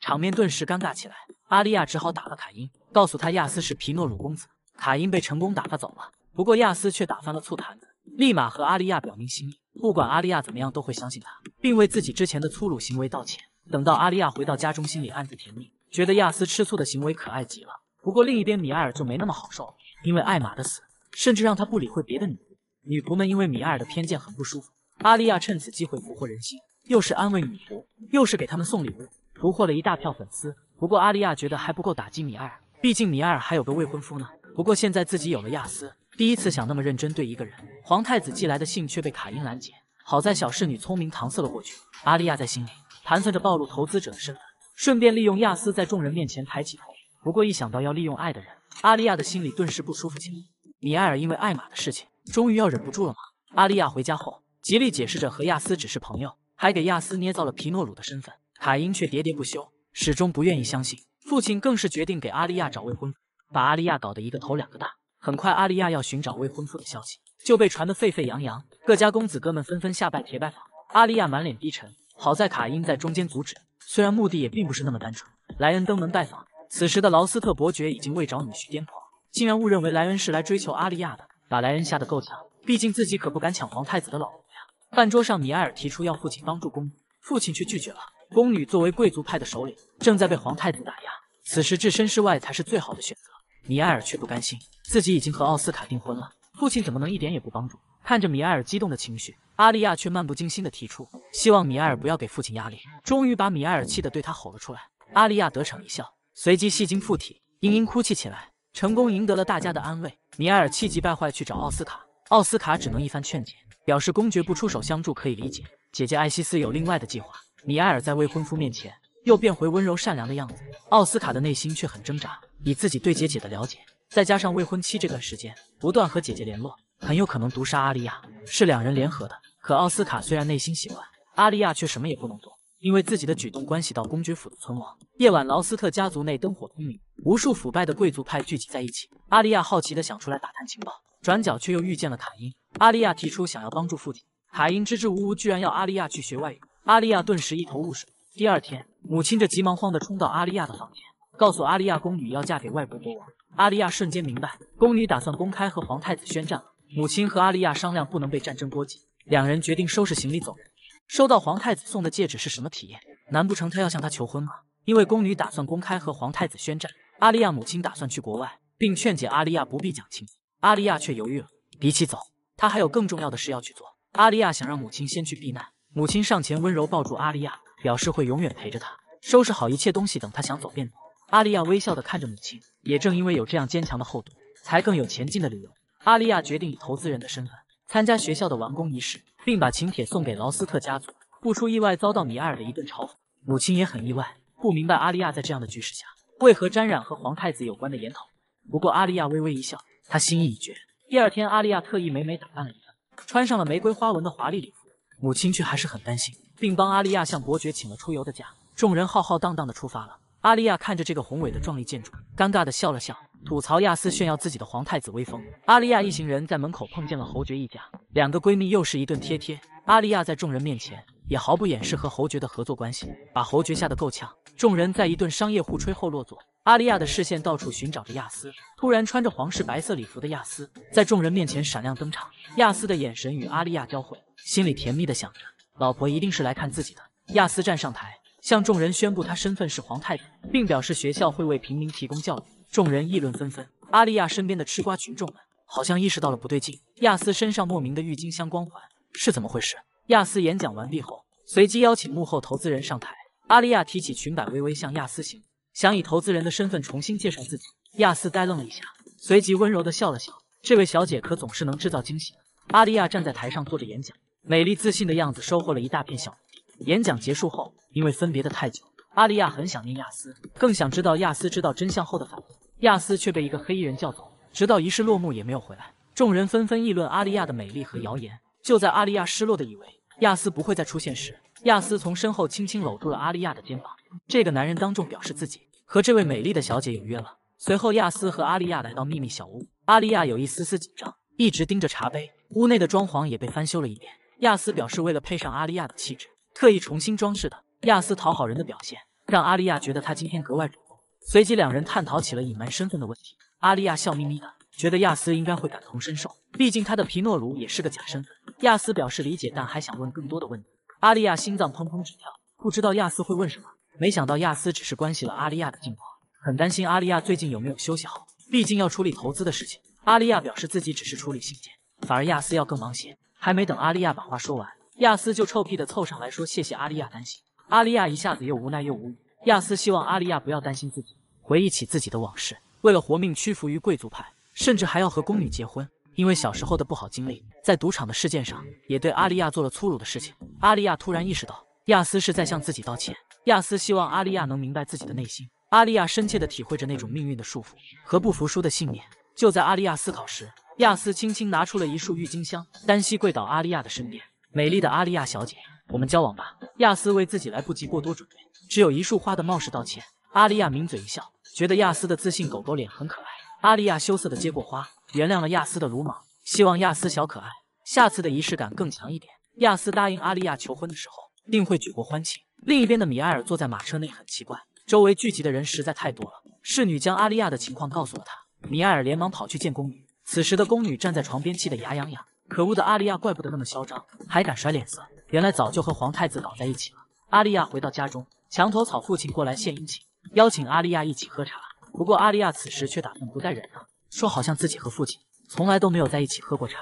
场面顿时尴尬起来。阿丽亚只好打了卡因，告诉他亚斯是皮诺鲁公子。卡因被成功打发走了，不过亚斯却打翻了醋坛子，立马和阿丽亚表明心意，不管阿丽亚怎么样都会相信他，并为自己之前的粗鲁行为道歉。等到阿丽亚回到家中，心里暗自甜蜜，觉得亚斯吃醋的行为可爱极了。不过另一边，米埃尔就没那么好受，因为艾玛的死，甚至让他不理会别的女仆。女仆们因为米埃尔的偏见很不舒服。阿丽亚趁此机会俘获人心，又是安慰女仆，又是给他们送礼物，俘获了一大票粉丝。不过阿丽亚觉得还不够打击米埃尔，毕竟米埃尔还有个未婚夫呢。不过现在自己有了亚斯，第一次想那么认真对一个人。皇太子寄来的信却被卡因拦截，好在小侍女聪明搪塞了过去。阿丽亚在心里盘算着暴露投资者的身份，顺便利用亚斯在众人面前抬起头。不过一想到要利用爱的人，阿利亚的心里顿时不舒服起来。米埃尔因为艾玛的事情，终于要忍不住了吗？阿利亚回家后，极力解释着和亚斯只是朋友，还给亚斯捏造了皮诺鲁的身份。卡因却喋喋不休，始终不愿意相信。父亲更是决定给阿利亚找未婚夫，把阿利亚搞得一个头两个大。很快，阿利亚要寻找未婚夫的消息就被传得沸沸扬扬，各家公子哥们纷纷下拜帖拜访。阿利亚满脸低沉，好在卡因在中间阻止，虽然目的也并不是那么单纯。莱恩登门拜访。此时的劳斯特伯爵已经为找女婿癫狂，竟然误认为莱恩是来追求阿利亚的，把莱恩吓得够呛。毕竟自己可不敢抢皇太子的老婆呀。饭桌上，米埃尔提出要父亲帮助宫女，父亲却拒绝了。宫女作为贵族派的首领，正在被皇太子打压，此时置身事外才是最好的选择。米埃尔却不甘心，自己已经和奥斯卡订婚了，父亲怎么能一点也不帮助？看着米埃尔激动的情绪，阿丽亚却漫不经心的提出，希望米埃尔不要给父亲压力。终于把米埃尔气得对他吼了出来。阿丽亚得逞一笑。随即戏精附体，嘤嘤哭泣起来，成功赢得了大家的安慰。米埃尔气急败坏去找奥斯卡，奥斯卡只能一番劝解，表示公爵不出手相助可以理解，姐姐艾希斯有另外的计划。米埃尔在未婚夫面前又变回温柔善良的样子，奥斯卡的内心却很挣扎。以自己对姐姐的了解，再加上未婚妻这段时间不断和姐姐联络，很有可能毒杀阿丽亚，是两人联合的。可奥斯卡虽然内心喜欢阿丽亚，却什么也不能做。因为自己的举动关系到公爵府的存亡。夜晚，劳斯特家族内灯火通明，无数腐败的贵族派聚集在一起。阿丽亚好奇的想出来打探情报，转角却又遇见了卡因。阿丽亚提出想要帮助父亲，卡因支支吾吾，居然要阿丽亚去学外语。阿丽亚顿时一头雾水。第二天，母亲这急忙慌的冲到阿丽亚的房间，告诉阿丽亚宫女要嫁给外国国王。阿丽亚瞬间明白，宫女打算公开和皇太子宣战了。母亲和阿丽亚商量，不能被战争波及，两人决定收拾行李走人。收到皇太子送的戒指是什么体验？难不成他要向她求婚吗？因为宫女打算公开和皇太子宣战，阿丽亚母亲打算去国外，并劝解阿丽亚不必讲情。阿丽亚却犹豫了。比起走，她还有更重要的事要去做。阿丽亚想让母亲先去避难。母亲上前温柔抱住阿丽亚，表示会永远陪着她，收拾好一切东西，等她想走便走。阿丽亚微笑的看着母亲，也正因为有这样坚强的后盾，才更有前进的理由。阿丽亚决定以投资人的身份。参加学校的完工仪式，并把请帖送给劳斯特家族。不出意外，遭到米埃尔的一顿嘲讽。母亲也很意外，不明白阿丽亚在这样的局势下，为何沾染和皇太子有关的研讨。不过阿丽亚微微一笑，她心意已决。第二天，阿丽亚特意美美打扮了一番，穿上了玫瑰花纹的华丽礼服。母亲却还是很担心，并帮阿丽亚向伯爵请了出游的假。众人浩浩荡荡的出发了。阿丽亚看着这个宏伟的壮丽建筑，尴尬的笑了笑。吐槽亚斯炫耀自己的皇太子威风。阿丽亚一行人在门口碰见了侯爵一家，两个闺蜜又是一顿贴贴。阿丽亚在众人面前也毫不掩饰和侯爵的合作关系，把侯爵吓得够呛。众人在一顿商业互吹后落座。阿丽亚的视线到处寻找着亚斯，突然穿着皇室白色礼服的亚斯在众人面前闪亮登场。亚斯的眼神与阿丽亚交汇，心里甜蜜的想着，老婆一定是来看自己的。亚斯站上台，向众人宣布他身份是皇太子，并表示学校会为平民提供教育。众人议论纷纷，阿丽亚身边的吃瓜群众们好像意识到了不对劲。亚斯身上莫名的郁金香光环是怎么回事？亚斯演讲完毕后，随即邀请幕后投资人上台。阿丽亚提起裙摆，微微向亚斯行，想以投资人的身份重新介绍自己。亚斯呆愣了一下，随即温柔的笑了笑。这位小姐可总是能制造惊喜。阿丽亚站在台上做着演讲，美丽自信的样子收获了一大片小迷弟。演讲结束后，因为分别的太久，阿丽亚很想念亚斯，更想知道亚斯知道真相后的反应。亚斯却被一个黑衣人叫走，直到仪式落幕也没有回来。众人纷纷议论阿丽亚的美丽和谣言。就在阿丽亚失落的以为亚斯不会再出现时，亚斯从身后轻轻搂住了阿丽亚的肩膀。这个男人当众表示自己和这位美丽的小姐有约了。随后，亚斯和阿丽亚来到秘密小屋。阿丽亚有一丝丝紧张，一直盯着茶杯。屋内的装潢也被翻修了一遍。亚斯表示，为了配上阿丽亚的气质，特意重新装饰的。亚斯讨好人的表现让阿丽亚觉得他今天格外主动。随即，两人探讨起了隐瞒身份的问题。阿丽亚笑眯眯的，觉得亚斯应该会感同身受，毕竟他的皮诺鲁也是个假身份。亚斯表示理解，但还想问更多的问题。阿丽亚心脏砰砰直跳，不知道亚斯会问什么。没想到亚斯只是关心了阿丽亚的近况，很担心阿丽亚最近有没有休息好，毕竟要处理投资的事情。阿丽亚表示自己只是处理信件。反而亚斯要更忙些，还没等阿丽亚把话说完，亚斯就臭屁的凑上来说谢谢阿丽亚担心。阿丽亚一下子又无奈又无语。亚斯希望阿丽亚不要担心自己，回忆起自己的往事，为了活命屈服于贵族派，甚至还要和宫女结婚。因为小时候的不好经历，在赌场的事件上也对阿丽亚做了粗鲁的事情。阿丽亚突然意识到，亚斯是在向自己道歉。亚斯希望阿丽亚能明白自己的内心。阿丽亚深切的体会着那种命运的束缚和不服输的信念。就在阿丽亚思考时，亚斯轻轻拿出了一束郁金香，单膝跪倒阿丽亚的身边。美丽的阿丽亚小姐，我们交往吧。亚斯为自己来不及过多准备，只有一束花的冒失道歉。阿丽亚抿嘴一笑，觉得亚斯的自信狗狗脸很可爱。阿丽亚羞涩的接过花，原谅了亚斯的鲁莽，希望亚斯小可爱下次的仪式感更强一点。亚斯答应阿丽亚求婚的时候，定会举国欢庆。另一边的米埃尔坐在马车内，很奇怪，周围聚集的人实在太多了。侍女将阿丽亚的情况告诉了他，米埃尔连忙跑去见宫女。此时的宫女站在床边，气得牙痒痒。可恶的阿丽亚，怪不得那么嚣张，还敢甩脸色，原来早就和皇太子搞在一起了。阿丽亚回到家中，墙头草父亲过来献殷勤，邀请阿丽亚一起喝茶。不过阿丽亚此时却打算不再忍了，说好像自己和父亲从来都没有在一起喝过茶。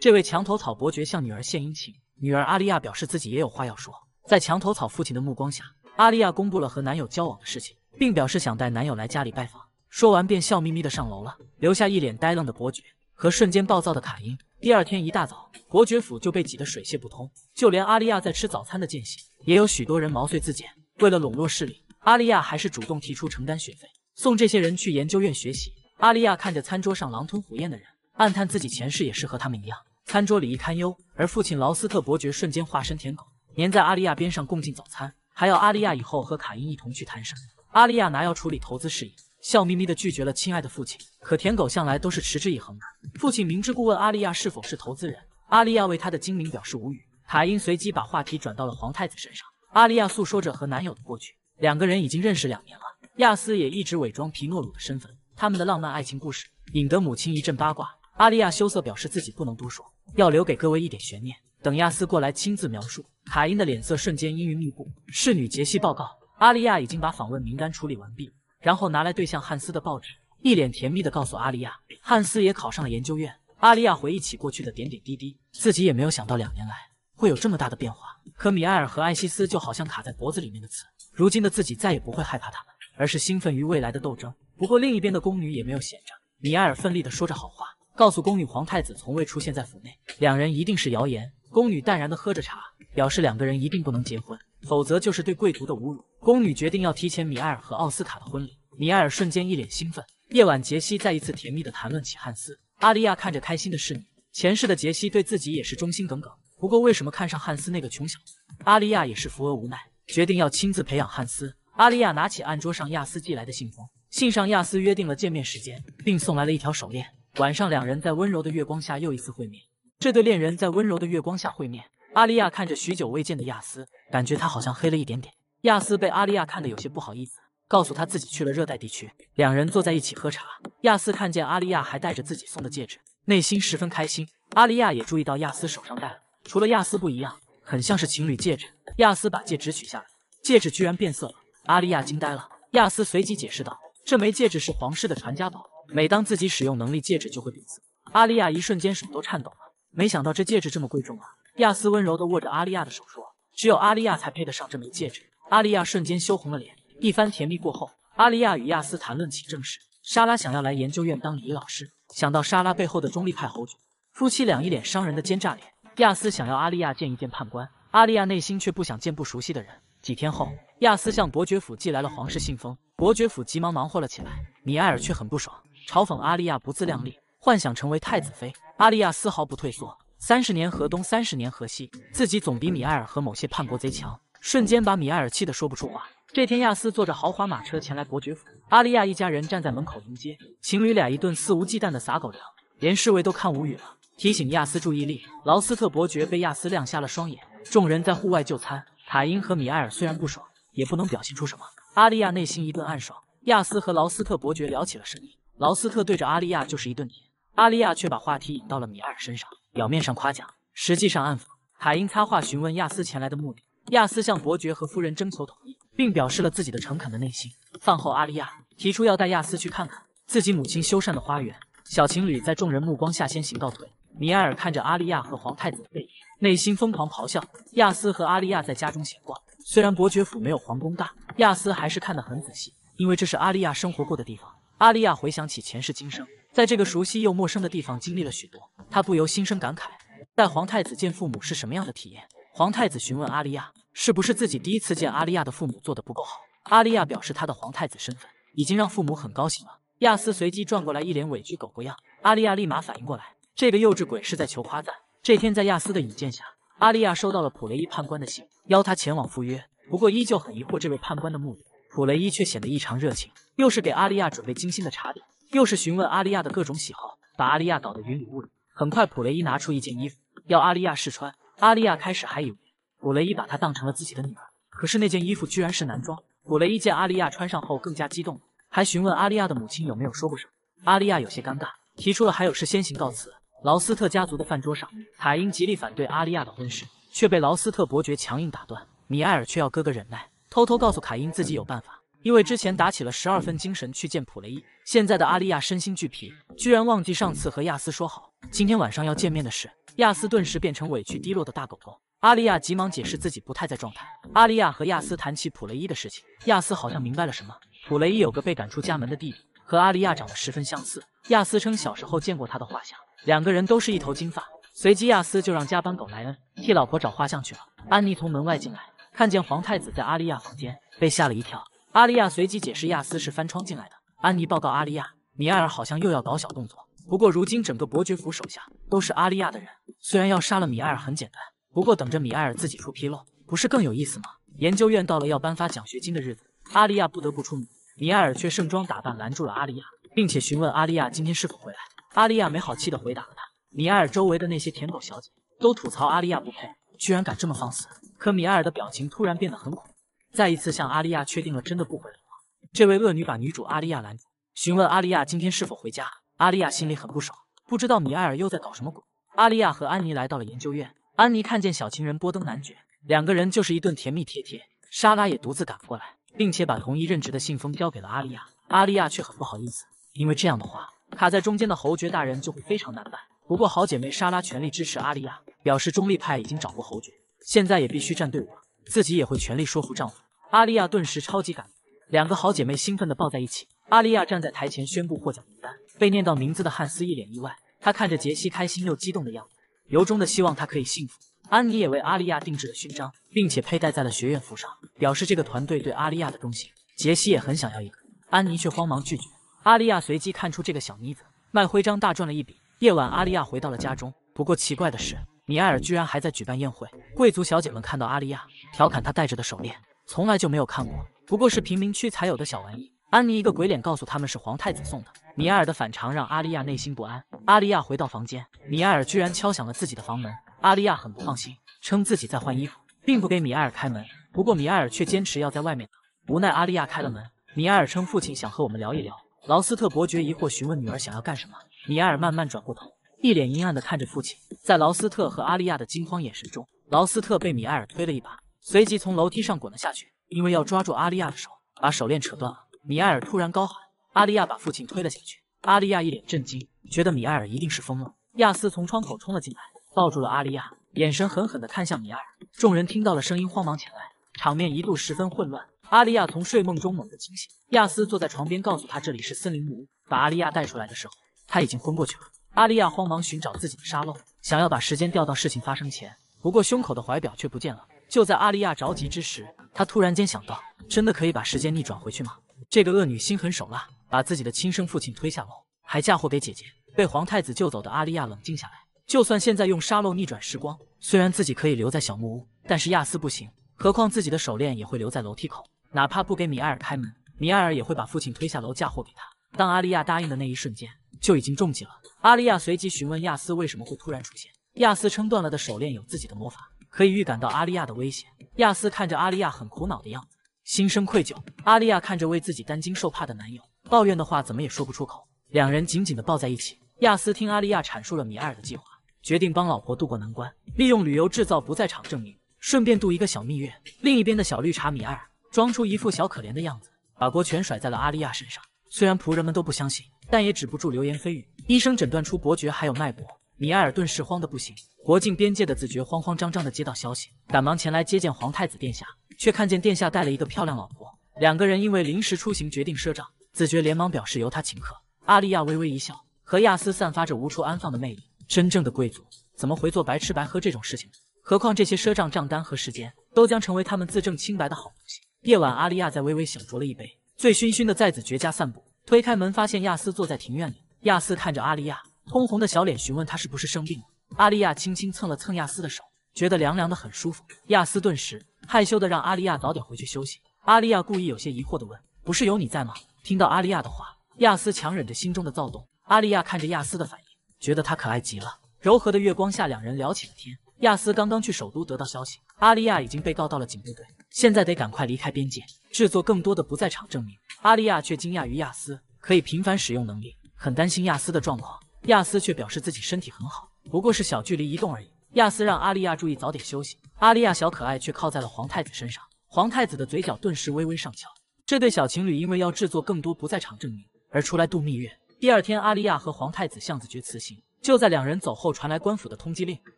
这位墙头草伯爵向女儿献殷勤，女儿阿丽亚表示自己也有话要说。在墙头草父亲的目光下，阿丽亚公布了和男友交往的事情，并表示想带男友来家里拜访。说完便笑眯眯的上楼了，留下一脸呆愣的伯爵和瞬间暴躁的卡因。第二天一大早，伯爵府就被挤得水泄不通，就连阿丽亚在吃早餐的间隙，也有许多人毛遂自荐。为了笼络势力，阿丽亚还是主动提出承担学费，送这些人去研究院学习。阿丽亚看着餐桌上狼吞虎咽的人，暗叹自己前世也是和他们一样。餐桌里一堪忧，而父亲劳斯特伯爵瞬间化身舔狗，黏在阿丽亚边上共进早餐，还要阿丽亚以后和卡因一同去谈生意。阿丽亚拿药处理投资事宜。笑眯眯地拒绝了亲爱的父亲，可舔狗向来都是持之以恒的。父亲明知故问阿丽亚是否是投资人，阿丽亚为他的精明表示无语。卡因随即把话题转到了皇太子身上，阿丽亚诉说着和男友的过去，两个人已经认识两年了。亚斯也一直伪装皮诺鲁的身份，他们的浪漫爱情故事引得母亲一阵八卦。阿丽亚羞涩表示自己不能多说，要留给各位一点悬念，等亚斯过来亲自描述。卡因的脸色瞬间阴云密布。侍女杰西报告，阿丽亚已经把访问名单处理完毕。然后拿来对象汉斯的报纸，一脸甜蜜的告诉阿丽亚，汉斯也考上了研究院。阿丽亚回忆起过去的点点滴滴，自己也没有想到两年来会有这么大的变化。可米埃尔和艾西斯就好像卡在脖子里面的刺，如今的自己再也不会害怕他们，而是兴奋于未来的斗争。不过另一边的宫女也没有闲着，米埃尔奋力的说着好话，告诉宫女皇太子从未出现在府内，两人一定是谣言。宫女淡然的喝着茶，表示两个人一定不能结婚，否则就是对贵族的侮辱。宫女决定要提前米埃尔和奥斯卡的婚礼。米埃尔瞬间一脸兴奋。夜晚，杰西再一次甜蜜地谈论起汉斯。阿丽亚看着开心的侍女，前世的杰西对自己也是忠心耿耿。不过，为什么看上汉斯那个穷小子？阿丽亚也是扶额无奈，决定要亲自培养汉斯。阿丽亚拿起案桌上亚斯寄来的信封，信上亚斯约定了见面时间，并送来了一条手链。晚上，两人在温柔的月光下又一次会面。这对恋人在温柔的月光下会面。阿丽亚看着许久未见的亚斯，感觉他好像黑了一点点。亚斯被阿丽亚看得有些不好意思，告诉他自己去了热带地区。两人坐在一起喝茶，亚斯看见阿丽亚还戴着自己送的戒指，内心十分开心。阿丽亚也注意到亚斯手上戴了，除了亚斯不一样，很像是情侣戒指。亚斯把戒指取下来，戒指居然变色了，阿丽亚惊呆了。亚斯随即解释道：“这枚戒指是皇室的传家宝，每当自己使用能力，戒指就会变色。”阿丽亚一瞬间手都颤抖了，没想到这戒指这么贵重啊！亚斯温柔地握着阿丽亚的手说：“只有阿丽亚才配得上这枚戒指。”阿丽亚瞬间羞红了脸。一番甜蜜过后，阿丽亚与亚斯谈论起正事。莎拉想要来研究院当礼仪老师，想到莎拉背后的中立派侯爵，夫妻俩一脸伤人的奸诈脸。亚斯想要阿丽亚见一见判官，阿丽亚内心却不想见不熟悉的人。几天后，亚斯向伯爵府寄来了皇室信封，伯爵府急忙忙活了起来。米埃尔却很不爽，嘲讽阿丽亚不自量力，幻想成为太子妃。阿丽亚丝毫不退缩，三十年河东，三十年河西，自己总比米埃尔和某些叛国贼强，瞬间把米埃尔气得说不出话。这天，亚斯坐着豪华马车前来伯爵府，阿利亚一家人站在门口迎接，情侣俩一顿肆无忌惮的撒狗粮，连侍卫都看无语了，提醒亚斯注意力。劳斯特伯爵被亚斯亮瞎了双眼。众人在户外就餐，塔因和米埃尔虽然不爽，也不能表现出什么。阿利亚内心一顿暗爽。亚斯和劳斯特伯爵聊起了生意，劳斯特对着阿利亚就是一顿甜，阿利亚却把话题引到了米埃尔身上，表面上夸奖，实际上暗讽。卡因插话询问亚斯前来的目的，亚斯向伯爵和夫人征求同意。并表示了自己的诚恳的内心。饭后，阿丽亚提出要带亚斯去看看自己母亲修缮的花园。小情侣在众人目光下先行告退。米埃尔看着阿丽亚和皇太子的背影，内心疯狂咆哮。亚斯和阿丽亚在家中闲逛，虽然伯爵府没有皇宫大，亚斯还是看得很仔细，因为这是阿丽亚生活过的地方。阿丽亚回想起前世今生，在这个熟悉又陌生的地方经历了许多，他不由心生感慨。带皇太子见父母是什么样的体验？皇太子询问阿丽亚。是不是自己第一次见阿丽亚的父母做的不够好？阿丽亚表示她的皇太子身份已经让父母很高兴了。亚斯随即转过来，一脸委屈狗狗样。阿丽亚立马反应过来，这个幼稚鬼是在求夸赞。这天在亚斯的引荐下，阿丽亚收到了普雷伊判官的信，邀他前往赴约。不过依旧很疑惑这位判官的目的。普雷伊却显得异常热情，又是给阿丽亚准备精心的茶点，又是询问阿丽亚的各种喜好，把阿丽亚搞得云里雾里。很快，普雷伊拿出一件衣服要阿丽亚试穿。阿丽亚开始还以为。普雷伊把她当成了自己的女儿，可是那件衣服居然是男装。普雷伊见阿丽亚穿上后更加激动，还询问阿丽亚的母亲有没有说过什么。阿丽亚有些尴尬，提出了还有事先行告辞。劳斯特家族的饭桌上，卡因极力反对阿丽亚的婚事，却被劳斯特伯爵强硬打断。米埃尔却要哥哥忍耐，偷偷告诉卡因自己有办法，因为之前打起了十二分精神去见普雷伊。现在的阿丽亚身心俱疲，居然忘记上次和亚斯说好今天晚上要见面的事。亚斯顿时变成委屈低落的大狗狗。阿丽亚急忙解释自己不太在状态。阿丽亚和亚斯谈起普雷伊的事情，亚斯好像明白了什么。普雷伊有个被赶出家门的弟弟，和阿丽亚长得十分相似。亚斯称小时候见过他的画像，两个人都是一头金发。随即亚斯就让加班狗莱恩替老婆找画像去了。安妮从门外进来，看见皇太子在阿丽亚房间，被吓了一跳。阿丽亚随即解释亚斯是翻窗进来的。安妮报告阿丽亚，米埃尔好像又要搞小动作。不过如今整个伯爵府手下都是阿丽亚的人，虽然要杀了米埃尔很简单。不过等着米埃尔自己出纰漏，不是更有意思吗？研究院到了要颁发奖学金的日子，阿丽亚不得不出门，米埃尔却盛装打扮拦住了阿丽亚，并且询问阿丽亚今天是否回来。阿丽亚没好气的回答了他。米埃尔周围的那些舔狗小姐都吐槽阿丽亚不配，居然敢这么放肆。可米埃尔的表情突然变得很恐，再一次向阿丽亚确定了真的不回来话。这位恶女把女主阿丽亚拦住，询问阿丽亚今天是否回家。阿丽亚心里很不爽，不知道米埃尔又在搞什么鬼。阿丽亚和安妮来到了研究院。安妮看见小情人波登男爵，两个人就是一顿甜蜜贴贴。莎拉也独自赶过来，并且把同一任职的信封交给了阿丽亚。阿丽亚却很不好意思，因为这样的话，卡在中间的侯爵大人就会非常难办。不过好姐妹莎拉全力支持阿丽亚，表示中立派已经找过侯爵，现在也必须站队伍，自己也会全力说服丈夫。阿丽亚顿时超级感动，两个好姐妹兴奋地抱在一起。阿丽亚站在台前宣布获奖名单，被念到名字的汉斯一脸意外，他看着杰西开心又激动的样子。由衷的希望他可以幸福。安妮也为阿丽亚定制了勋章，并且佩戴在了学院服上，表示这个团队对阿丽亚的忠心。杰西也很想要一个，安妮却慌忙拒绝。阿丽亚随即看出这个小妮子卖徽章大赚了一笔。夜晚，阿丽亚回到了家中，不过奇怪的是，米埃尔居然还在举办宴会。贵族小姐们看到阿丽亚，调侃他戴着的手链从来就没有看过，不过是贫民区才有的小玩意。安妮一个鬼脸告诉他们是皇太子送的。米埃尔的反常让阿丽亚内心不安。阿丽亚回到房间，米埃尔居然敲响了自己的房门。阿丽亚很不放心，称自己在换衣服，并不给米埃尔开门。不过米埃尔却坚持要在外面等。无奈阿丽亚开了门，米埃尔称父亲想和我们聊一聊。劳斯特伯爵疑惑询问女儿想要干什么。米埃尔慢慢转过头，一脸阴暗的看着父亲。在劳斯特和阿丽亚的惊慌眼神中，劳斯特被米埃尔推了一把，随即从楼梯上滚了下去，因为要抓住阿丽亚的手，把手链扯断了。米埃尔突然高喊：“阿丽亚！”把父亲推了下去。阿丽亚一脸震惊，觉得米埃尔一定是疯了。亚斯从窗口冲了进来，抱住了阿丽亚，眼神狠狠地看向米埃尔。众人听到了声音，慌忙前来，场面一度十分混乱。阿丽亚从睡梦中猛地惊醒，亚斯坐在床边，告诉他这里是森林木屋。把阿丽亚带出来的时候，他已经昏过去了。阿丽亚慌忙寻找自己的沙漏，想要把时间调到事情发生前，不过胸口的怀表却不见了。就在阿丽亚着急之时，她突然间想到，真的可以把时间逆转回去吗？这个恶女心狠手辣，把自己的亲生父亲推下楼，还嫁祸给姐姐。被皇太子救走的阿丽亚冷静下来，就算现在用沙漏逆转时光，虽然自己可以留在小木屋，但是亚斯不行。何况自己的手链也会留在楼梯口。哪怕不给米埃尔开门，米埃尔也会把父亲推下楼嫁祸给他。当阿丽亚答应的那一瞬间，就已经中计了。阿丽亚随即询问亚斯为什么会突然出现。亚斯称断了的手链有自己的魔法，可以预感到阿丽亚的危险。亚斯看着阿丽亚很苦恼的样子，心生愧疚。阿丽亚看着为自己担惊受怕的男友，抱怨的话怎么也说不出口。两人紧紧的抱在一起。亚斯听阿丽亚阐述了米埃尔的计划，决定帮老婆渡过难关，利用旅游制造不在场证明，顺便度一个小蜜月。另一边的小绿茶米埃尔。装出一副小可怜的样子，把锅全甩在了阿丽亚身上。虽然仆人们都不相信，但也止不住流言蜚语。医生诊断出伯爵还有脉搏，米埃尔顿时慌得不行。国境边界的子爵慌慌张张地接到消息，赶忙前来接见皇太子殿下，却看见殿下带了一个漂亮老婆。两个人因为临时出行决定赊账，子爵连忙表示由他请客。阿丽亚微微一笑，和亚斯散发着无处安放的魅力。真正的贵族怎么会做白吃白喝这种事情？何况这些赊账账单和时间都将成为他们自证清白的好东西。夜晚，阿丽亚在微微小酌了一杯，醉醺醺的在子爵家散步。推开门，发现亚斯坐在庭院里。亚斯看着阿丽亚通红的小脸，询问她是不是生病了。阿丽亚轻轻蹭了蹭亚斯的手，觉得凉凉的，很舒服。亚斯顿时害羞的让阿丽亚早点回去休息。阿丽亚故意有些疑惑的问：“不是有你在吗？”听到阿丽亚的话，亚斯强忍着心中的躁动。阿丽亚看着亚斯的反应，觉得他可爱极了。柔和的月光下，两人聊起了天。亚斯刚刚去首都得到消息，阿丽亚已经被告到了警备队。现在得赶快离开边界，制作更多的不在场证明。阿丽亚却惊讶于亚斯可以频繁使用能力，很担心亚斯的状况。亚斯却表示自己身体很好，不过是小距离移动而已。亚斯让阿丽亚注意早点休息。阿丽亚小可爱却靠在了皇太子身上，皇太子的嘴角顿时微微上翘。这对小情侣因为要制作更多不在场证明而出来度蜜月。第二天，阿丽亚和皇太子向子爵辞行。就在两人走后，传来官府的通缉令，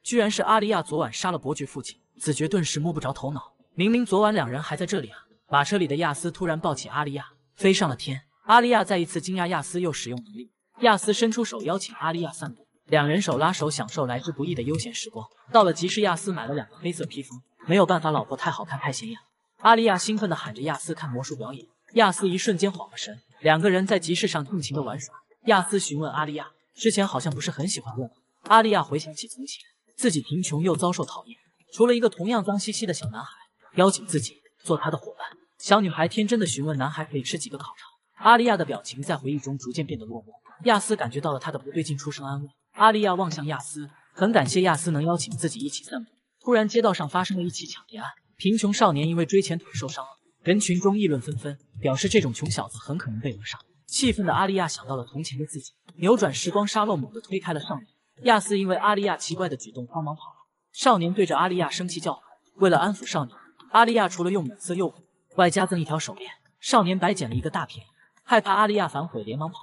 居然是阿丽亚昨晚杀了伯爵父亲。子爵顿时摸不着头脑。明明昨晚两人还在这里啊！马车里的亚斯突然抱起阿丽亚，飞上了天。阿丽亚再一次惊讶，亚斯又使用能力。亚斯伸出手邀请阿丽亚散步，两人手拉手享受来之不易的悠闲时光。到了集市，亚斯买了两个黑色披风，没有办法，老婆太好看太显眼。阿丽亚兴奋地喊着亚斯看魔术表演，亚斯一瞬间晃了神。两个人在集市上尽情的玩耍。亚斯询问阿丽亚，之前好像不是很喜欢我？阿丽亚回想起从前，自己贫穷又遭受讨厌，除了一个同样脏兮兮的小男孩。邀请自己做他的伙伴，小女孩天真的询问男孩可以吃几个烤肠。阿丽亚的表情在回忆中逐渐变得落寞。亚斯感觉到了他的不对劲，出声安慰。阿丽亚望向亚斯，很感谢亚斯能邀请自己一起散步。突然，街道上发生了一起抢劫案，贫穷少年因为追钱腿受伤了，人群中议论纷纷，表示这种穷小子很可能被讹上。气愤的阿丽亚想到了从前的自己，扭转时光沙漏，猛地推开了少年。亚斯因为阿丽亚奇怪的举动慌忙跑了。少年对着阿丽亚生气叫喊，为了安抚少年。阿丽亚除了用美色诱惑，外加赠一条手链，少年白捡了一个大便宜。害怕阿丽亚反悔，连忙跑。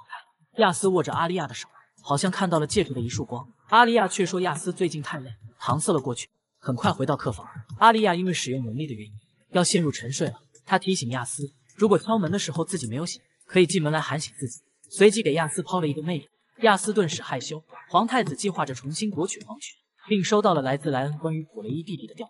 亚斯握着阿丽亚的手，好像看到了戒指的一束光。阿丽亚却说亚斯最近太累，搪塞了过去。很快回到客房，阿丽亚因为使用能力的原因，要陷入沉睡了。他提醒亚斯，如果敲门的时候自己没有醒，可以进门来喊醒自己。随即给亚斯抛了一个媚眼。亚斯顿时害羞。皇太子计划着重新夺取皇权，并收到了来自莱恩关于普雷伊弟弟的调。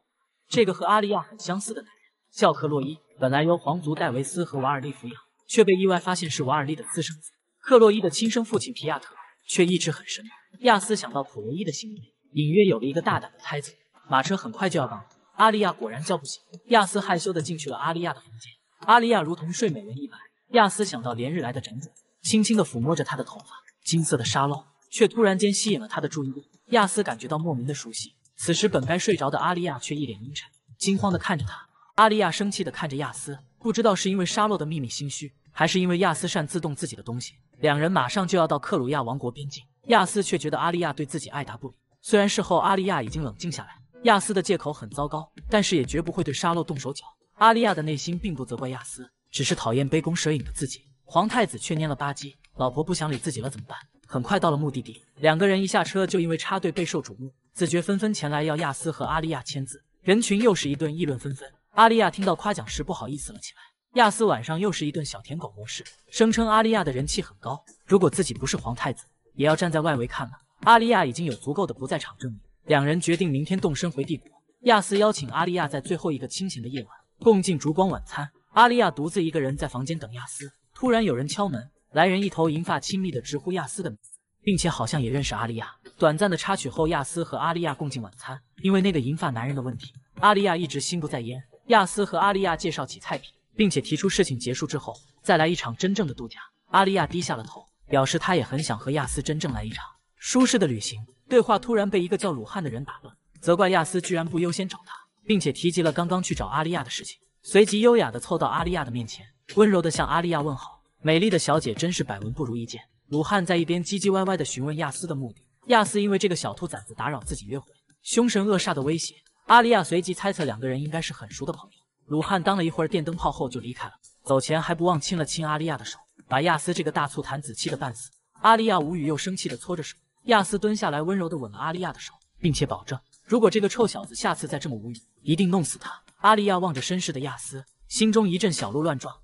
这个和阿丽亚很相似的男人叫克洛伊，本来由皇族戴维斯和瓦尔利抚养，却被意外发现是瓦尔利的私生子。克洛伊的亲生父亲皮亚特却一直很神秘。亚斯想到普罗伊的行为，隐约有了一个大胆的猜测。马车很快就要到了，阿利亚果然叫不醒。亚斯害羞的进去了阿利亚的房间。阿利亚如同睡美人一般。亚斯想到连日来的辗转，轻轻的抚摸着她的头发，金色的沙漏却突然间吸引了他的注意力。亚斯感觉到莫名的熟悉。此时，本该睡着的阿利亚却一脸阴沉，惊慌的看着他。阿利亚生气的看着亚斯，不知道是因为沙漏的秘密心虚，还是因为亚斯擅自动自己的东西。两人马上就要到克鲁亚王国边境，亚斯却觉得阿利亚对自己爱答不理。虽然事后阿利亚已经冷静下来，亚斯的借口很糟糕，但是也绝不会对沙漏动手脚。阿利亚的内心并不责怪亚斯，只是讨厌杯弓蛇影的自己。皇太子却蔫了吧唧，老婆不想理自己了怎么办？很快到了目的地，两个人一下车就因为插队备受瞩目。子爵纷纷前来要亚斯和阿利亚签字，人群又是一顿议论纷纷。阿利亚听到夸奖时不好意思了起来，亚斯晚上又是一顿小舔狗模式，声称阿利亚的人气很高，如果自己不是皇太子，也要站在外围看了。阿利亚已经有足够的不在场证明，两人决定明天动身回帝国。亚斯邀请阿利亚在最后一个清闲的夜晚共进烛光晚餐。阿利亚独自一个人在房间等亚斯，突然有人敲门，来人一头银发，亲密的直呼亚斯的名字，并且好像也认识阿利亚。短暂的插曲后，亚斯和阿利亚共进晚餐。因为那个银发男人的问题，阿利亚一直心不在焉。亚斯和阿利亚介绍起菜品，并且提出事情结束之后再来一场真正的度假。阿丽亚低下了头，表示她也很想和亚斯真正来一场舒适的旅行。对话突然被一个叫鲁汉的人打断。责怪亚斯居然不优先找他，并且提及了刚刚去找阿丽亚的事情，随即优雅的凑到阿丽亚的面前，温柔的向阿丽亚问好：“美丽的小姐真是百闻不如一见。”鲁汉在一边唧唧歪歪的询问亚斯的目的。亚斯因为这个小兔崽子打扰自己约会，凶神恶煞的威胁。阿丽亚随即猜测两个人应该是很熟的朋友。鲁汉当了一会儿电灯泡后就离开了，走前还不忘亲了亲阿丽亚的手，把亚斯这个大醋坛子气得半死。阿丽亚无语又生气的搓着手，亚斯蹲下来温柔的吻了阿丽亚的手，并且保证。如果这个臭小子下次再这么无语，一定弄死他！阿丽亚望着绅士的亚斯，心中一阵小鹿乱撞。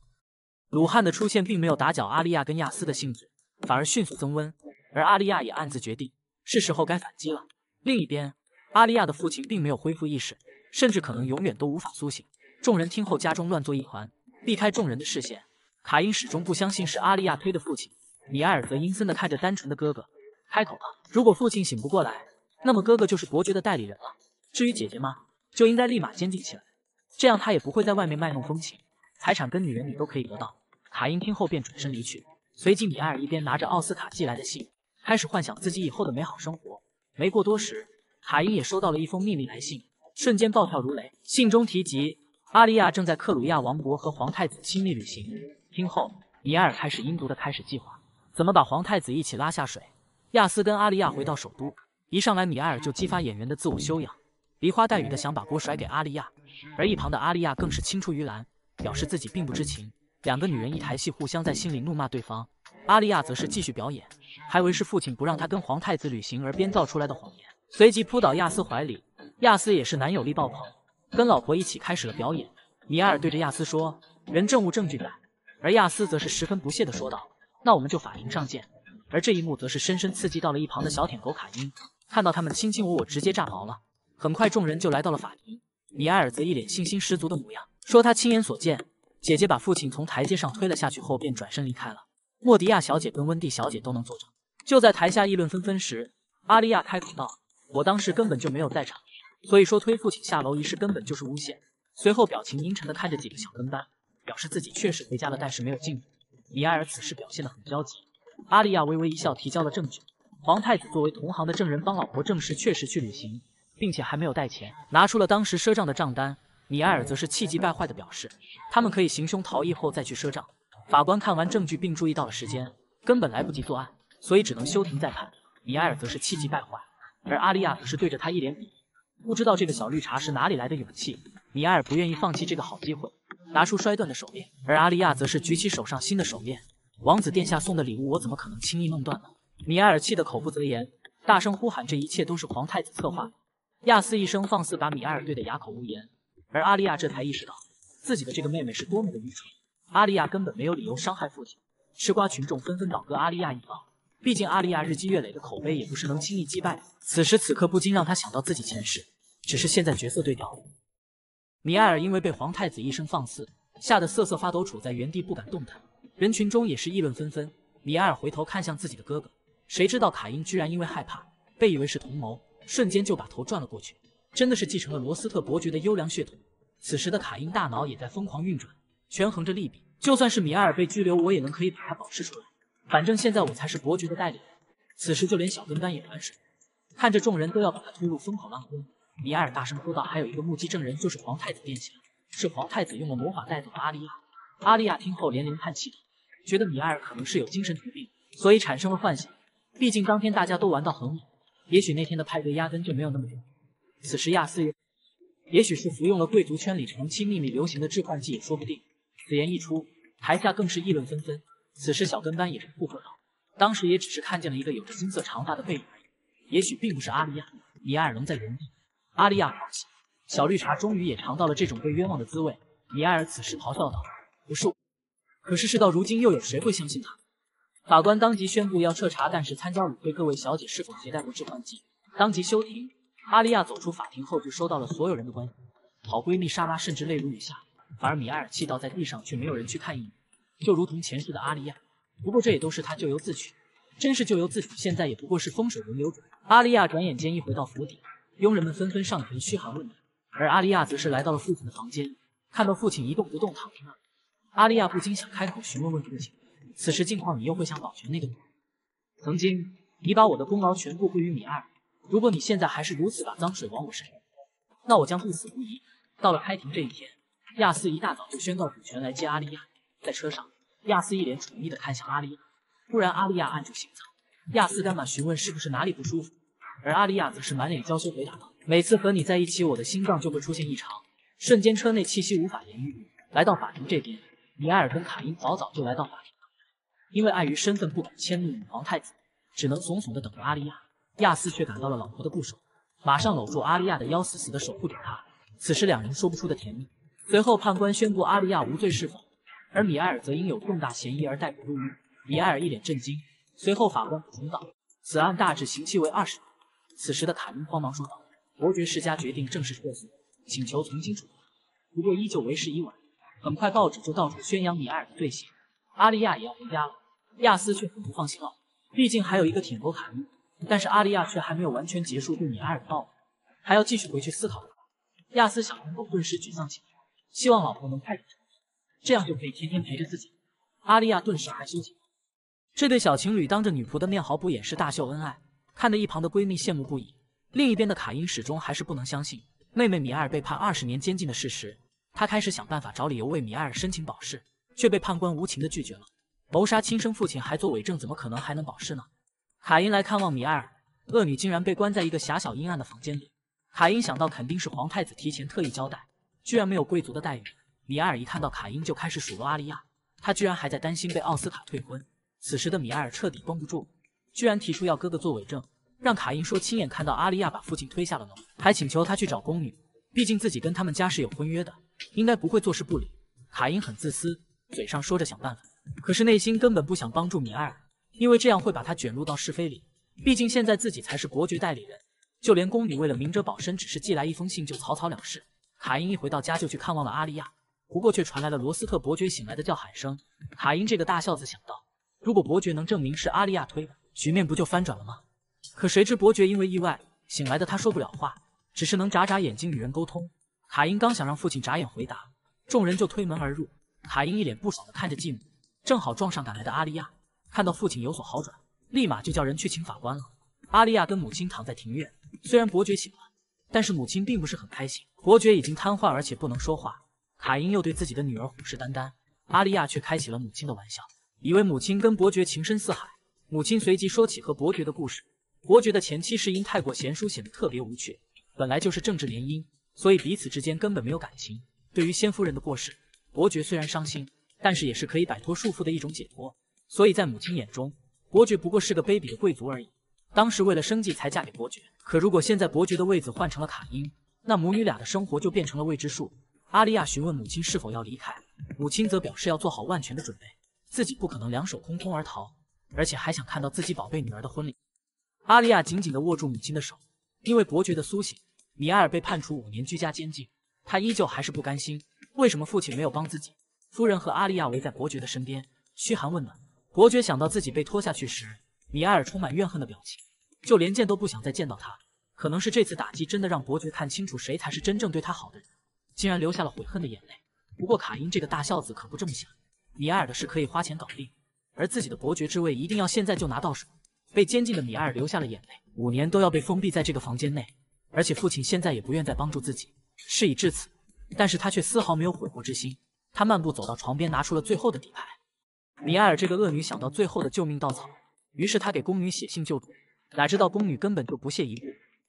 鲁汉的出现并没有打搅阿丽亚跟亚斯的兴致，反而迅速增温。而阿丽亚也暗自决定，是时候该反击了。另一边，阿丽亚的父亲并没有恢复意识，甚至可能永远都无法苏醒。众人听后，家中乱作一团，避开众人的视线。卡因始终不相信是阿利亚推的父亲，米埃尔则阴森的看着单纯的哥哥，开口了：“如果父亲醒不过来。”那么哥哥就是伯爵的代理人了。至于姐姐吗，就应该立马坚定起来，这样他也不会在外面卖弄风情，财产跟女人你都可以得到。卡因听后便转身离去，随即米埃尔一边拿着奥斯卡寄来的信，开始幻想自己以后的美好生活。没过多时，卡因也收到了一封秘密来信，瞬间暴跳如雷。信中提及阿丽亚正在克鲁亚王国和皇太子亲密旅行。听后，米埃尔开始阴毒的开始计划，怎么把皇太子一起拉下水。亚斯跟阿丽亚回到首都。一上来，米埃尔就激发演员的自我修养，梨花带雨的想把锅甩给阿丽亚，而一旁的阿丽亚更是青出于蓝，表示自己并不知情。两个女人一台戏，互相在心里怒骂对方。阿丽亚则是继续表演，还为是父亲不让她跟皇太子旅行而编造出来的谎言，随即扑倒亚斯怀里。亚斯也是男友力爆棚，跟老婆一起开始了表演。米埃尔对着亚斯说：“人证物证据在。”而亚斯则是十分不屑的说道：“那我们就法庭上见。”而这一幕则是深深刺激到了一旁的小舔狗卡因。看到他们卿卿我我，直接炸毛了。很快，众人就来到了法庭。米埃尔则一脸信心十足的模样，说他亲眼所见，姐姐把父亲从台阶上推了下去后，便转身离开了。莫迪亚小姐跟温蒂小姐都能作证。就在台下议论纷纷时，阿利亚开口道：“我当时根本就没有在场，所以说推父亲下楼一事根本就是诬陷。”随后，表情阴沉的看着几个小跟班，表示自己确实回家了，但是没有进入。米埃尔此时表现得很焦急。阿利亚微微一笑，提交了证据。皇太子作为同行的证人，帮老婆证实确实去旅行，并且还没有带钱，拿出了当时赊账的账单。米埃尔则是气急败坏的表示，他们可以行凶逃逸后再去赊账。法官看完证据，并注意到了时间，根本来不及作案，所以只能休庭再判。米埃尔则是气急败坏，而阿利亚则是对着他一脸鄙夷，不知道这个小绿茶是哪里来的勇气。米埃尔不愿意放弃这个好机会，拿出摔断的手链，而阿利亚则是举起手上新的手链。王子殿下送的礼物，我怎么可能轻易弄断呢？米埃尔气得口不择言，大声呼喊：“这一切都是皇太子策划！”亚斯一声放肆，把米埃尔怼得哑口无言。而阿利亚这才意识到自己的这个妹妹是多么的愚蠢。阿利亚根本没有理由伤害父亲。吃瓜群众纷纷倒戈阿利亚一方，毕竟阿利亚日积月累的口碑也不是能轻易击败的。此时此刻，不禁让他想到自己前世，只是现在角色对调。米埃尔因为被皇太子一声放肆，吓得瑟瑟发抖，处在原地不敢动弹。人群中也是议论纷纷。米埃尔回头看向自己的哥哥。谁知道卡因居然因为害怕，被以为是同谋，瞬间就把头转了过去。真的是继承了罗斯特伯爵的优良血统。此时的卡因大脑也在疯狂运转，权衡着利弊。就算是米埃尔被拘留，我也能可以把他保释出来。反正现在我才是伯爵的代理人。此时就连小跟班也反水，看着众人都要把他推入风口浪尖，米埃尔大声说道：“还有一个目击证人，就是皇太子殿下，是皇太子用了魔法带走的阿丽亚。”阿丽亚听后连连叹气道，觉得米埃尔可能是有精神疾病，所以产生了幻想。毕竟当天大家都玩到很晚，也许那天的派对压根就没有那么重此时亚斯也，也许是服用了贵族圈里长期秘密流行的致幻剂也说不定。此言一出，台下更是议论纷纷。此时小跟班也是附和道：“当时也只是看见了一个有着金色长发的背影而已，也许并不是阿丽亚。”米埃尔愣在原地。阿丽亚狂喜，小绿茶终于也尝到了这种被冤枉的滋味。米埃尔此时咆哮道：“不是。可是事到如今，又有谁会相信他？法官当即宣布要彻查，但是参加舞会各位小姐是否携带过致幻剂。当即休庭。阿丽亚走出法庭后，就收到了所有人的关心。好闺蜜莎拉甚至泪如雨下，反而米埃尔气倒在地上，却没有人去看一眼，就如同前世的阿丽亚。不过这也都是他咎由自取，真是咎由自取。现在也不过是风水轮流转。阿丽亚转眼间一回到府邸，佣人们纷纷上前嘘寒问暖，而阿丽亚则是来到了父亲的房间，看到父亲一动不动躺在那，阿丽亚不禁想开口询问问父亲：此时境况，你又会想保全那个女人？曾经你把我的功劳全部归于米二，如果你现在还是如此把脏水往我身上泼，那我将不死不依。到了开庭这一天，亚斯一大早就宣告主权来接阿丽亚。在车上，亚斯一脸宠溺的看向阿丽亚，突然阿丽亚按住心脏，亚斯赶忙询问是不是哪里不舒服，而阿丽亚则是满脸娇羞回答道：“每次和你在一起，我的心脏就会出现异常。”瞬间车内气息无法言喻。来到法庭这边，米埃尔跟卡因早早就来到法庭，因为碍于身份不敢迁怒女皇太子，只能怂怂的等着阿丽亚。亚斯却感到了老婆的不舍，马上搂住阿丽亚的腰，死死的守护着她。此时两人说不出的甜蜜。随后判官宣布阿丽亚无罪释放，而米埃尔则因有重大嫌疑而逮捕入狱。米埃尔一脸震惊。随后法官补充道：“此案大致刑期为二十年。”此时的卡因慌忙说道：“伯爵世家决定正式撤诉，请求从轻处罚。不过依旧为时已晚。”很快报纸就到处宣扬米埃尔的罪行。阿利亚也要回家了，亚斯却很不放心了，毕竟还有一个舔狗卡因。但是阿利亚却还没有完全结束对米埃尔的报复，还要继续回去思考。亚斯小红狗顿时沮丧起来，希望老婆能快点成，这样就可以天天陪着自己。阿利亚顿时害羞起来。这对小情侣当着女仆的面毫不掩饰大秀恩爱，看得一旁的闺蜜羡慕不已。另一边的卡因始终还是不能相信妹妹米埃尔被判二十年监禁的事实，她开始想办法找理由为米埃尔申请保释，却被判官无情的拒绝了。谋杀亲生父亲还做伪证，怎么可能还能保释呢？卡因来看望米埃尔，恶女竟然被关在一个狭小阴暗的房间里。卡因想到肯定是皇太子提前特意交代，居然没有贵族的待遇。米埃尔一看到卡因就开始数落阿丽亚，他居然还在担心被奥斯卡退婚。此时的米埃尔彻底绷不住，居然提出要哥哥做伪证，让卡因说亲眼看到阿丽亚把父亲推下了楼，还请求他去找宫女，毕竟自己跟他们家是有婚约的，应该不会坐视不理。卡因很自私，嘴上说着想办法，可是内心根本不想帮助米埃尔。因为这样会把他卷入到是非里，毕竟现在自己才是伯爵代理人，就连宫女为了明哲保身，只是寄来一封信就草草了事。卡因一回到家就去看望了阿丽亚，不过却传来了罗斯特伯爵醒来的叫喊声。卡因这个大孝子想到，如果伯爵能证明是阿丽亚推的，局面不就翻转了吗？可谁知伯爵因为意外醒来的他说不了话，只是能眨眨眼睛与人沟通。卡因刚想让父亲眨眼回答，众人就推门而入。卡因一脸不爽的看着继母，正好撞上赶来的阿丽亚。看到父亲有所好转，立马就叫人去请法官了。阿丽亚跟母亲躺在庭院，虽然伯爵醒了，但是母亲并不是很开心。伯爵已经瘫痪，而且不能说话。卡因又对自己的女儿虎视眈眈，阿丽亚却开起了母亲的玩笑，以为母亲跟伯爵情深似海。母亲随即说起和伯爵的故事。伯爵的前妻是因太过贤淑，显得特别无趣，本来就是政治联姻，所以彼此之间根本没有感情。对于先夫人的过世，伯爵虽然伤心，但是也是可以摆脱束缚的一种解脱。所以在母亲眼中，伯爵不过是个卑鄙的贵族而已。当时为了生计才嫁给伯爵，可如果现在伯爵的位子换成了卡因，那母女俩的生活就变成了未知数。阿丽亚询问母亲是否要离开，母亲则表示要做好万全的准备，自己不可能两手空空而逃，而且还想看到自己宝贝女儿的婚礼。阿丽亚紧紧地握住母亲的手，因为伯爵的苏醒，米埃尔被判处五年居家监禁，他依旧还是不甘心，为什么父亲没有帮自己？夫人和阿丽亚围在伯爵的身边，嘘寒问暖。伯爵想到自己被拖下去时，米埃尔充满怨恨的表情，就连见都不想再见到他。可能是这次打击真的让伯爵看清楚谁才是真正对他好的人，竟然流下了悔恨的眼泪。不过卡因这个大孝子可不这么想，米埃尔的事可以花钱搞定，而自己的伯爵之位一定要现在就拿到手。被监禁的米埃尔流下了眼泪，五年都要被封闭在这个房间内，而且父亲现在也不愿再帮助自己。事已至此，但是他却丝毫没有悔过之心。他漫步走到床边，拿出了最后的底牌。米埃尔这个恶女想到最后的救命稻草，于是她给宫女写信救主。哪知道宫女根本就不屑一顾，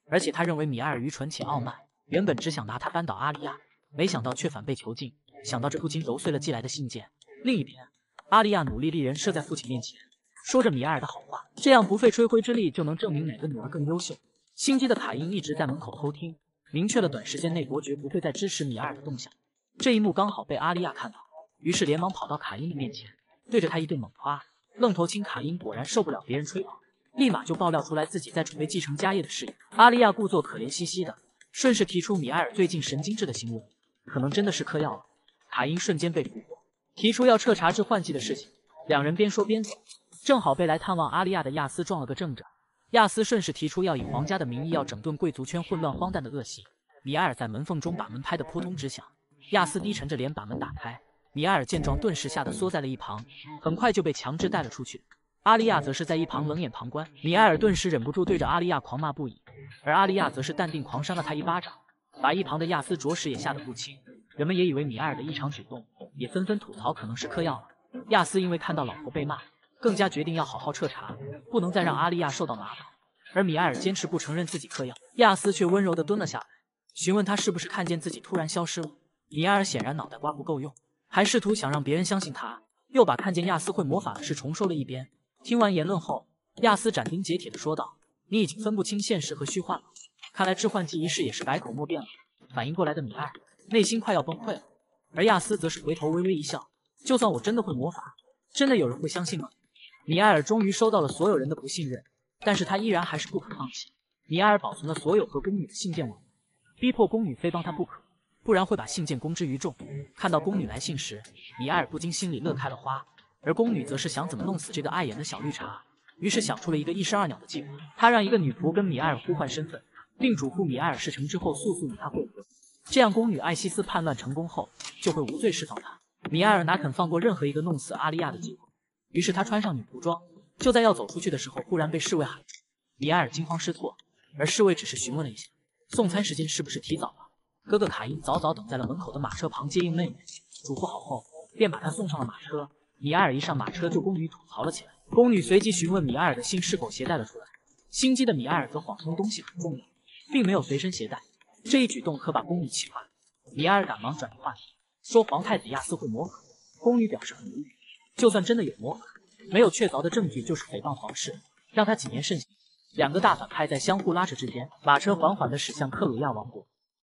而且他认为米埃尔愚蠢且傲慢，原本只想拿他扳倒阿利亚，没想到却反被囚禁。想到这，不禁揉碎了寄来的信件。另一边，阿丽亚努力立人设在父亲面前，说着米埃尔的好话，这样不费吹灰之力就能证明哪个女儿更优秀。心机的卡因一直在门口偷听，明确了短时间内伯爵不会再支持米埃尔的动向。这一幕刚好被阿丽亚看到。于是连忙跑到卡因的面前，对着他一顿猛夸。愣头青卡因果然受不了别人吹捧，立马就爆料出来自己在准备继承家业的事业。阿利亚故作可怜兮兮的，顺势提出米埃尔最近神经质的行为，可能真的是嗑药了。卡因瞬间被俘获，提出要彻查致幻剂的事情。两人边说边走，正好被来探望阿利亚的亚斯撞了个正着。亚斯顺势提出要以皇家的名义要整顿贵族圈混乱荒诞的恶习。米埃尔在门缝中把门拍得扑通直响。亚斯低沉着脸把门打开，米埃尔见状顿时吓得缩在了一旁，很快就被强制带了出去。阿利亚则是在一旁冷眼旁观。米埃尔顿时忍不住对着阿利亚狂骂不已，而阿利亚则是淡定狂扇了他一巴掌，把一旁的亚斯着实也吓得不轻。人们也以为米埃尔的异常举动，也纷纷吐槽可能是嗑药了。亚斯因为看到老婆被骂。更加决定要好好彻查，不能再让阿利亚受到麻烦。而米埃尔坚持不承认自己嗑药，亚斯却温柔地蹲了下来，询问他是不是看见自己突然消失了。米埃尔显然脑袋瓜不够用，还试图想让别人相信他，又把看见亚斯会魔法的事重说了一遍。听完言论后，亚斯斩钉截铁地说道：“你已经分不清现实和虚幻了，看来致幻剂一事也是百口莫辩了。”反应过来的米埃尔内心快要崩溃了，而亚斯则是回头微微一笑：“就算我真的会魔法，真的有人会相信吗？”米埃尔终于收到了所有人的不信任，但是他依然还是不肯放弃。米埃尔保存了所有和宫女的信件往来，逼迫宫女非帮他不可，不然会把信件公之于众。看到宫女来信时，米埃尔不禁心里乐开了花，而宫女则是想怎么弄死这个碍眼的小绿茶，于是想出了一个一石二鸟的计划。他让一个女仆跟米埃尔互换身份，并嘱咐米埃尔事成之后速速与他会合，这样宫女艾西斯叛乱成功后就会无罪释放她。米埃尔哪肯放过任何一个弄死阿利亚的机会。于是他穿上女仆装，就在要走出去的时候，忽然被侍卫喊住。米埃尔惊慌失措，而侍卫只是询问了一下送餐时间是不是提早了。哥哥卡因早早等在了门口的马车旁接应妹妹，嘱咐好后便把她送上了马车。米埃尔一上马车就宫女吐槽了起来。宫女随即询问米埃尔的信是否携带了出来，心机的米埃尔则谎称东西很重要，并没有随身携带。这一举动可把宫女气坏了。米埃尔赶忙转移话题，说皇太子亚斯会魔法。宫女表示很无语。就算真的有魔法，没有确凿的证据就是诽谤皇室，让他谨言慎行。两个大反派在相互拉扯之间，马车缓缓地驶向克鲁亚王国。